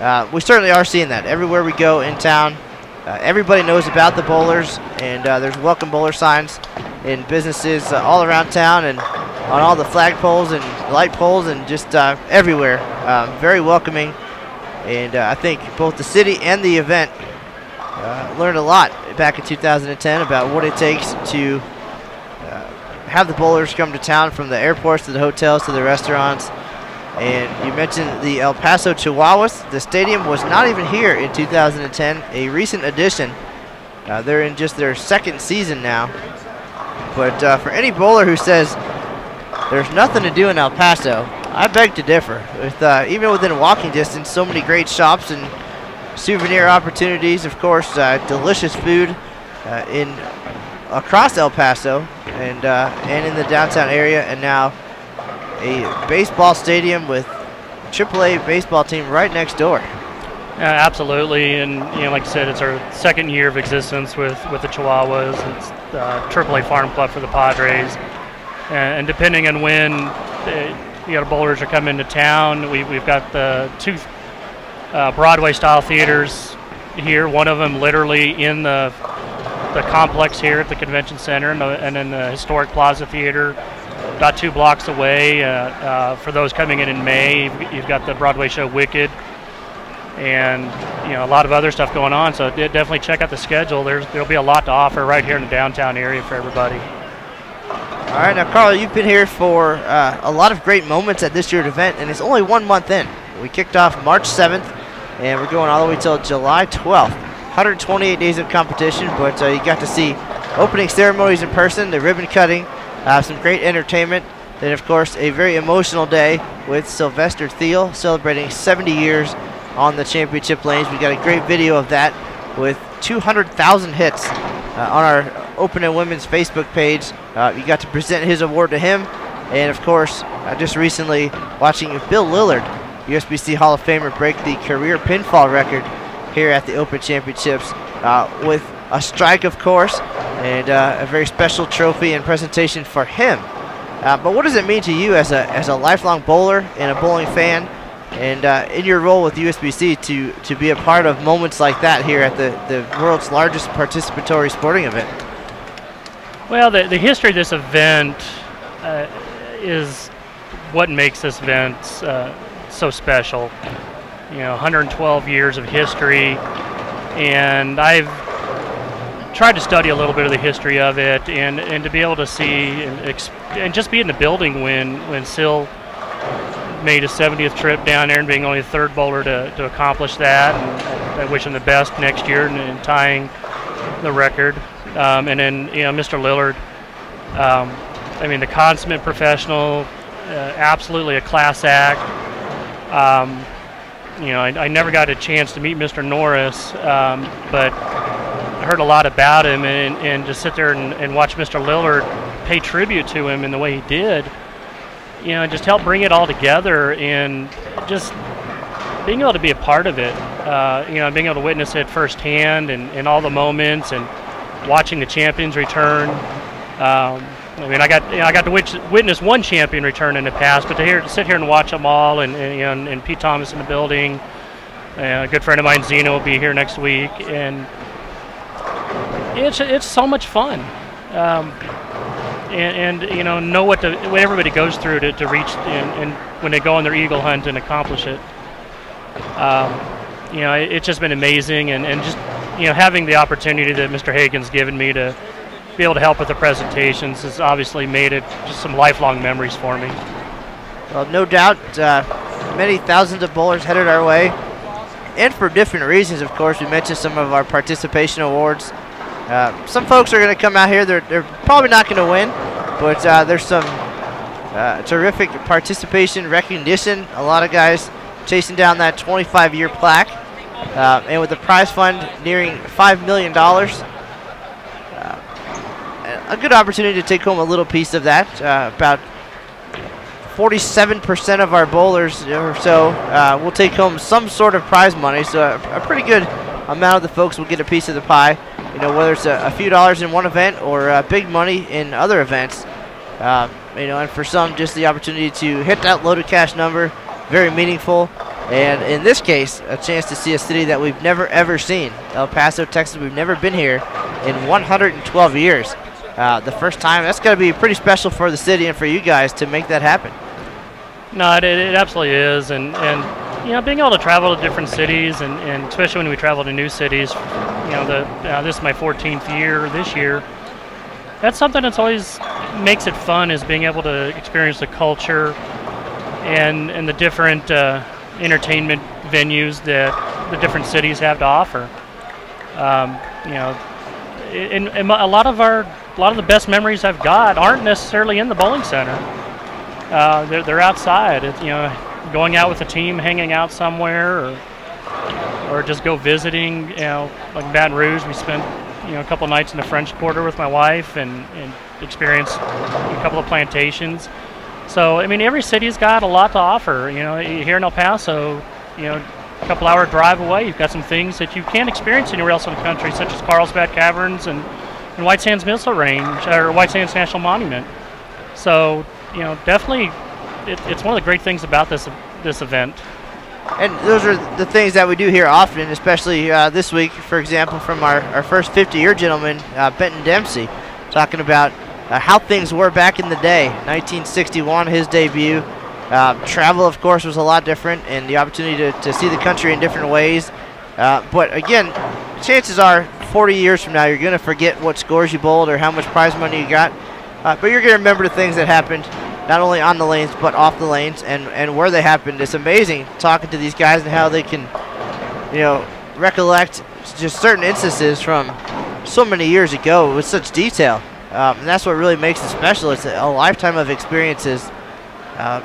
uh, we certainly are seeing that everywhere we go in town. Uh, everybody knows about the bowlers, and uh, there's welcome bowler signs in businesses all around town, and on all the flagpoles and light poles and just uh, everywhere. Uh, very welcoming. And uh, I think both the city and the event uh, learned a lot back in 2010 about what it takes to uh, have the bowlers come to town from the airports to the hotels to the restaurants. And you mentioned the El Paso Chihuahuas. The stadium was not even here in 2010, a recent addition. Uh, they're in just their second season now. But for any bowler who says, there's nothing to do in El Paso. I beg to differ. With uh, even within walking distance, so many great shops and souvenir opportunities. Of course, uh, delicious food uh, in across El Paso and uh, and in the downtown area, and now a baseball stadium with AAA baseball team right next door.
Yeah, absolutely, and you know, like I said, it's our second year of existence with with the Chihuahuas. It's uh, AAA Farm Club for the Padres and depending on when the, you know bowlers are coming to town, we, we've got the two uh, Broadway-style theaters here. One of them literally in the the complex here at the convention center, and, the, and then the historic Plaza Theater, about two blocks away. Uh, uh, for those coming in in May, you've, got the Broadway show Wicked, and you know a lot of other stuff going on. So definitely check out the schedule. There's there'll be a lot to offer right here in the downtown area for everybody.
All right, now Carl, you've been here for uh, a lot of great moments at this year's event, and it's only one month in. We kicked off March 7th, and we're going all the way till July 12th. 128 days of competition, but uh, you got to see opening ceremonies in person, the ribbon cutting, uh, some great entertainment, then of course a very emotional day with Sylvester Thiel celebrating 70 years on the championship lanes. We got a great video of that with 200,000 hits uh, on our Open and Women's Facebook page. Uh, you got to present his award to him, and of course, uh, just recently watching Bill Lillard, USBC Hall of Famer, break the career pinfall record here at the Open Championships uh, with a strike, of course, and uh, a very special trophy and presentation for him. Uh, but what does it mean to you as a as a lifelong bowler and a bowling fan, and uh, in your role with USBC to to be a part of moments like that here at the the world's largest participatory sporting event?
Well, the, the history of this event uh, is what makes this event uh, so special. You know, 112 years of history, and I've tried to study a little bit of the history of it, and, and to be able to see and, and just be in the building when when Sil made his 70th trip down there and being only the third bowler to, to accomplish that. And I wish him the best next year and, in tying the record. Um, and then you know Mr. Lillard, um, I mean the consummate professional, uh, absolutely a class act. Um, you know, I, I, never got a chance to meet Mr. Norris, um, but heard a lot about him, and, and to sit there and, and, watch Mr. Lillard pay tribute to him in the way he did, you know, just help bring it all together and just being able to be a part of it, uh, you know, being able to witness it firsthand and, and all the moments and watching the champions return. Um, I mean, I got you know, I got to witness one champion return in the past, but to hear to sit here and watch them all, and and, you know, and Pete Thomas in the building, uh, a good friend of mine, Zeno, will be here next week, and it's it's so much fun. Um, and, and, you know know what, what everybody goes through to, to reach and, and when they go on their eagle hunt and accomplish it. Um, you know, it, it's just been amazing, and, and just you know, having the opportunity that Mr. Hagan's given me to be able to help with the presentations has obviously made it just some lifelong memories for me.
Well, no doubt, uh, many thousands of bowlers headed our way, and for different reasons, of course. We mentioned some of our participation awards. Uh, some folks are going to come out here. They're, they're probably not going to win, but uh, there's some uh, terrific participation recognition. A lot of guys chasing down that 25-year plaque. Uh, and with the prize fund nearing $5 million, uh, a good opportunity to take home a little piece of that. About 47% of our bowlers or so will take home some sort of prize money, so a, a, pretty good amount of the folks will get a piece of the pie. You know, whether it's a, a few dollars in one event or uh, big money in other events. Uh, you know, and for some, just the opportunity to hit that loaded cash number, very meaningful. And in this case, a chance to see a city that we've never ever seen. El Paso, Texas, we've never been here in 112 years. Uh, the first time, that's going to be pretty special for the city and for you guys to make that happen.
No, it, it absolutely is. And, and, you know, being able to travel to different cities, and, and especially when we travel to new cities, you know, the, uh, this is my 14th year this year. That's something that's always makes it fun is being able to experience the culture and, and the different uh, entertainment venues that the different cities have to offer. Um, you know, and, a lot of our, a lot of the best memories I've got aren't necessarily in the bowling center. Uh, they're, they're outside. It, you know, going out with a team, hanging out somewhere, or or just go visiting. You know, like Baton Rouge, we spent you know a couple nights in the French Quarter with my wife and and experienced a couple of plantations. So I mean, every city's got a lot to offer. You know, here in El Paso, you know, a couple hour drive away, you've got some things that you can't experience anywhere else in the country, such as Carlsbad Caverns and, and White Sands Missile Range or White Sands National Monument. So you know, definitely, it, it's one of the great things about this this event.
And those are the things that we do here often, especially uh, this week, for example, from our, our first 50 year gentleman, uh, Benton Dempsey, talking about uh, how things were back in the day. 1961, his debut. Uh, travel, of course, was a lot different, and the opportunity to, to see the country in different ways. Uh, but again, chances are 40 years from now, you're going to forget what scores you bowled or how much prize money you got. Uh, but you're going to remember the things that happened, not only on the lanes, but off the lanes and, and where they happened. It's amazing talking to these guys and how they can, you know, recollect just certain instances from so many years ago with such detail. Um, and that's what really makes it special. It's a, a lifetime of experiences. Uh,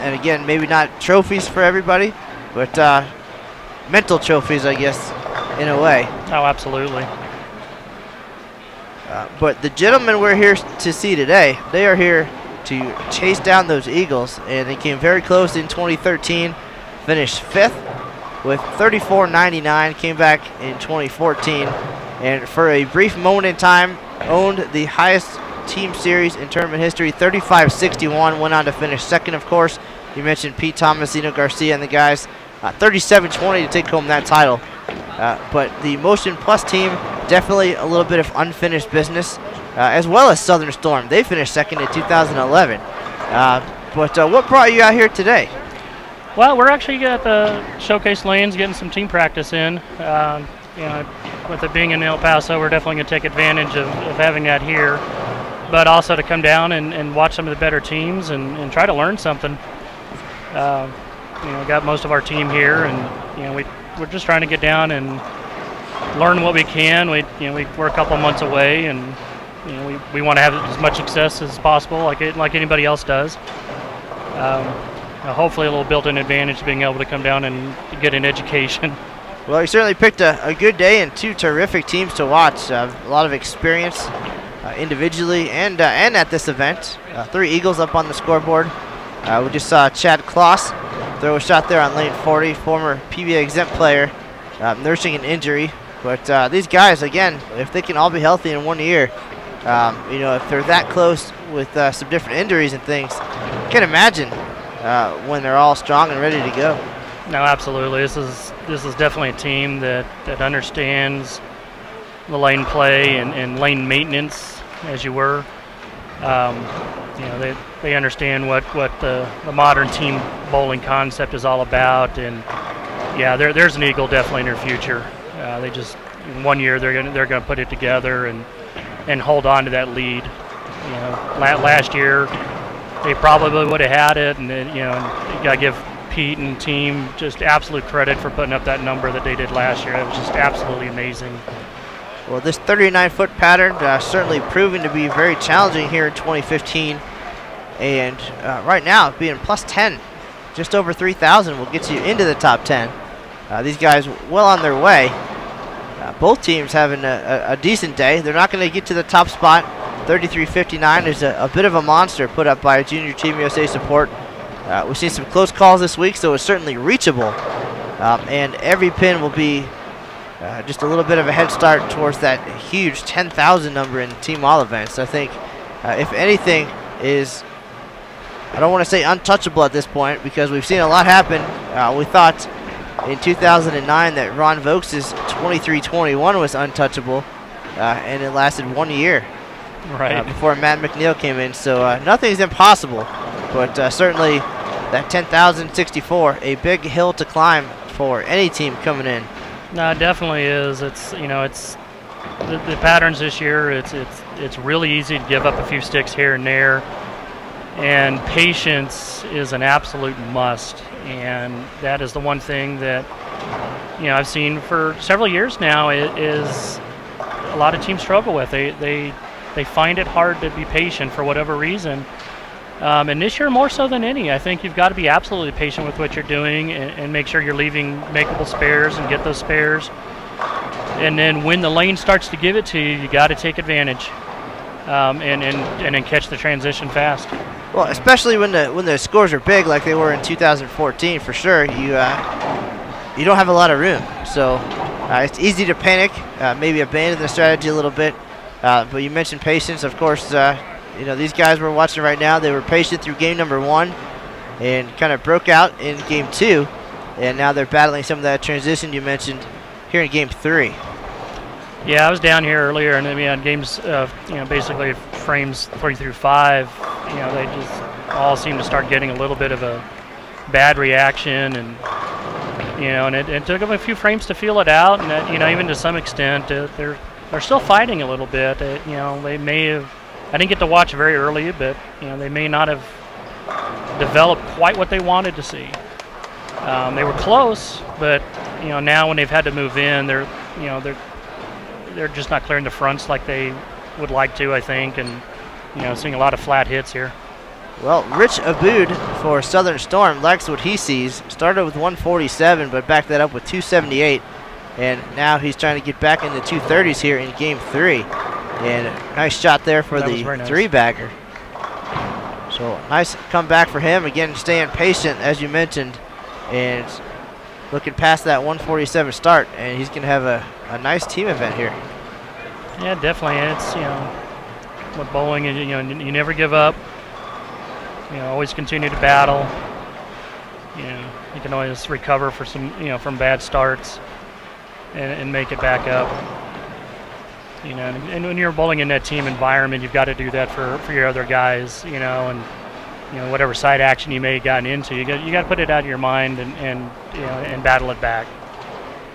and again, maybe not trophies for everybody, but uh, mental trophies, I guess, in a way.
Oh, absolutely.
Uh, but the gentlemen we're here to see today, they are here to chase down those Eagles, and they came very close in 2013, finished fifth with 34.99, came back in 2014, and for a brief moment in time, owned the highest team series in tournament history, 35-61, went on to finish second, of course. You mentioned Pete Thomas, Zeno Garcia, and the guys, 37-20 to take home that title. Uh, but the Motion Plus team, definitely a little bit of unfinished business, uh, as well as Southern Storm. They finished second in 2011. Uh, but uh, what brought you out here today?
Well, we're actually at the Showcase Lanes getting some team practice in. Um, you know, with it being in El Paso, we're definitely going to take advantage of, of, having that here, but also to come down and, and watch some of the better teams and, and try to learn something. Uh, you know, got most of our team here, and you know, we we're just trying to get down and learn what we can. We you know we, we're a couple months away, and we, want to have as much success as possible, like it, like anybody else does. Um, hopefully, a little built-in advantage being able to come down and get an education. <laughs>
Well, you certainly picked a, a good day and two terrific teams to watch. Uh, a lot of experience uh, individually and uh, and at this event. Uh, three Eagles up on the scoreboard. Uh, we just saw Chad Kloss throw a shot there on lane 40, former PBA exempt player, uh, nursing an injury. But these guys, again, if they can all be healthy in one year, um, you know, if they're that close with some different injuries and things, you can imagine when they're all strong and ready to go.
No, absolutely. This is this is definitely a team that, that understands the lane play and, and lane maintenance, as you were. Um, you know, they, they understand what, what the, the modern team bowling concept is all about, and yeah, there, there's an eagle definitely in their future. Uh, they just in one year they're gonna they're gonna put it together and and hold on to that lead. You know, last year they probably would have had it, and then, you know, you got to give Pete and team just absolute credit for putting up that number that they did last year. It was just absolutely amazing.
Well, this 39-foot pattern uh, certainly proving to be very challenging here in 2015. And uh, right now, being plus 10, just over 3,000 will get you into the top 10. Uh, these guys well on their way. Both teams having a, a, a decent day. They're not going to get to the top spot. 33.59 is a, a bit of a monster put up by Junior Team USA support. Uh, we've seen some close calls this week, so it's certainly reachable. Um, and every pin will be uh, just a little bit of a head start towards that huge 10,000 number in Team All events. I think, uh, if anything, is I don't want to say untouchable at this point because we've seen a lot happen. Uh, we thought in 2009 that Ron Vokes' 23-21 was untouchable, uh, and it lasted one year.
Right. Uh,
before Matt McNiel came in, so uh, nothing's impossible, but certainly that 10,064, a big hill to climb for any team coming in.
No, it definitely is. It's you know it's the, the, patterns this year. It's it's it's really easy to give up a few sticks here and there, and patience is an absolute must. And that is the one thing that you know I've seen for several years now. is a lot of teams struggle with. They they they find it hard to be patient for whatever reason um, and this year, more so than any, I think you've got to be absolutely patient with what you're doing and, and make sure you're leaving makeable spares and get those spares. And then when the lane starts to give it to you, you got to take advantage um, and, and, and then catch the transition fast.
Well, especially when the when the scores are big like they were in 2014, for sure, you uh, you don't have a lot of room. So uh, it's easy to panic, uh, maybe abandon the strategy a little bit. Uh, but you mentioned patience, of course uh, you know, these guys we're watching right now, they were patient through game number one and kind of broke out in game two. And now they're battling some of that transition you mentioned here in game three.
Yeah, I was down here earlier, and we had games, uh, you know, basically frames three through five. You know, they just all seem to start getting a little bit of a bad reaction, and you know, and it, it took them a few frames to feel it out, and you know, even to some extent, uh, they're they're still fighting a little bit. Uh, you know, they may have. I didn't get to watch very early, but you know, they may not have developed quite what they wanted to see. Um, they were close, but you know, now when they've had to move in, they're you know they're they're just not clearing the fronts like they would like to, I think, and you know, seeing a lot of flat hits here.
Well, Rich Abboud for Southern Storm likes what he sees. Started with 147, but backed that up with 278. And now he's trying to get back in the 230s here in game three. And nice shot there for
That
the
nice.
three bagger. So nice comeback for him. Again, staying patient, as you mentioned, and looking past that 147 start. And he's going to have a, a nice team event here.
Yeah, definitely. And It's you know, with bowling, you know, you never give up. You know, always continue to battle. You know, you can always recover for some, you know, from bad starts, and, and make it back up. You know, and, and when you're bowling in that team environment, you've got to do that for, for your other guys. You know, and you know whatever side action you may have gotten into, you got you got to put it out of your mind and, and you know and battle it back.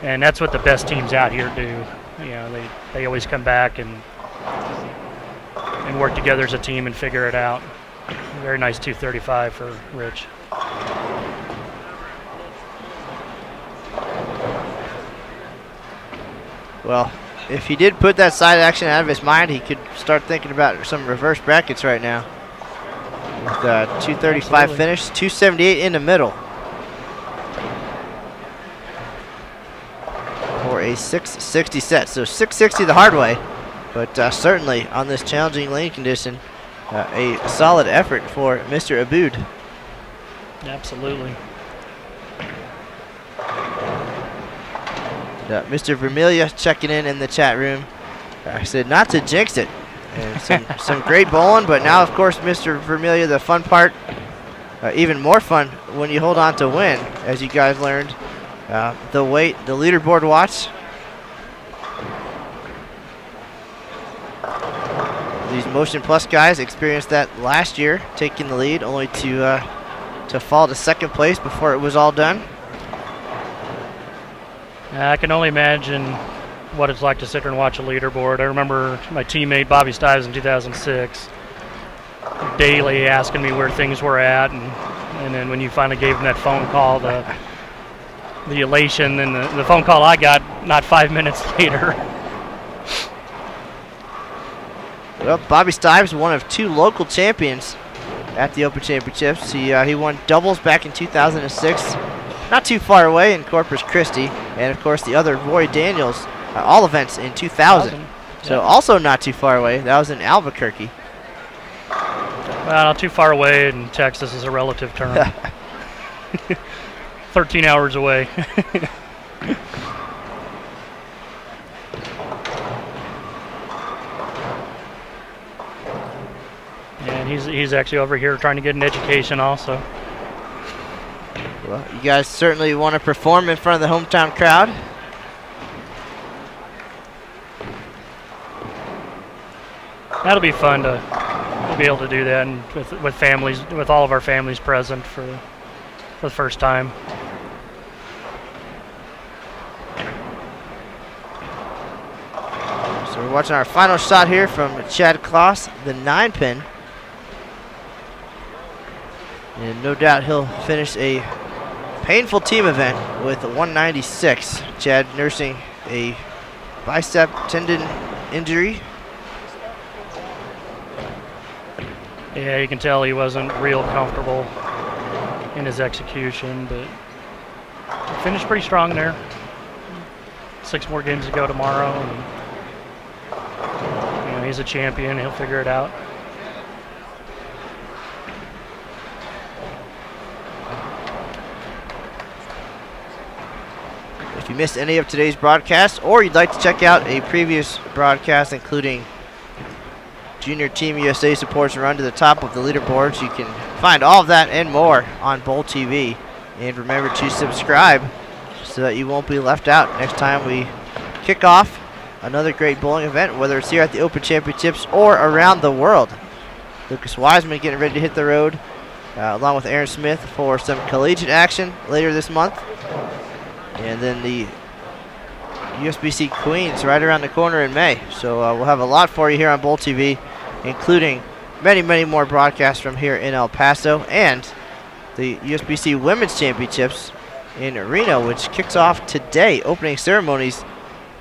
And that's what the best teams out here do. You know, they, they always come back and and work together as a team and figure it out. Very nice 235 for Rich.
Well, if he did put that side action out of his mind, he could start thinking about some reverse brackets right now. With uh, 235
Absolutely.
finish, 278 in the middle. For a 660 set. So 660 the hard way, but uh, certainly on this challenging lane condition, uh, a solid effort for Mr. Abboud.
Absolutely.
Uh, Mr. Vermilia checking in in the chat room. I said not to jinx it. And some, some great bowling, but now, of course, Mr. Vermilia, the fun part, uh, even more fun when you hold on to win, as you guys learned. Uh, the weight, the leaderboard watch. These Motion Plus guys experienced that last year, taking the lead, only to uh, to fall to second place before it was all done.
I can only imagine what it's like to sit there and watch a leaderboard. I remember my teammate Bobby Stives in 2006 daily asking me where things were at, and, and then when you finally gave him that phone call, the the elation and the, the phone call I got not five <laughs> minutes later.
Well, Bobby Stives, one of two local champions at the Open Championships. He uh, he won doubles back in 2006, not too far away in Corpus Christi, and of course the other Roy Daniels, uh, all events in 2000. So
Yeah.
also not too far away. That was in Albuquerque.
Well, not too far away in Texas is a relative term. <laughs> 13 hours away. <laughs> and he's he's actually over here trying to get an education also.
Well, you guys certainly want to perform in front of the hometown crowd.
That'll be fun to, be able to do that and with with families with all of our families present for for the first time.
So we're watching our final shot here from Chad Kloss, the nine pin. And no doubt he'll finish a painful team event with a 196. Chad nursing a bicep tendon injury.
Yeah, you can tell he wasn't real comfortable in his execution, but finished pretty strong there. Six more games to go tomorrow, and you know he's a champion. He'll figure it out.
If you missed any of today's broadcast, or you'd like to check out a previous broadcast, including Junior Team USA supports run to the top of the leaderboards, you can find all of that and more on Bowl TV. And remember to subscribe so that you won't be left out next time we kick off another great bowling event, whether it's here at the Open Championships or around the world. Lucas Wiseman getting ready to hit the road, uh, along with Aaron Smith for some collegiate action later this month. And then the USBC Queens right around the corner in May. So uh, we'll have a lot for you here on Bowl TV, including many, many more broadcasts from here in El Paso and the USBC Women's Championships in Reno, which kicks off today. Opening ceremonies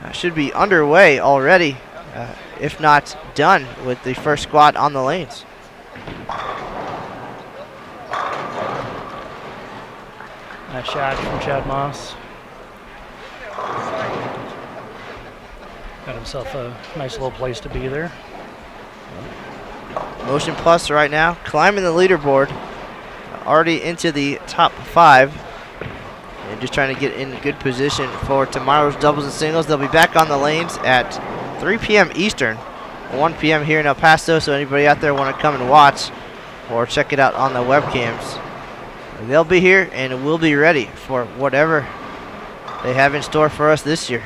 uh, should be underway already, uh, if not done, with the first squad on the lanes.
Nice shot from Chad Maas. Got himself a nice little place to be there.
Motion Plus right now, climbing the leaderboard, already into the top five. And just trying to get in good position for tomorrow's doubles and singles. They'll be back on the lanes at 3 p.m. Eastern, 1 p.m. here in El Paso. So anybody out there want to come and watch or check it out on the webcams, they'll be here and we'll be ready for whatever they have in store for us this year.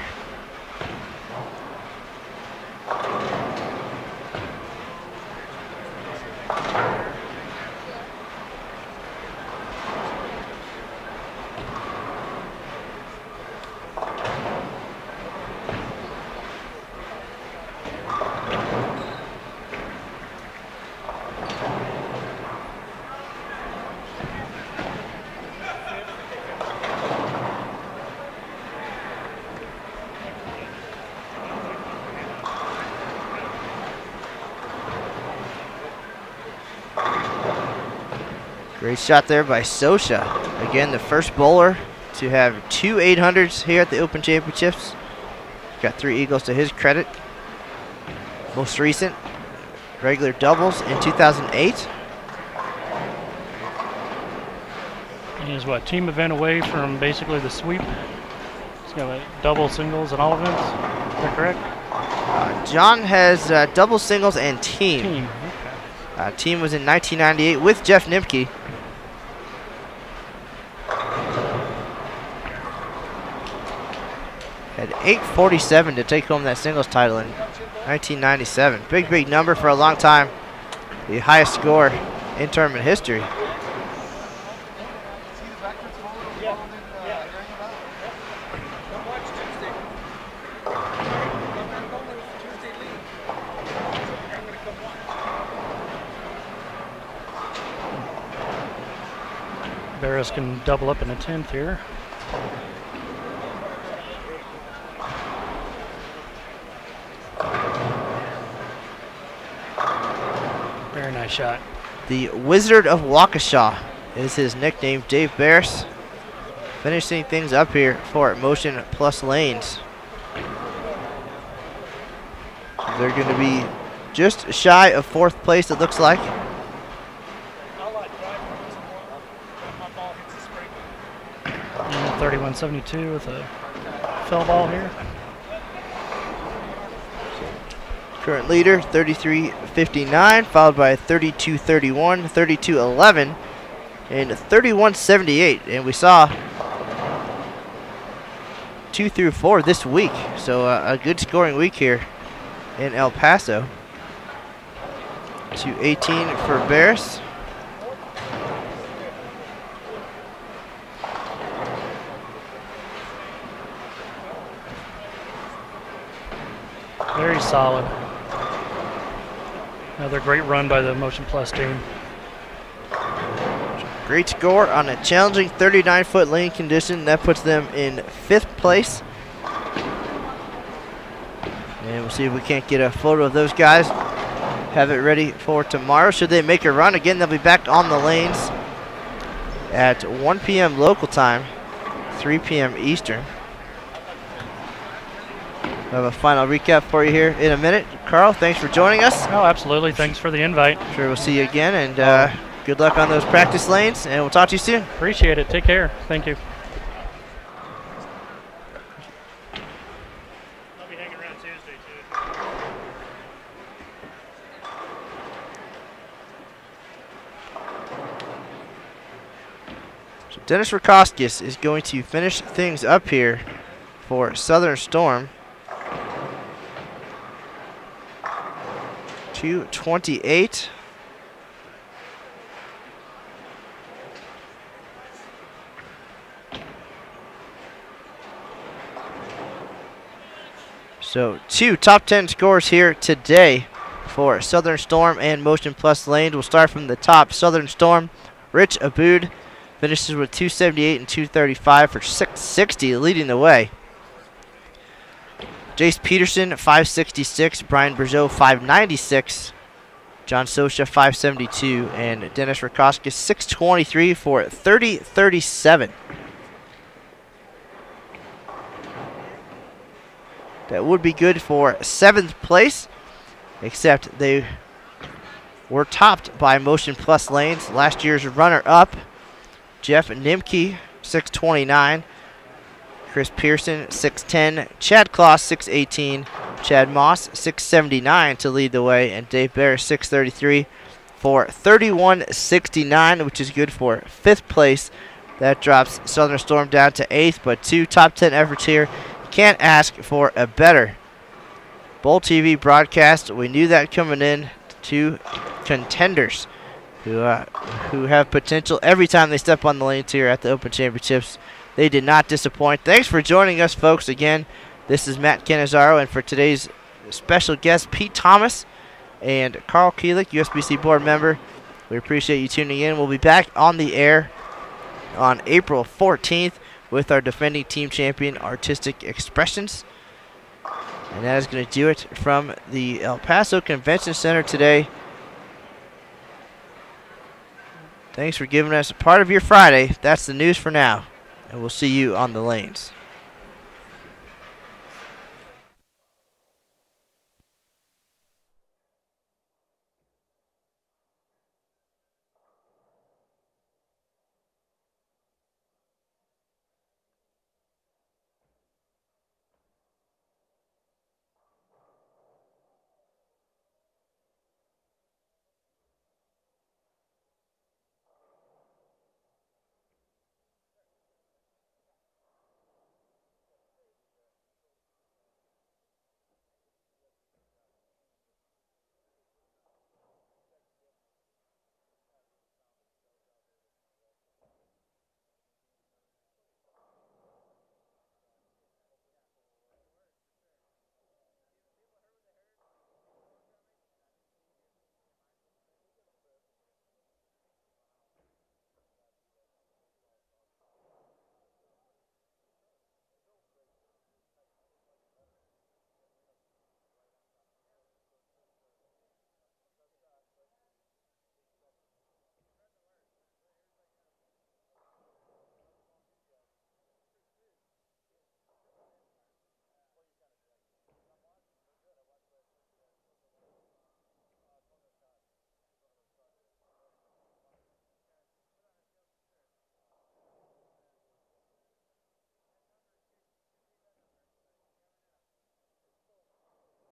Shot there by Socha. Again, the first bowler to have two 800s here at the Open Championships. Got three Eagles to his credit. Most recent regular doubles in 2008.
He is what team event away from basically the sweep. He's got like double singles and all events. Is that correct?
Uh, John has uh, double singles and team.
Team. Okay.
Uh, team was in 1998 with Jeff Nimke. 847 to take home that singles title in 1997. Big, big number for a long time. The highest score in tournament history.
Beres can double up in the 10th here. Very nice shot.
The Wizard of Waukesha is his nickname. Dave Beres finishing things up here for Motion Plus Lanes. They're going to be just shy of fourth place, it looks like.
Mm, and 31-72 with a fell ball here.
Current leader 33.59, followed by 32.31, 32.11, and 31.78. And we saw two through four this week, so uh, a good scoring week here in El Paso. To 18 for Beres.
Very solid. Another great run by the Motion Plus team.
Great score on a challenging 39 foot lane condition. That puts them in fifth place. And we'll see if we can't get a photo of those guys. Have it ready for tomorrow. Should they make a run again, they'll be back on the lanes at 1 p.m. local time, 3 p.m. Eastern. We'll have a final recap for you here in a minute. Carl, thanks for joining us.
Oh, absolutely. Thanks for the invite.
Sure, we'll see you again, and uh, good luck on those practice lanes, and we'll talk to you soon.
Appreciate it. Take care. Thank you. I'll be hanging around Tuesday
Dennis Rakauskas is going to finish things up here for Southern Storm. 228. So two top 10 scores here today for Southern Storm and Motion Plus Lanes. We'll start from the top. Southern Storm, Rich Abboud finishes with 278 and 235 for 660, leading the way. Jace Peterson, 566. Brian Brazeau, 596. John Socha, 572. And Dennis Rakauskas, 623 for 3037. That would be good for seventh place, except they were topped by Motion Plus Lanes. Last year's runner-up, Jeff Nimke, 629. Chris Pierson, 6'10. Chad Kloss, 6'18. Chad Maas, 6'79 to lead the way. And Dave Beres, 6'33 for 31.69, which is good for fifth place. That drops Southern Storm down to eighth, but two top 10 efforts here. Can't ask for a better Bowl TV broadcast. We knew that coming in. Two contenders who uh, who have potential every time they step on the lanes here at the Open Championships. They did not disappoint. Thanks for joining us, folks. Again, this is Matt Cannizzaro, and for today's special guest, Pete Thomas and Carl Keelik, USBC board member. We appreciate you tuning in. We'll be back on the air on April 14th with our defending team champion, Artistic Expressions. And that is going to do it from the El Paso Convention Center today. Thanks for giving us a part of your Friday. That's the news for now and we'll see you on the lanes.